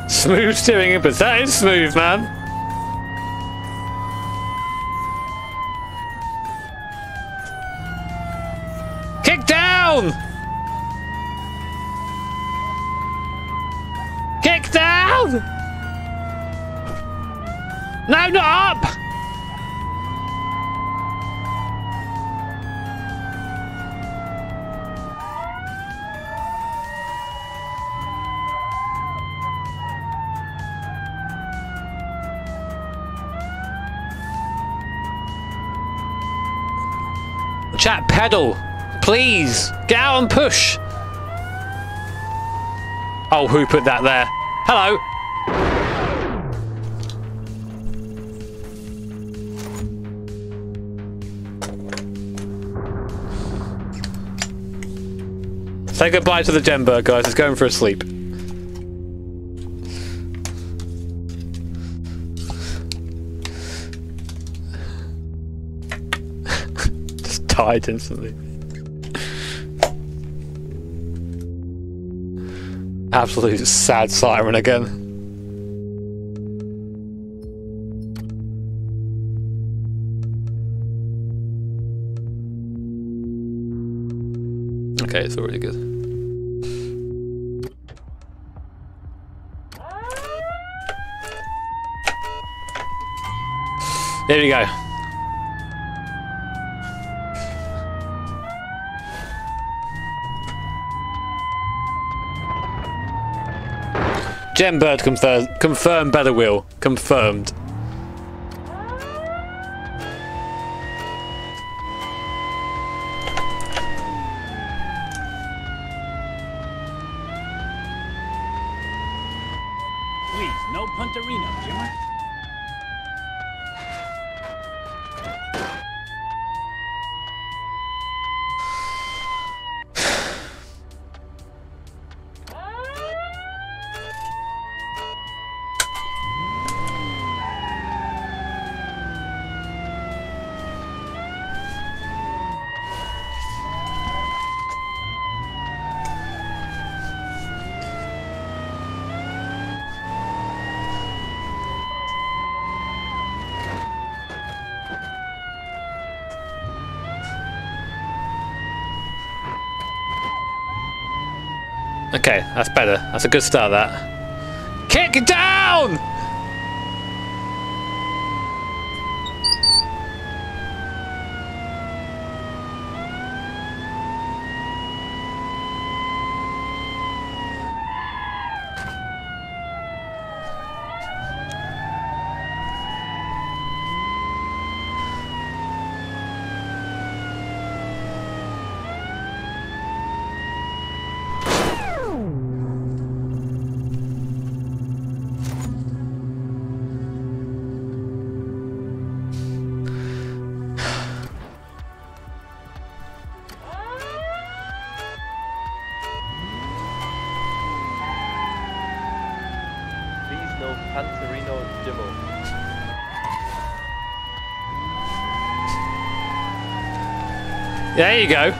Smooth steering inputs. That is smooth, man. Pedal, please get out and push. Oh, who put that there? Hello. Say goodbye to the Gembird, guys. It's going for a sleep. Instantly. Absolute sad siren again. Okay, it's already good. There we go. Gembird confirmed. Confirmed better Will. Confirmed. Better. That's a good start. That. Kick down. Go.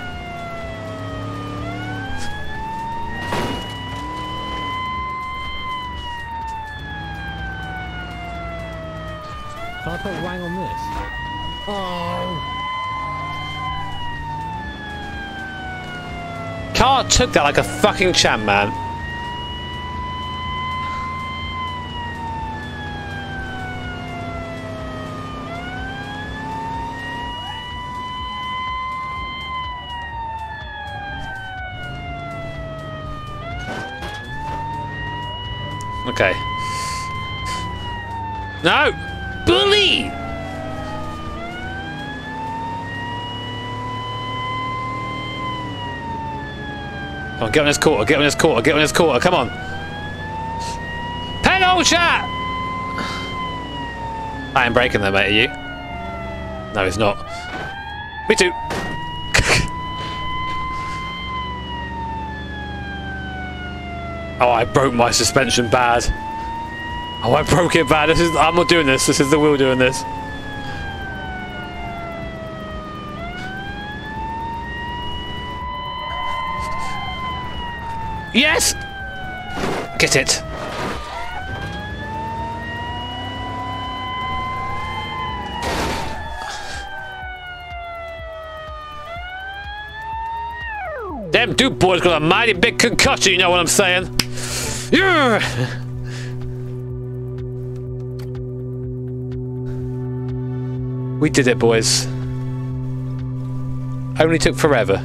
Can I put Wang on this? Oh!
Car took that like a fucking champ, man. Okay. No! Bully! Come on, get on this quarter, get on this quarter, get on this quarter, come on. Pedal chat! I am breaking them, mate, are you? No, he's not. Me too. oh, I broke my suspension bad. Oh, I broke it bad. This is, I'm not doing this. This is the wheel doing this. Yes! Get it. Them two boys got a mighty big concussion, you know what I'm saying? Yeah! We did it, boys. Only took forever.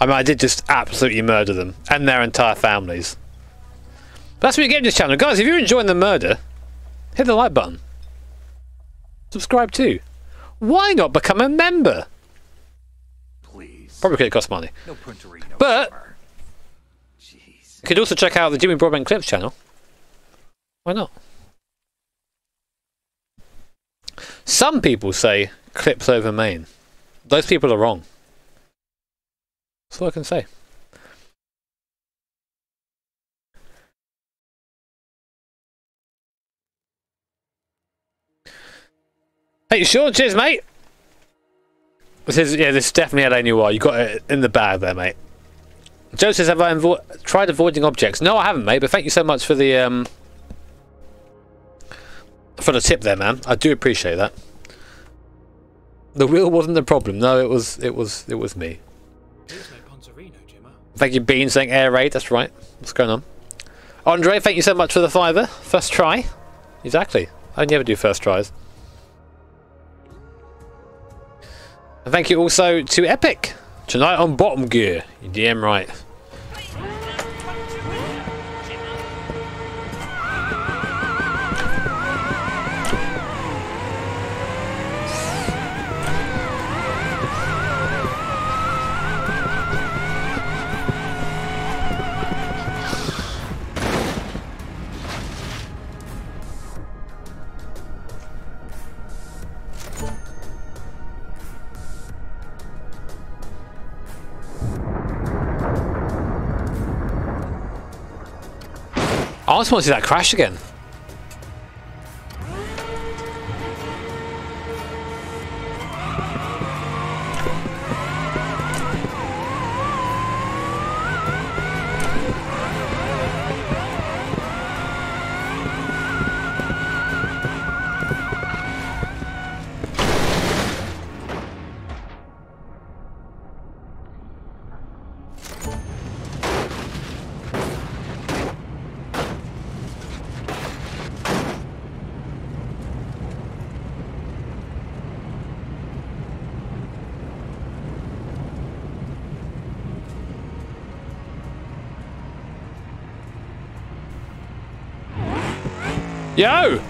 I mean, I did just absolutely murder them and their entire families. But that's what you get in this channel. Guys, if you're enjoying the murder, hit the like button. Subscribe too. Why not become a member?
Please.
Probably could cost money.
No punterino,
But-
Jimmer. Jeez.
You could also check out the Jimmy Broadbent Clips channel. Why not? Some people say clips over main. Those people are wrong. That's all I can say. Hey, sure, cheers, mate. This is yeah, this is definitely LA Noire. You got it in the bag there, mate. Joe says, "Have I tried avoiding objects?" No, I haven't, mate. But thank you so much for the um for the tip there, man. I do appreciate that. The wheel wasn't the problem. No, it was it was it was me. Thank you, Bean, saying air raid. That's right. What's going on? Andre, thank you so much for the fiver. First try. Exactly. I never do first tries. And thank you also to Epic. Tonight on Bottom Gear. You're damn right. I just want to see that crash again. Yo!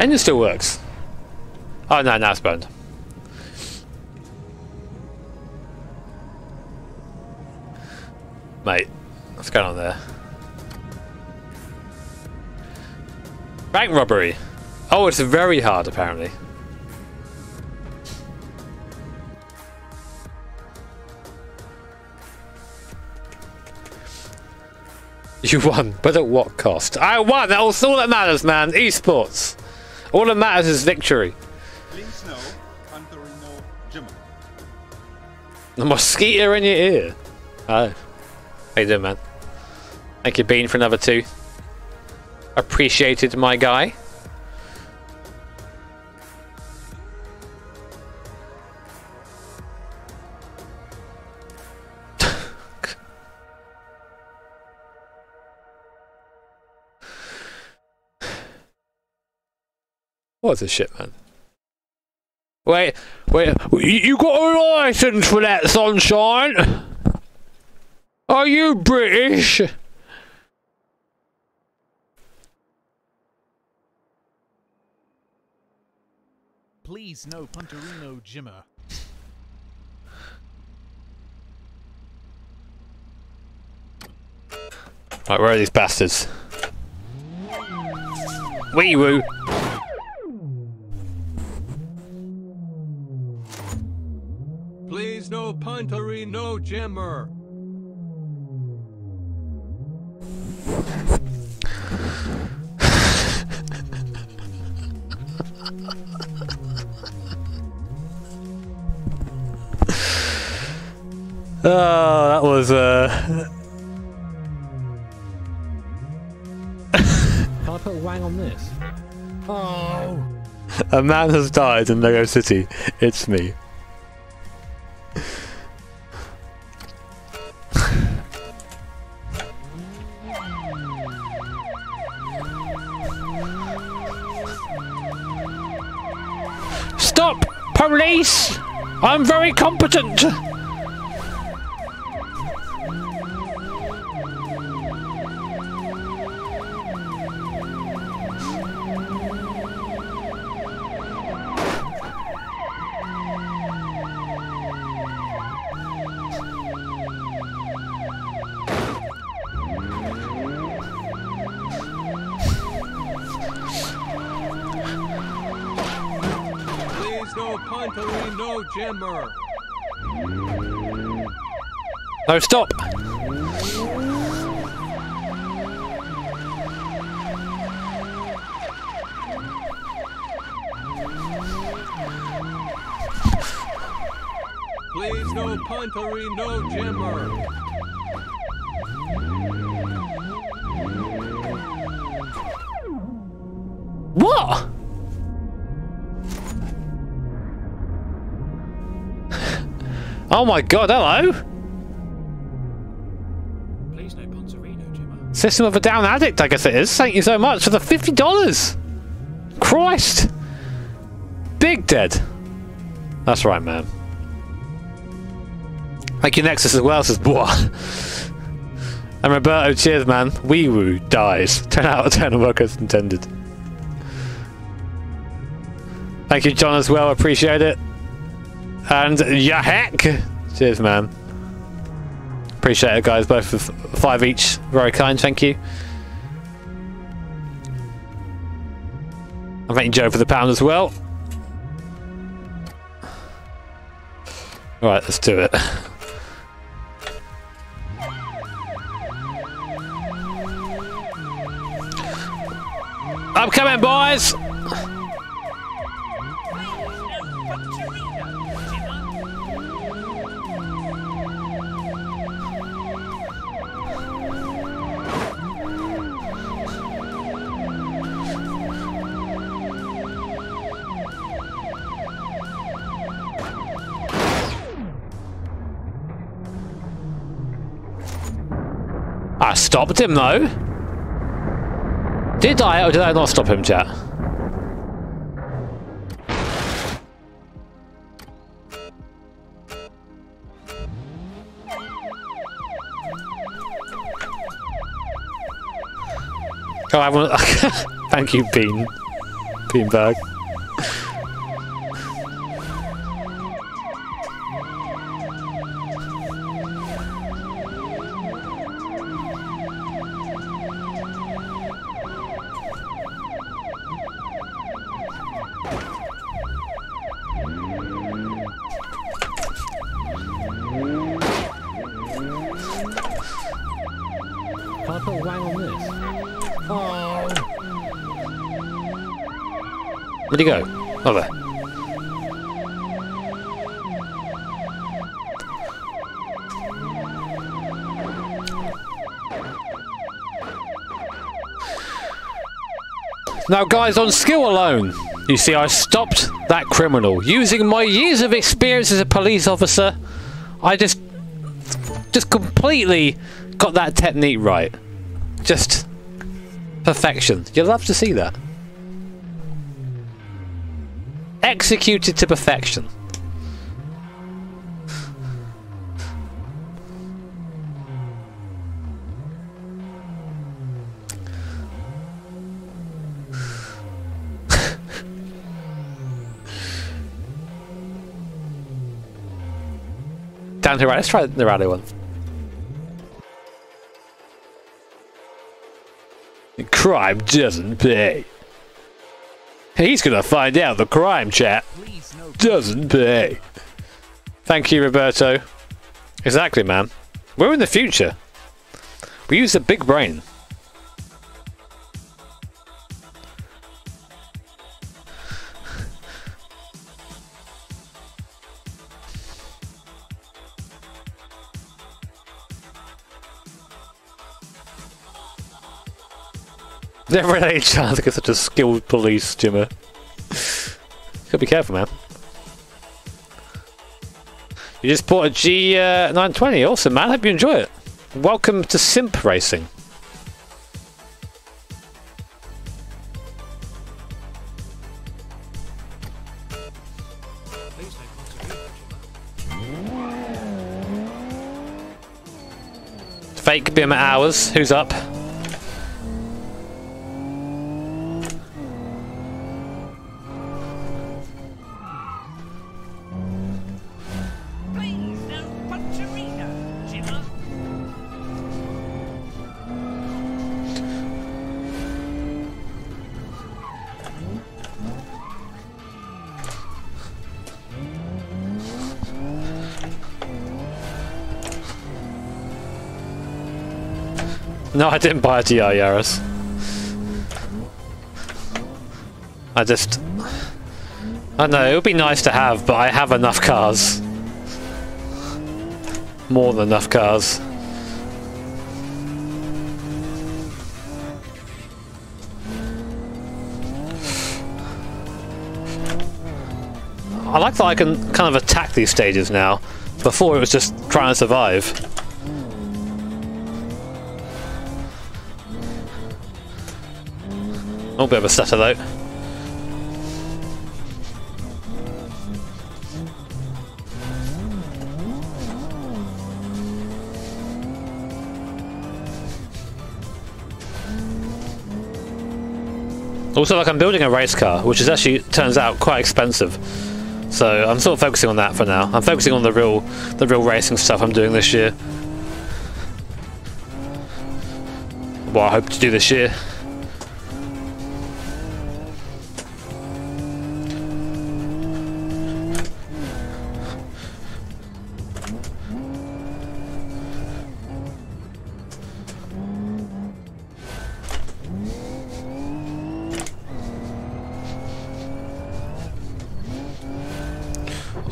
Engine still works. Oh no, now it's burned. Mate, what's going on there? Bank robbery. Oh, it's very hard apparently. You won, but at what cost? I won! That's all that matters, man. Esports. All that matters is victory.
Please no Punterino Jimmer.
The mosquito in your ear. Oh. How you doing, man? Thank you, Bean, for another two. Appreciated, my guy. What's this shit, man? Wait, wait, you- you got a license for that, sunshine? Are you British?
Please, no Punterino Jimmer.
Right, where are these bastards? Wee woo.
Please no punterino, Jimmer.
Oh, that was uh Can I
put Wang on this? Oh!
A man has died in Lego City. It's me. Police! I'm very competent!
Please no puntery, no jimmer.
No, stop!
Please no puntery, no jimmer.
What? oh my god, hello! System of a Down Addict, I guess it is. Thank you so much for the $50! Christ! Big Dead. That's right, man. Thank you, Nexus, as well, says Bois. And Roberto, cheers, man. Wee Woo dies. 10 out of 10 work as intended. Thank you, John, as well. Appreciate it. And yeah, heck! Cheers, man. Appreciate it, guys. Both for f- five each. Very kind. Thank you. I'm thanking Joe for the pound as well. Alright, let's do it. I'm coming, boys! Stopped him though. Did I or did I not stop him, chat? Oh, I want. Thank you, Bean. Beanbag.
Can I put Wang on this? Oh!
Where'd he go? Oh. Now, guys, on skill alone, you see, I stopped that criminal using my years of experience as a police officer. I just, just completely got that technique right. Just perfection. You'll love to see that. Executed to perfection. Down to right. Let's try the rally one. Crime doesn't pay. He's gonna find out the crime chat doesn't pay. Thank you, Roberto. Exactly, man. We're in the future. We use a big brain. Never had any chance get such a skilled police, Jimmer. Gotta be careful, man. You just bought a G920. Uh, awesome, man. Hope you enjoy it. Welcome to Simp Racing. Fake BM hours. Who's up?
No,
I didn't buy a GR Yaris. I just... I know, it would be nice to have, but I have enough cars. More than enough cars. I like that I can kind of attack these stages now. Before it was just trying to survive. A bit of a stutter though. Also, like I'm building a race car, which is actually turns out quite expensive. So I'm sort of focusing on that for now. I'm focusing on the real, the real racing stuff I'm doing this year. What I hope to do this year.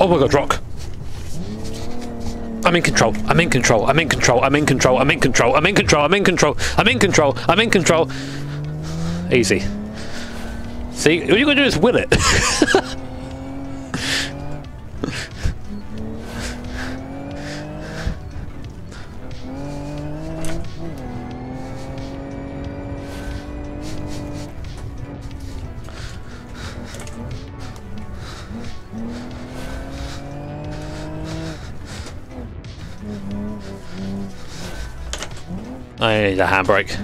Oh my god, rock. I'm in control. I'm in control. I'm in control. I'm in control. I'm in control. I'm in control. I'm in control. I'm in control. I'm in control. Easy. See, all you gotta do is will it. I need a handbrake.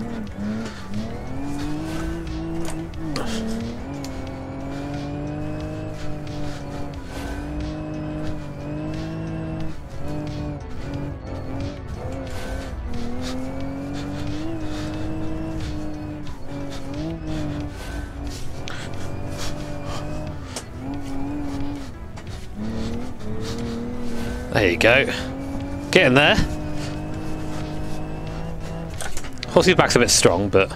There you go. Get in there. Horsey's back's a bit strong, but...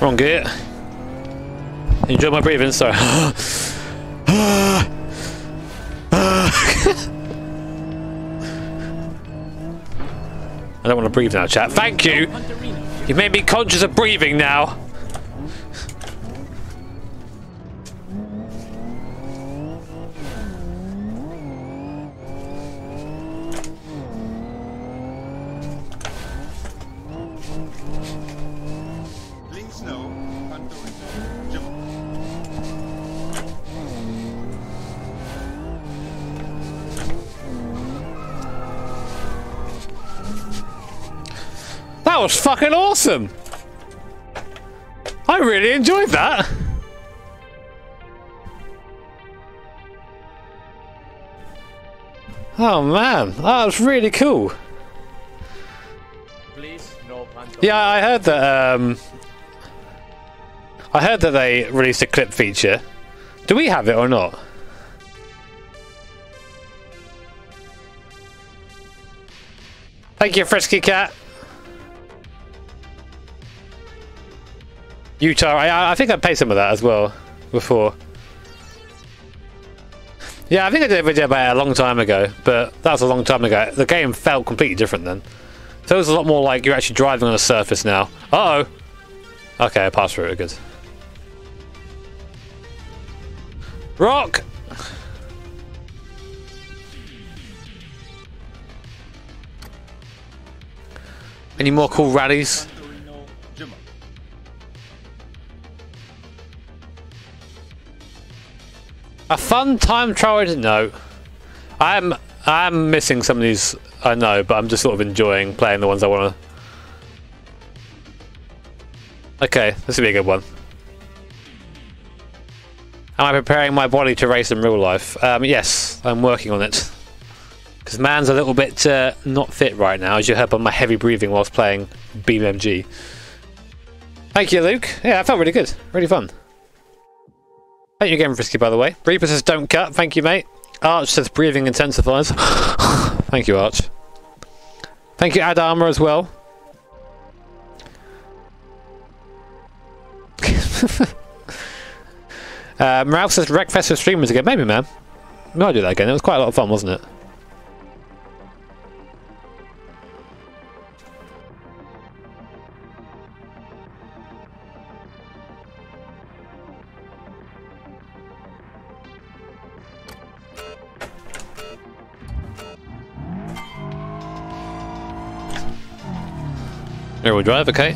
Wrong gear. Enjoy my breathing, sorry. I don't want to breathe now, chat. Thank you! You've made me conscious of breathing now. fucking awesome. I really enjoyed that. Oh man, that was really cool.
Please, no
yeah, I heard that. Um, I heard that they released a clip feature. Do we have it or not? Thank you, Frisky Cat. Utah, I, I think I paid some of that as well before. Yeah, I think I did a video about it a long time ago, but that was a long time ago. The game felt completely different then. So it was a lot more like you're actually driving on a surface now. Uh oh Okay, I passed through it, good. Rock! Any more cool rallies? A fun time trial? No. I'm I'm missing some of these, I know, but I'm just sort of enjoying playing the ones I want to... Okay, this will be a good one. Am I preparing my body to race in real life? Um, yes, I'm working on it. Because man's a little bit uh, not fit right now, as you heard by my heavy breathing whilst playing BeamNG. Thank you, Luke. Yeah, that felt really good. Really fun. Thank you again, Frisky, by the way. Reaper says don't cut. Thank you, mate. Arch says breathing intensifies. Thank you, Arch. Thank you, Ad Armor, as well. um, Ralph says Wreckfest for streamers again. Maybe, man. We might do that again. It was quite a lot of fun, wasn't it? Rear we drive, okay.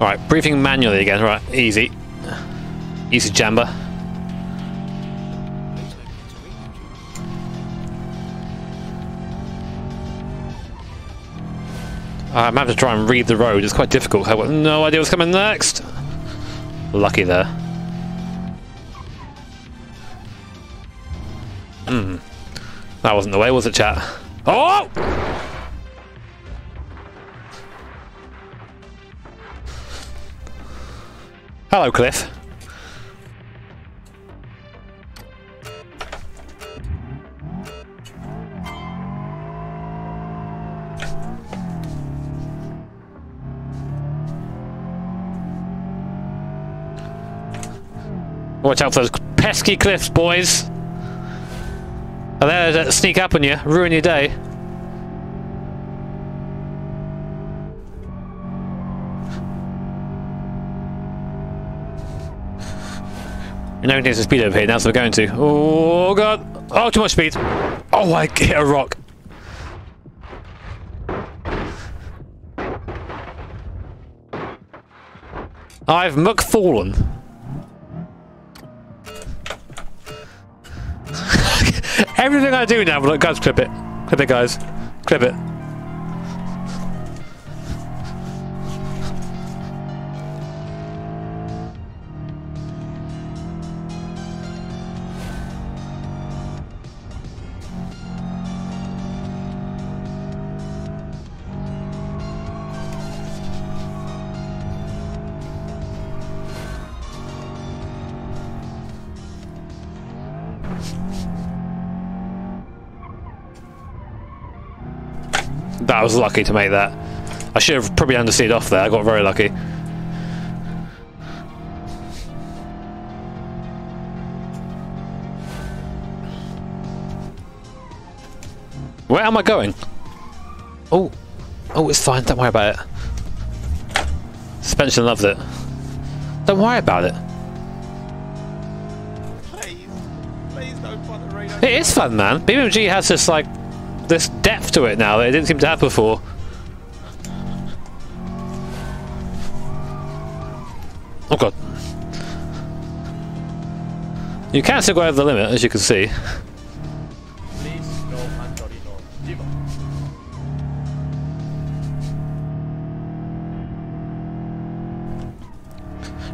Alright, breathing manually again, right, easy. Easy jamba. I'm having to try and read the road, it's quite difficult. I've got no idea what's coming next. Lucky there. Hmm. That wasn't the way, was it, chat? Oh! Hello, Cliff. Watch out for those pesky cliffs, boys. They there sneak up on you, ruin your day? We know there's a speed over here, that's what we're going to. Oh god! Oh, too much speed! Oh, I hit a rock. I've muck fallen. Everything I do now, look, guys, clip it. Clip it, guys. Clip it. That was lucky to make that. I should have probably understeered off there. I got very lucky. Where am I going? Oh, oh, it's fine. Don't worry about it. Suspension loves it. Don't worry about it.
Please, please don't the radar.
It is fun, man. BeamNG has this like this depth to it now that it didn't seem to have before. Oh god. You can still go over the limit, as you can see.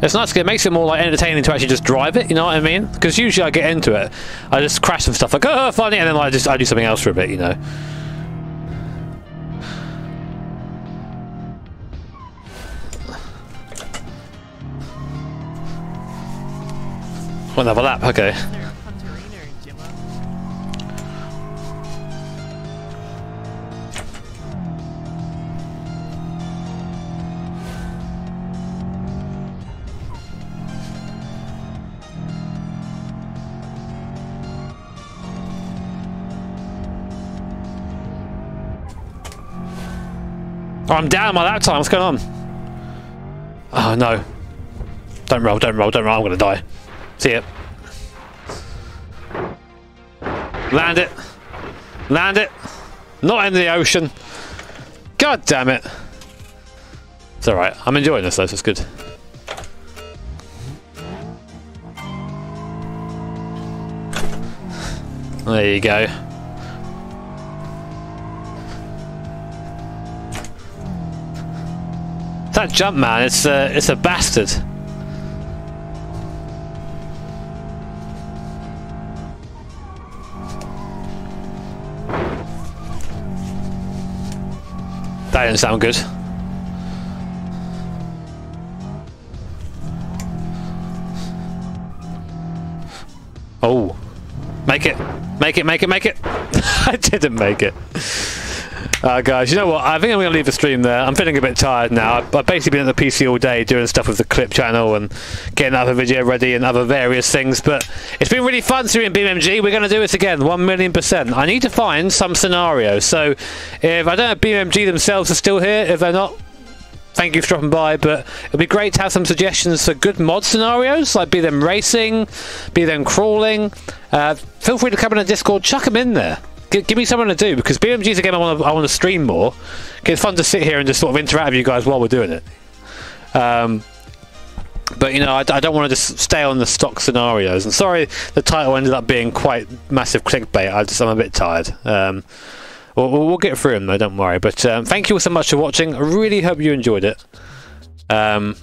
It's nice it makes it more like entertaining to actually just drive it, you know what I mean? Because usually I get into it, I just crash and stuff like, oh, oh, funny, and then I just I do something else for a bit, you know. One Another lap, okay. Oh, I'm down my lap time. What's going on? Oh no! Don't roll! Don't roll! Don't roll! I'm gonna die. See it. Land it. Land it. Not in the ocean. God damn it! It's all right. I'm enjoying this though. So it's good. There you go. That jump, man, it's a, it's a bastard. That didn't sound good. Oh. Make it. Make it, make it, make it. I didn't make it. Uh, guys, you know what? I think I'm going to leave the stream there. I'm feeling a bit tired now. I've, basically been at the PC all day doing stuff with the clip channel and getting other video ready and other various things. But it's been really fun doing BeamNG. We're going to do it again, one million percent. I need to find some scenarios. So if I don't know if BeamNG themselves are still here, if they're not, thank you for dropping by. But it'd be great to have some suggestions for good mod scenarios, like be them racing, be them crawling. Uh, feel free to come in the Discord, chuck them in there. Give me something to do because BeamNG is a game I want to I want to stream more. It's fun to sit here and just sort of interact with you guys while we're doing it. Um, but you know, I, I don't want to just stay on the stock scenarios. And sorry, the title ended up being quite massive clickbait. I just I'm a bit tired. Um, we'll, we'll we'll get through them though, don't worry. But um, thank you all so much for watching. I really hope you enjoyed it. Um,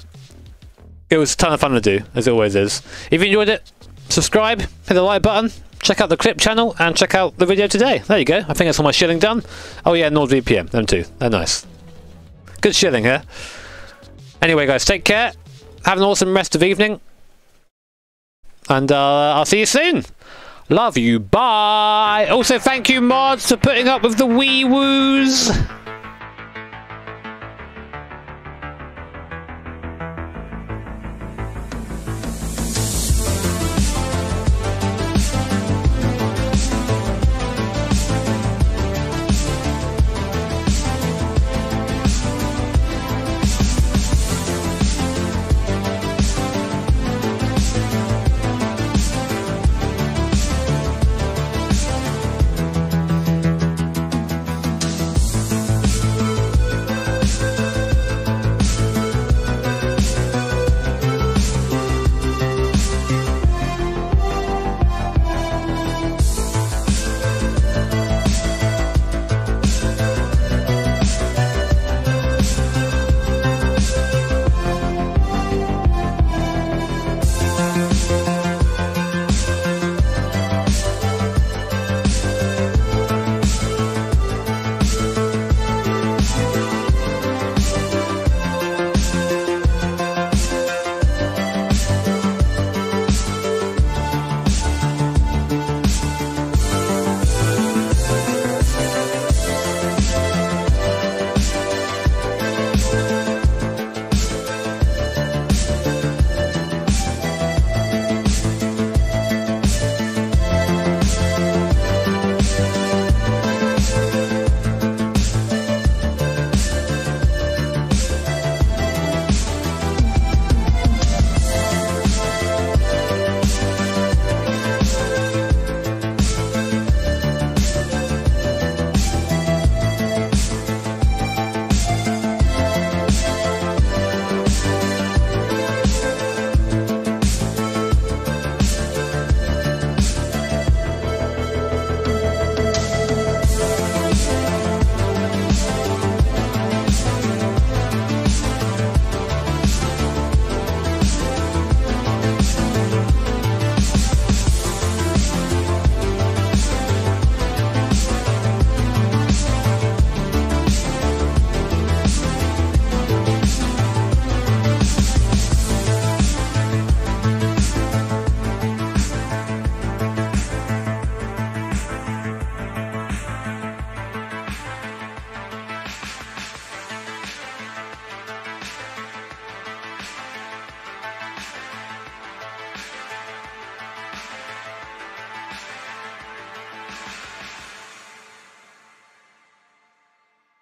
it was a ton of fun to do, as it always is. If you enjoyed it, subscribe, hit the like button, check out the clip channel, and check out the video today. There you go. I think that's all my shilling done. Oh yeah, NordVPN, them too. They're nice. Good shilling here. Anyway, guys, take care. Have an awesome rest of evening. And uh, I'll see you soon. Love you. Bye. Also, thank you, mods, for putting up with the wee woos.